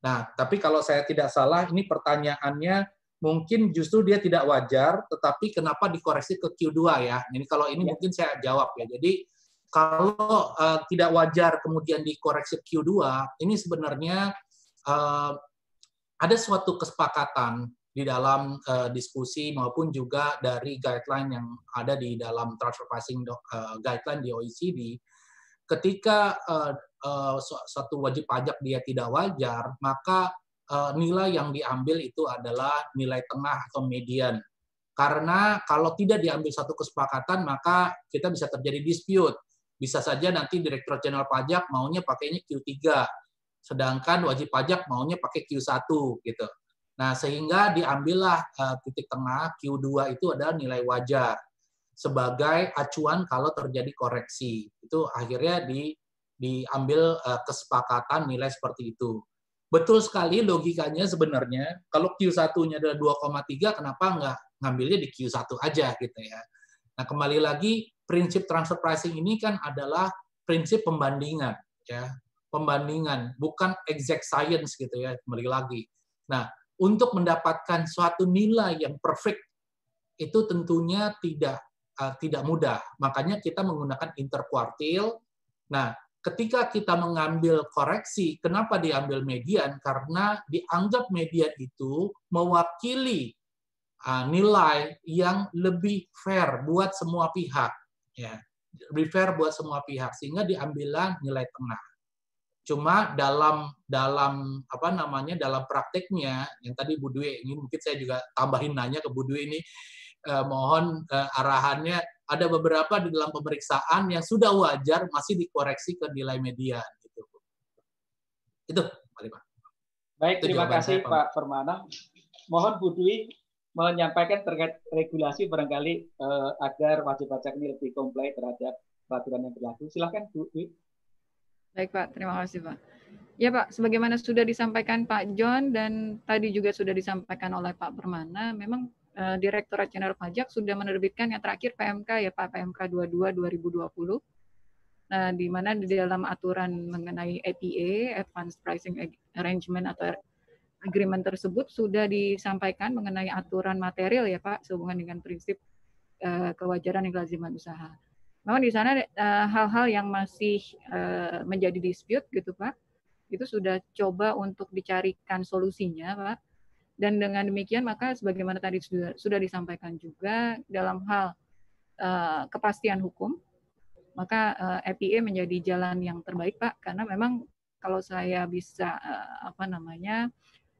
Nah, tapi kalau saya tidak salah, ini pertanyaannya mungkin justru dia tidak wajar, tetapi kenapa dikoreksi ke Q2 ya? Ini kalau ini ya. mungkin saya jawab ya. Jadi kalau uh, tidak wajar kemudian dikoreksi Q2, ini sebenarnya uh, ada suatu kesepakatan di dalam uh, diskusi maupun juga dari guideline yang ada di dalam transfer pricing uh, guideline di OECD ketika uh, uh, suatu wajib pajak dia tidak wajar, maka uh, nilai yang diambil itu adalah nilai tengah atau median. Karena kalau tidak diambil satu kesepakatan, maka kita bisa terjadi dispute. Bisa saja nanti Direktur Jenderal Pajak maunya pakainya Q3, sedangkan wajib pajak maunya pakai Q1 gitu. Nah, sehingga diambillah uh, titik tengah Q2 itu adalah nilai wajar sebagai acuan kalau terjadi koreksi. Itu akhirnya di, diambil uh, kesepakatan nilai seperti itu. Betul sekali logikanya sebenarnya kalau Q1-nya adalah 2,3 kenapa nggak ngambilnya di Q1 aja gitu ya. Nah, kembali lagi prinsip transfer pricing ini kan adalah prinsip pembandingan ya. Pembandingan bukan exact science gitu ya, kembali lagi. Nah, untuk mendapatkan suatu nilai yang perfect itu tentunya tidak uh, tidak mudah. Makanya kita menggunakan interkuartil. Nah, ketika kita mengambil koreksi, kenapa diambil median? Karena dianggap median itu mewakili uh, nilai yang lebih fair buat semua pihak. Ya, lebih fair buat semua pihak sehingga diambillah nilai tengah. Cuma dalam dalam apa namanya dalam prakteknya yang tadi Bu Dwi ini mungkin saya juga tambahin nanya ke Bu Dwi ini eh, mohon eh, arahannya ada beberapa di dalam pemeriksaan yang sudah wajar masih dikoreksi ke nilai median gitu. Itu Pak. Baik, Itu terima kasih saya, Pak Permana. Mohon Bu Dwi menyampaikan terkait regulasi barangkali eh, agar wajib pajak ini lebih kompleks terhadap peraturan yang berlaku. Silakan Bu Dwi. Baik Pak, terima kasih Pak. Ya Pak, sebagaimana sudah disampaikan Pak John dan tadi juga sudah disampaikan oleh Pak Permana, memang uh, Direktorat Jenderal Pajak sudah menerbitkan yang terakhir PMK ya Pak PMK 22 2020. Nah, di mana di dalam aturan mengenai APA, Advanced Pricing Arrangement atau agreement tersebut sudah disampaikan mengenai aturan material ya Pak sehubungan dengan prinsip uh, kewajaran dan kelaziman usaha. Memang di sana eh, hal-hal uh, yang masih uh, menjadi dispute gitu Pak, itu sudah coba untuk dicarikan solusinya Pak. Dan dengan demikian maka sebagaimana tadi sudah, sudah disampaikan juga dalam hal uh, kepastian hukum, maka uh, EPA menjadi jalan yang terbaik Pak. Karena memang kalau saya bisa uh, apa namanya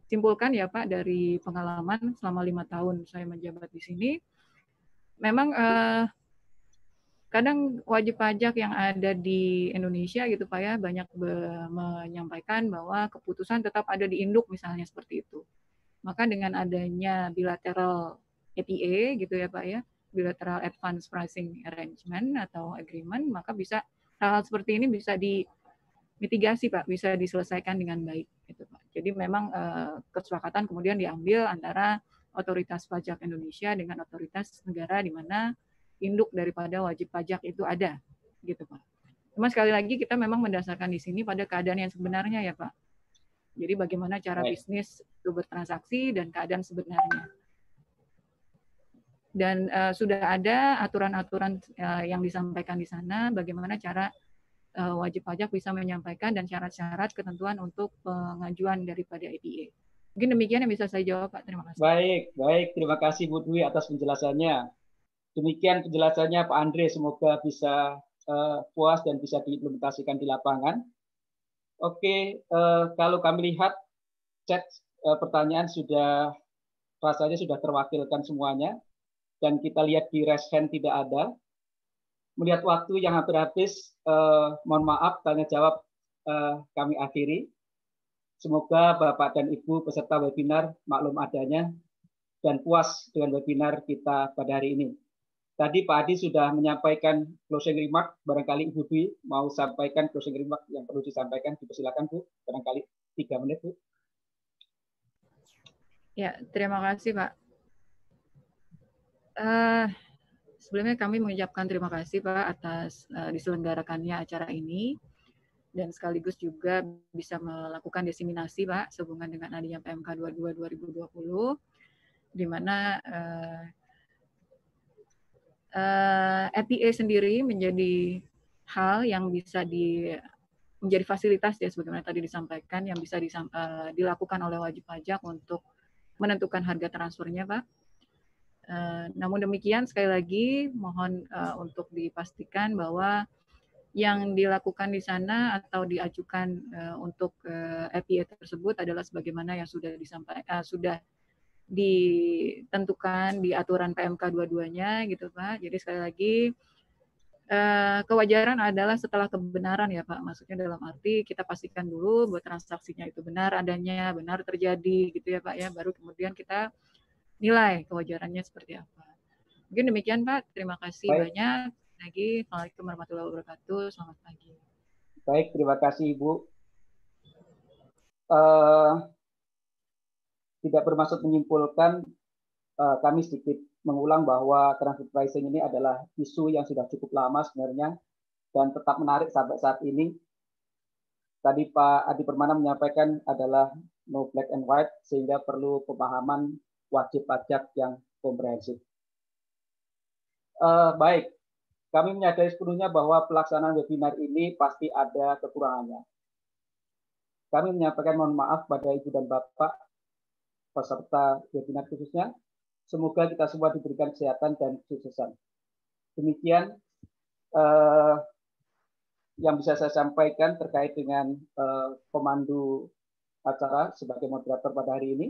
simpulkan ya Pak dari pengalaman selama lima tahun saya menjabat di sini, memang uh, kadang wajib pajak yang ada di Indonesia gitu Pak ya banyak menyampaikan bahwa keputusan tetap ada di induk misalnya seperti itu. Maka dengan adanya bilateral APA gitu ya Pak ya, bilateral advance pricing arrangement atau agreement, maka bisa hal-hal seperti ini bisa dimitigasi Pak, bisa diselesaikan dengan baik gitu Pak. Jadi memang eh, kesepakatan kemudian diambil antara otoritas pajak Indonesia dengan otoritas negara di mana induk daripada wajib pajak itu ada gitu Pak. Cuma sekali lagi kita memang mendasarkan di sini pada keadaan yang sebenarnya ya Pak. Jadi bagaimana cara Baik. bisnis itu bertransaksi dan keadaan sebenarnya. Dan uh, sudah ada aturan-aturan uh, yang disampaikan di sana bagaimana cara uh, wajib pajak bisa menyampaikan dan syarat-syarat ketentuan untuk pengajuan daripada EPA. Mungkin demikian yang bisa saya jawab, Pak. Terima kasih. Baik, baik. Terima kasih Bu Dwi atas penjelasannya. Demikian penjelasannya Pak Andre. Semoga bisa uh, puas dan bisa diimplementasikan di lapangan. Oke, uh, kalau kami lihat chat uh, pertanyaan sudah rasanya sudah terwakilkan semuanya dan kita lihat di raise hand tidak ada. Melihat waktu yang hampir habis, uh, mohon maaf tanya jawab uh, kami akhiri. Semoga Bapak dan Ibu peserta webinar maklum adanya dan puas dengan webinar kita pada hari ini. Tadi Pak Adi sudah menyampaikan closing remark, barangkali Ibu Dwi mau sampaikan closing remark yang perlu disampaikan, dipersilakan Bu, barangkali tiga menit Bu. Ya, terima kasih Pak. Uh, sebelumnya kami mengucapkan terima kasih Pak atas uh, diselenggarakannya acara ini. dan sekaligus juga bisa melakukan diseminasi Pak sehubungan dengan adanya PMK 22 2020 di mana uh, uh, FPA sendiri menjadi hal yang bisa di menjadi fasilitas ya sebagaimana tadi disampaikan yang bisa disam, uh, dilakukan oleh wajib pajak untuk menentukan harga transfernya Pak. Uh, namun demikian sekali lagi mohon uh, untuk dipastikan bahwa yang dilakukan di sana atau diajukan uh, untuk uh, FPA tersebut adalah sebagaimana yang sudah disampaikan uh, sudah ditentukan di aturan PMK dua-duanya gitu Pak. Jadi sekali lagi uh, kewajaran adalah setelah kebenaran ya Pak. Maksudnya dalam arti kita pastikan dulu bahwa transaksinya itu benar adanya, benar terjadi gitu ya Pak ya. Baru kemudian kita nilai kewajarannya seperti apa. Mungkin demikian Pak. Terima kasih Baik. banyak lagi. Assalamualaikum warahmatullahi wabarakatuh. Selamat pagi. Baik, terima kasih Ibu. Uh, tidak bermaksud menyimpulkan, uh, kami sedikit mengulang bahwa transfer pricing ini adalah isu yang sudah cukup lama sebenarnya dan tetap menarik sampai saat ini. Tadi Pak Adi Permana menyampaikan adalah no black and white sehingga perlu pemahaman wajib pajak yang komprehensif. Uh, baik, kami menyadari sepenuhnya bahwa pelaksanaan webinar ini pasti ada kekurangannya. Kami menyampaikan mohon maaf pada Ibu dan Bapak peserta webinar khususnya. Semoga kita semua diberikan kesehatan dan kesuksesan. Demikian eh, yang bisa saya sampaikan terkait dengan eh, pemandu acara sebagai moderator pada hari ini.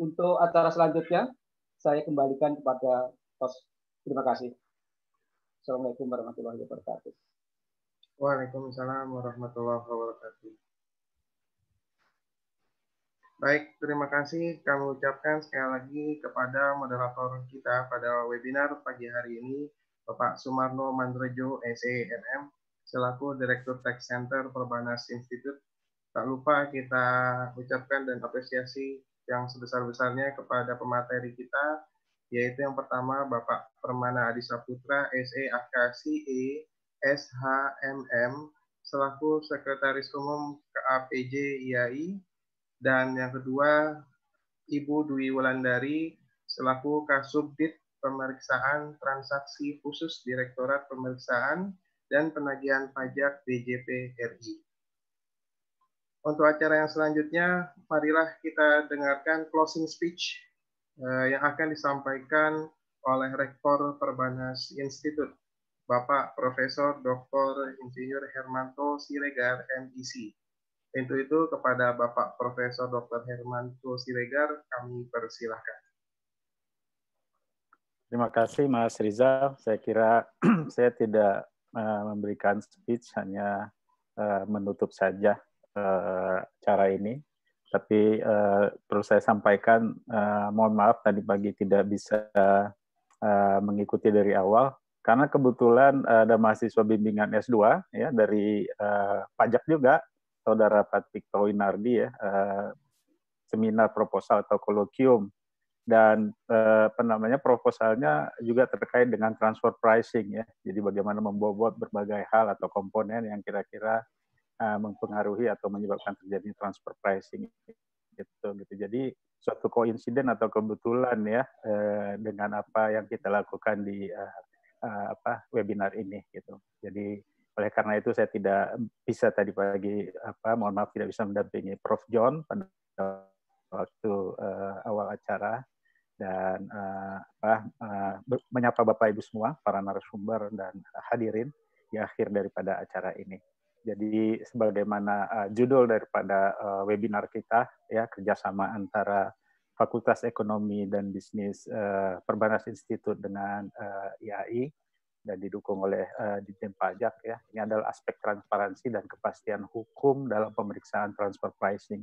Untuk acara selanjutnya, saya kembalikan kepada host. Terima kasih. Assalamualaikum warahmatullahi wabarakatuh. Waalaikumsalam warahmatullahi wabarakatuh. Baik, terima kasih kami ucapkan sekali lagi kepada moderator kita pada webinar pagi hari ini, Bapak Sumarno Mandrejo, SENM, selaku Direktur Tech Center Perbanas Institute. Tak lupa kita ucapkan dan apresiasi yang sebesar-besarnya kepada pemateri kita, yaitu yang pertama Bapak Permana Adi Saputra, SE AKCE, SHMM, selaku Sekretaris Umum KAPJ IAI, dan yang kedua Ibu Dwi Wulandari, selaku Kasubdit Pemeriksaan Transaksi Khusus Direktorat Pemeriksaan dan Penagihan Pajak DJP RI. Untuk acara yang selanjutnya, marilah kita dengarkan closing speech Eh, yang akan disampaikan oleh Rektor Perbanas Institut, Bapak Profesor Dr. Insinyur Hermanto Siregar, MIC. Untuk itu kepada Bapak Profesor Dr. Hermanto Siregar kami persilahkan. Terima kasih Mas Rizal. Saya kira saya tidak uh, memberikan speech, hanya uh, menutup saja uh, cara ini. Tapi perlu saya sampaikan, mohon maaf tadi pagi tidak bisa mengikuti dari awal karena kebetulan ada mahasiswa bimbingan S2 ya dari pajak juga, saudara Patrick Winardi ya, uh, seminar proposal atau kolokium dan uh, apa namanya proposalnya juga terkait dengan transfer pricing ya. Jadi bagaimana membobot berbagai hal atau komponen yang kira-kira uh, mempengaruhi atau menyebabkan terjadi transfer pricing gitu gitu. Jadi suatu koinsiden atau kebetulan ya uh, dengan apa yang kita lakukan di uh, uh, apa webinar ini gitu. Jadi oleh karena itu saya tidak bisa tadi pagi apa mohon maaf tidak bisa mendampingi Prof John pada waktu uh, awal acara dan uh, apa uh, menyapa Bapak Ibu semua para narasumber dan hadirin di akhir daripada acara ini. Jadi sebagaimana uh, judul daripada uh, webinar kita ya kerjasama antara Fakultas Ekonomi dan Bisnis uh, Perbanas Institut dengan uh, IAI dan didukung oleh uh, Ditjen Pajak ya. Ini adalah aspek transparansi dan kepastian hukum dalam pemeriksaan transfer pricing.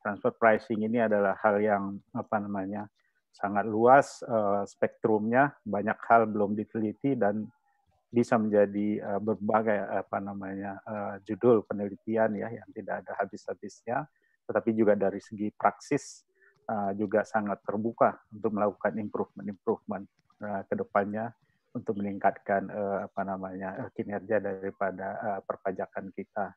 Transfer pricing ini adalah hal yang apa namanya sangat luas uh, spektrumnya, banyak hal belum diteliti dan bisa menjadi uh, berbagai apa namanya uh, judul penelitian ya yang tidak ada habis-habisnya, tetapi juga dari segi praksis uh, juga sangat terbuka untuk melakukan improvement-improvement uh, ke depannya untuk meningkatkan uh, apa namanya uh, kinerja daripada uh, perpajakan kita.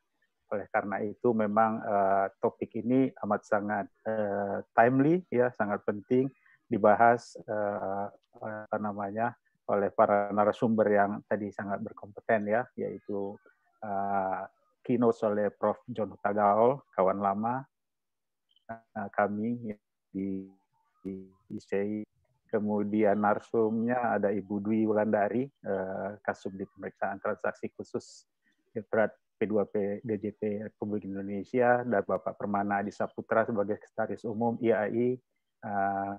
oleh karena itu memang uh, topik ini amat sangat uh, timely ya, sangat penting dibahas uh, apa namanya oleh para narasumber yang tadi sangat berkompeten ya, yaitu uh, keynote oleh Prof. John Hutagaol, kawan lama uh, kami di, di ICI. Kemudian narsumnya ada Ibu Dwi Wulandari, uh, Kasubdit Pemeriksaan Transaksi Khusus Berat P2P DJP Republik Indonesia dan Bapak Permana Adi Saputra sebagai Sekretaris Umum IAI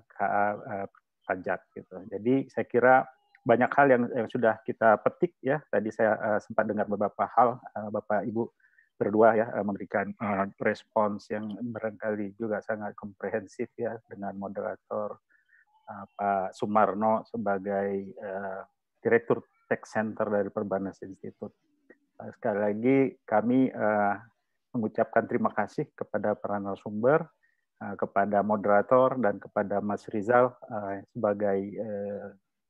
KA uh, Pajak gitu. Jadi saya kira banyak hal yang, sudah kita petik ya. Tadi saya sempat dengar beberapa hal Bapak Ibu berdua ya memberikan respons yang barangkali juga sangat komprehensif ya dengan moderator uh, Pak Sumarno sebagai uh, Direktur Tech Center dari Perbanas Institute. Eh, sekali lagi kami mengucapkan terima kasih kepada para narasumber, kepada moderator dan kepada Mas Rizal sebagai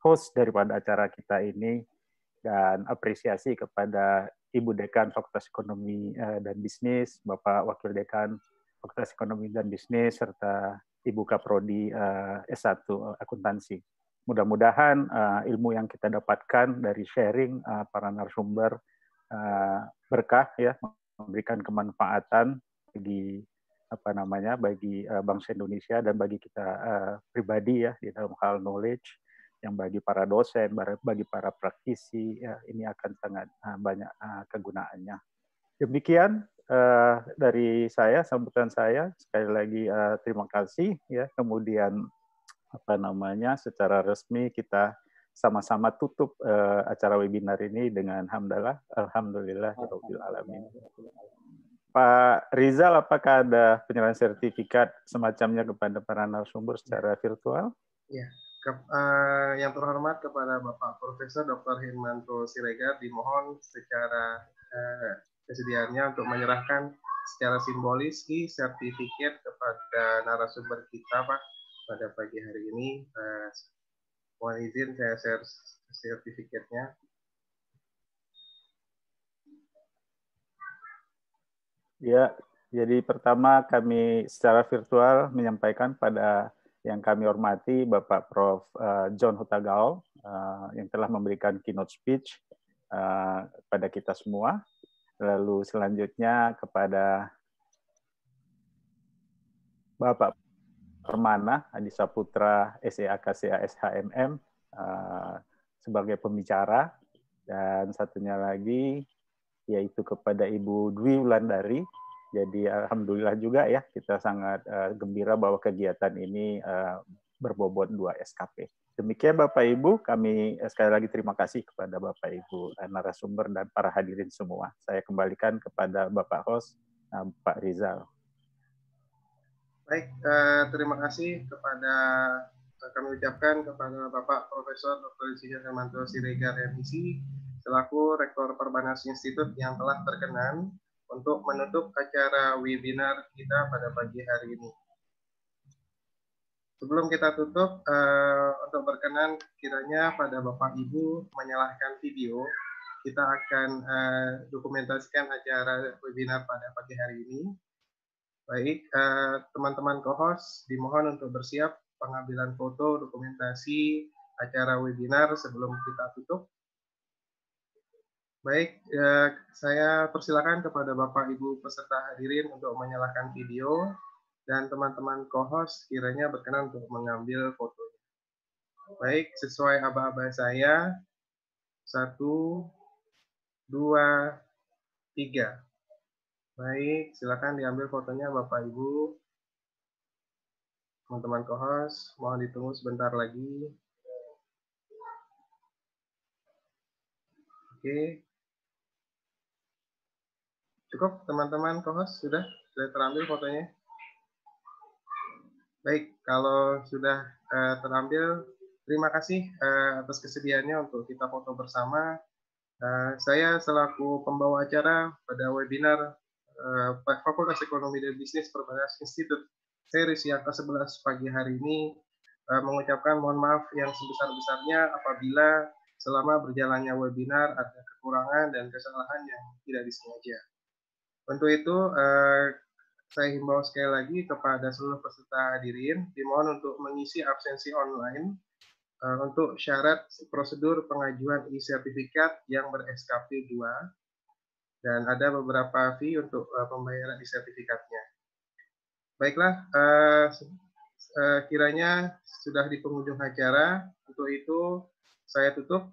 host daripada acara kita ini dan apresiasi kepada Ibu Dekan Fakultas Ekonomi dan Bisnis, Bapak Wakil Dekan Fakultas Ekonomi dan Bisnis serta Ibu Kaprodi uh, S1 Akuntansi. Mudah-mudahan uh, ilmu yang kita dapatkan dari sharing para narasumber Eh, berkah ya memberikan kemanfaatan bagi apa namanya bagi bangsa Indonesia dan bagi kita pribadi ya di dalam hal knowledge yang bagi para dosen bagi para praktisi ya ini akan sangat banyak kegunaannya demikian uh, dari saya sambutan saya sekali lagi uh, terima kasih ya kemudian apa namanya secara resmi kita sama-sama tutup uh, acara webinar ini dengan hamdalah alhamdulillah alamin. Pak Rizal, apakah ada penyerahan sertifikat semacamnya kepada para narasumber secara virtual? Ya, ke, uh, yang terhormat kepada Bapak Profesor Dr. Hirmanto Siregar dimohon secara uh, kesediaannya untuk menyerahkan secara simbolis di sertifikat kepada narasumber kita Pak pada pagi hari ini. Uh, mohon izin saya share sertifikatnya. Ya, jadi pertama kami secara virtual menyampaikan pada yang kami hormati Bapak Prof. Eh, John Hutagao eh, yang telah memberikan keynote speech eh, kepada kita semua. Lalu selanjutnya kepada Bapak Permana Adi Saputra SEAKCA SHMM uh, sebagai pembicara dan satunya lagi yaitu kepada Ibu Dwi Wulandari. Jadi alhamdulillah juga ya kita sangat uh, gembira bahwa kegiatan ini uh, berbobot 2 SKP. Demikian Bapak Ibu, kami sekali lagi terima kasih kepada Bapak Ibu narasumber dan para hadirin semua. Saya kembalikan kepada Bapak host Pak Rizal. Baik, eh, terima kasih kepada eh, kami ucapkan kepada Bapak Profesor Dr. Insinyur Hermanto Siregar MIC selaku Rektor Perbanas Institut yang telah terkenan untuk menutup acara webinar kita pada pagi hari ini. Sebelum kita tutup, eh, untuk berkenan kiranya pada Bapak Ibu menyalahkan video, kita akan eh, dokumentasikan acara webinar pada pagi hari ini. Baik, eh, teman-teman co-host dimohon untuk bersiap pengambilan foto dokumentasi acara webinar sebelum kita tutup. Baik, eh, saya persilakan kepada Bapak Ibu peserta hadirin untuk menyalakan video dan teman-teman co-host kiranya berkenan untuk mengambil fotonya. Baik, sesuai aba-aba saya. Satu, dua, tiga. Baik, silakan diambil fotonya Bapak Ibu. Teman-teman kohos, mohon ditunggu sebentar lagi. Oke. Cukup teman-teman kohos sudah sudah terambil fotonya. Baik, kalau sudah uh, terambil, terima kasih uh, atas kesediaannya untuk kita foto bersama. Uh, saya selaku pembawa acara pada webinar uh, Fakultas Ekonomi dan Bisnis Perbanas Institut series yang ke-11 pagi hari ini uh, mengucapkan mohon maaf yang sebesar-besarnya apabila selama berjalannya webinar ada kekurangan dan kesalahan yang tidak disengaja. Untuk itu, eh, saya himbau sekali lagi kepada seluruh peserta hadirin, dimohon untuk mengisi absensi online uh, untuk syarat prosedur pengajuan e-sertifikat yang ber-SKP 2 dan ada beberapa fee untuk uh, pembayaran e-sertifikatnya. Baiklah, uh, uh, kiranya sudah di penghujung acara, untuk itu saya tutup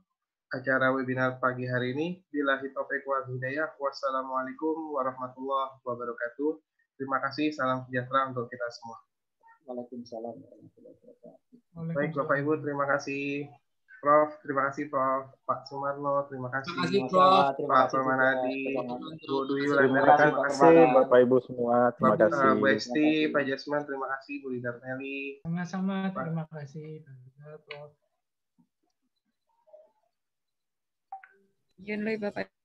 acara webinar pagi hari ini. Bila taufiq wal hidayah. Wassalamualaikum warahmatullahi wabarakatuh. Terima kasih, salam sejahtera untuk kita semua. Waalaikumsalam Baik, Bapak Ibu, terima kasih. Prof, terima kasih Prof. Pak Sumarno, terima kasih. Terima kasih Prof. Pak Permanadi, Bu Dwi Terima kasih Bapak Ibu semua, terima kasih. Bu Esti, Pak Jasman, terima kasih. Bu Lidar Nelly. Sama-sama, terima kasih. Prof. Izin Bapak